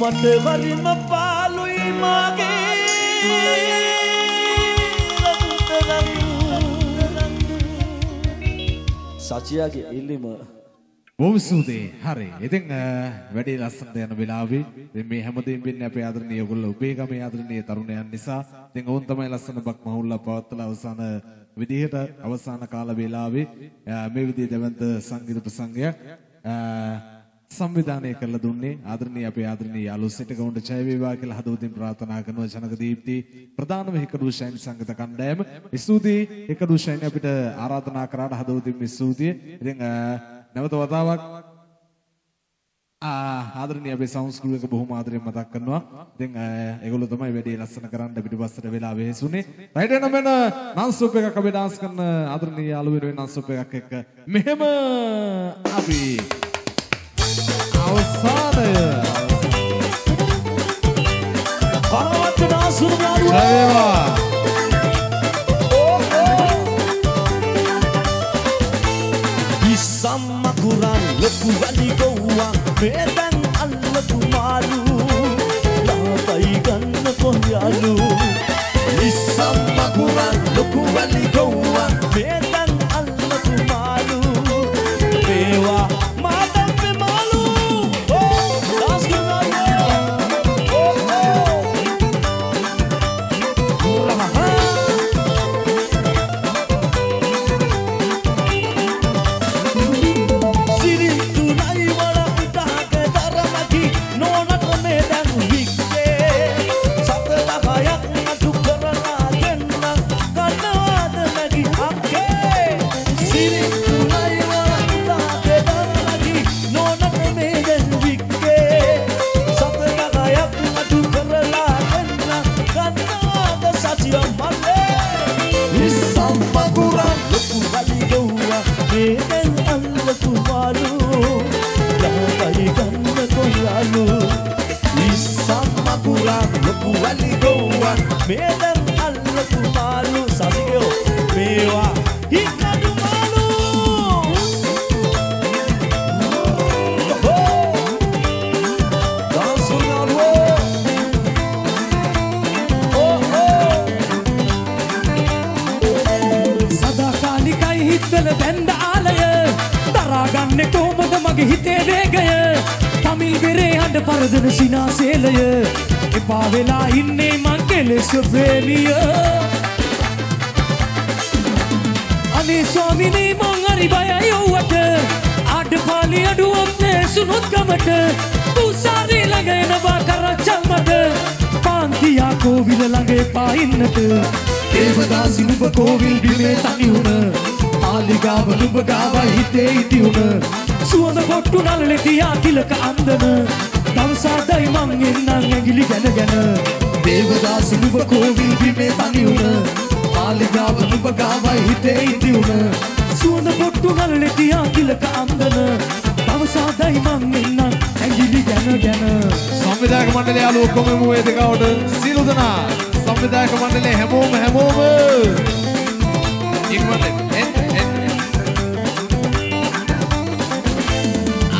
මට වරිම පාලුයි මාගේ සචයාගේ ඉල්ලිම ස්තුතියි. හරි. ඉතින් වැඩේ ලස්සනට යන වෙලාවේ ඉතින් මේ හැමදේම වෙන්නේ අපේ ආදරණීය ඔයගොල්ලෝ ඔබේ ගමේ ආදරණීය තරුණයන් නිසා. ඉතින් ඔවුන් තමයි ලස්සන බක් මහුල්ලා පවත්වලා අවසාන විදිහට අවසාන කාල වේලාවේ මේ විදිහේ දෙවන්ත සංගීත ප්‍රසංගයක් සංවිධානය කරලා දුන්නේ. ආදරණීය අපේ ආදරණීය යාළුවෝ සිට ගොඩ ජය වේවා කියලා හදවතින් ප්‍රාර්ථනා කරනවා ජනක දීප්ති. ප්‍රධානම හිකඩු ශෛන සංගීත කණ්ඩායම. ස්තුතියි හිකඩු ශෛන අපිට ආරාධනා කරාට හදවතින් ස්තුතියි ඉතින් අ, නැවත වතාවක්. ආ ආදරණීය අපේ සංස්කෘතික බොහොම ආදරෙන් මතක් කරනවා. ඉතින් අ, ඒගොල්ලෝ තමයි වැඩේ ලස්සන කරන්න පිටිපස්සට වෙලා වෙහෙසුනේ. රයිට් එන මෙන්න නන්සුප් එකක් අපි ඩාන්ස් කරන ආදරණීය යාළුවෙරු වෙන නන්සුප් එකක් එක්ක මෙහෙම අපි අවසානය. පරවත් වෙනා සුරු යාළුවා ජය වේවා සම්මකුරන් ලොකු වැලි ගොව්වා මේ දැන් අල්ලපු මාරු ලාපයි ගන්න කොහේ යාළුවා මේ දැන් අල්ලපු මාළු සසිකයෝ මේවා හික්කඩු මාළු සදාකාලිකයි හිත්වල බැන්ද ආලය. දරාගන්න කොහොමද මගේ හිතේ වේගය? තමිල් වෙරේ හඬ පරදන සිනාසේලය. එපා වෙලා ඉන්නේ මං කෙලෙස ප්‍රේමිය. අනේ ස්වාමිනී මං හරි බයයි ඔව්වට. ආඩ පාලි අඩුවක් නෑසුනොත් ගමට. තුසාරේ ළඟ එනවා කරච්චල් මට පාන්තියා කෝවිල ළඟ එපා ඉන්නට. දේවදාසි නුඹ කෝවිල් බිමේ තනි වුණ ආලිගාව නුඹ ගාවයි හිතේ ඉති වුණ සුවඳ පොට්ටු නළලේ තියා තිලක අන්දන. දවසාදයි මං එන්නම් ඇඟිලි ගැන ගැන. දේවදාසි නුඹ කෝවිල් බිමේ තනි වුණ ආලිගාව නුඹ ගාවයි හිතේ ඉති වුණ සුවඳ පොට්ටු නළලේ තියා තිලක අන්දන. දවසාදයි මං එන්නම් ඇඟිලි ගැන ගැන. සංවිධායක මණ්ඩලය යාළුවෝ ඔක්කොම එමු වේදිකාවට සියලු දෙනා සංවිධායක මණ්ඩලය හැමෝම හැමෝම ඉක්මනට එන්න එන්න.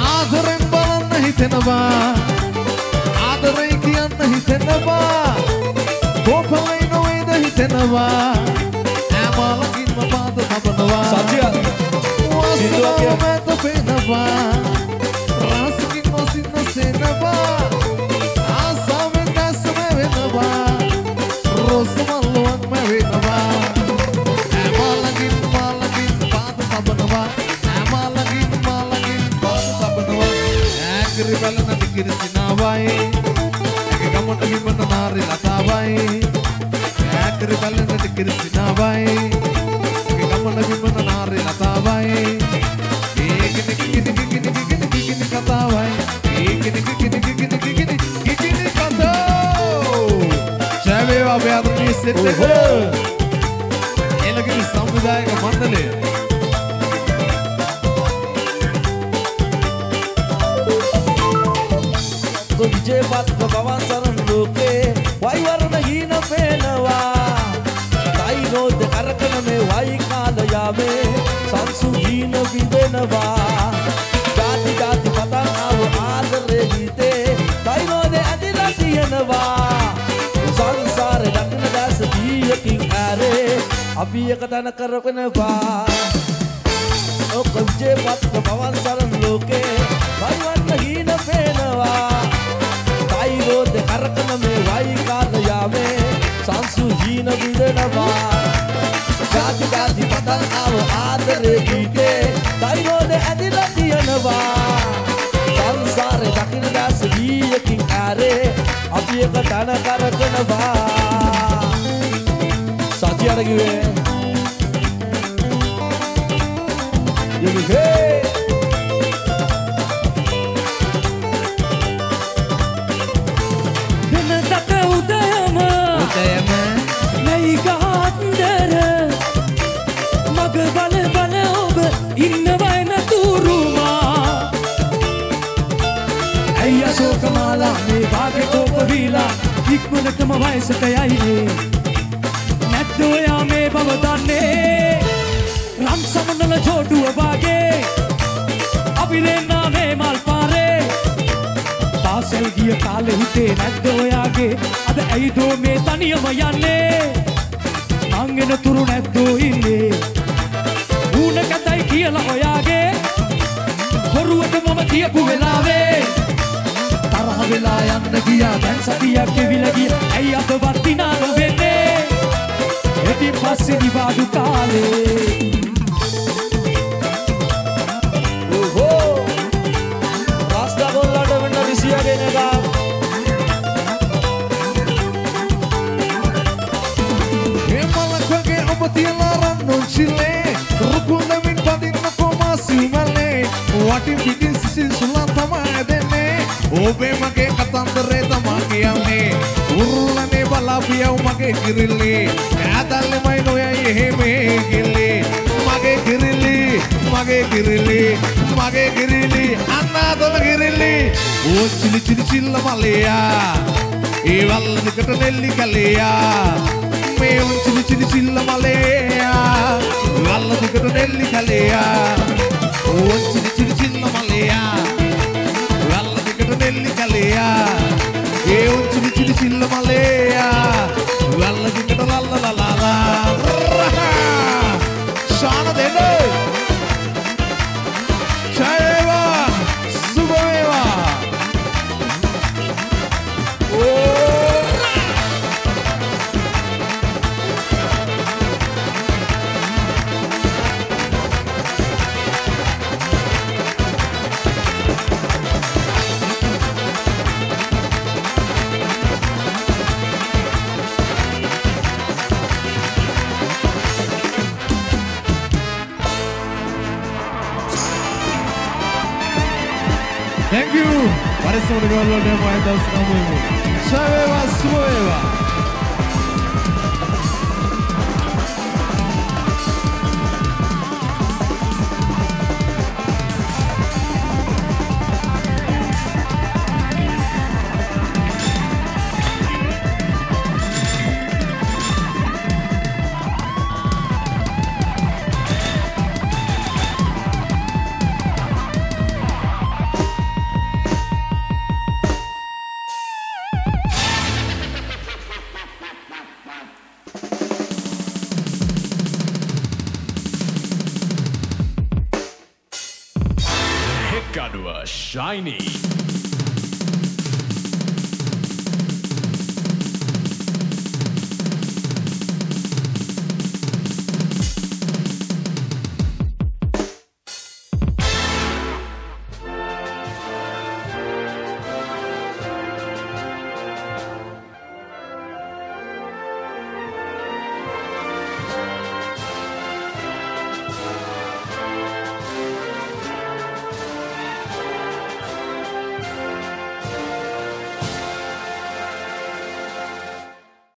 ආදරෙන් බලන්න හිතෙනවා. ආදරේ කියන්න හිතෙනවා. කෝපලයි නොවේද හිතෙනවා. ඈමාලකින්ම පාද තබනවා සත්‍ය සිදුවක් මත පේනවා. රාසකින් නොසින්න සෙනවා. ආසාවෙන් දැසම වෙනවා. රෝස මල්ලුවක් මැවෙනවා. ඈමාලකින් මාලකින් පාද තබනවා ඈමාලකින් මාලකින් පාද තබනවා ඈකිරි බලන ටිකිරි සිනාවයි ඇගේ ගමට විමන නාරි ලතාවයි ඈකිරි බලන ටිකිරි සිනාවයි ඇගේ ගමන විමන නාරි ලතාවයි ඒකිනි කිකිනි කිකිනි කිකිනි කිකිනි කතාවයි. ඒකිනි කිකිනි කිකිනි කිකිනි කිකිනි කතාව. ජය වේවා අපේ ආදරණීය සෙට් එක. එළගිරි සංවිධායක මණ්ඩලය ඇරේ අපි එක තැන කරගෙනවා ඔක විජේපත්ව පවන් සරන් ලෝකේ වයිවරණ හීන පේනවා තයිරෝද කරකන මේ වයි කාලයාවේ සංසු හීන විඳනවා ජාති ජාති පතන් ආව ආදරේ ගීතේ තයිරෝද ඇදිලා තියෙනවා සංසාරේ දකින දැස දීයකින් ඇරේ අපි එක සතියට කිව්වේ යමි හේ වෙනදට උදයම උදයම නැයි ගාන්දර මග බල බල ඔබ ඉන්නවයින තුරුමා ඇයි අශෝකමාලා මේ වාගේ කෝප වීලා ඉක්මනටම වයසට යයිනේ ඔයා මේ බව දන්නේ රම් සමනල ජෝඩුව වාගේ. අපි දෙන්නා මේ මල් පාරේ. පාසල් ගිය කාලෙ හිතේ නැද්ද ඔයාගේ? අද ඇයිදෝ මේ තනියම යන්නේ? මංගෙන තුරු නැද්දෝ ඉන්නේ? ඌන කතයි කියලා ඔයාගේ. හොරුවට මම කියපු වෙලාවේ. තරහ වෙලා යන්න ගියා. දැන් සතියක් ගෙවිලා ගියා. ඇයි අදවත් දිනා නොවෙන්නේ? ඉතින් පස්සේ දිවාදු කාලේ ඕහෝ රස්තා ගොල්ලට වෙන්න විසියගෙන එකක් එමලකගේ ඔබ තියලා රන්නොන් චිල්ලේ රුකුල් නමින් පදින්න කොමා සිව්මල්ලේ වටින් පිටින් සිසිල් සුලන් තමා දෙන්නේ ඔබේ මගේ කතන්දරේ තමා කියන්නේ උරුලනේ බලාපියව් මගේ කිරිල්ලේ ඈතල්ලෙමයි නොයයි එහෙමේ කිල්ලේ මගේ කිරිල්ලි මගේ කිරිල්ලි මගේ කිරිල්ලි අන්නාතම කිරිල්ලි ඕ චිලි චිලි චිල්ල මලයා ඒ වල්ල දෙකට නෙල්ලි කලයා මේ උන්චිලි චිලි සිල්ල මලයා වල්ල දෙකට නෙල්ලි කලයා උන්චිලි චිලි සිල්ල මලයා වල්ල දෙකට නෙල්ලි කලයා ඒ උන්චිලි චිලි සිල්ල මලයා. වල්ල දෙකට ලල්ල ලලාලා. ශාන පරිස්සමට ගෙවල් වලට යමු අය දවස් නමුවෙමු.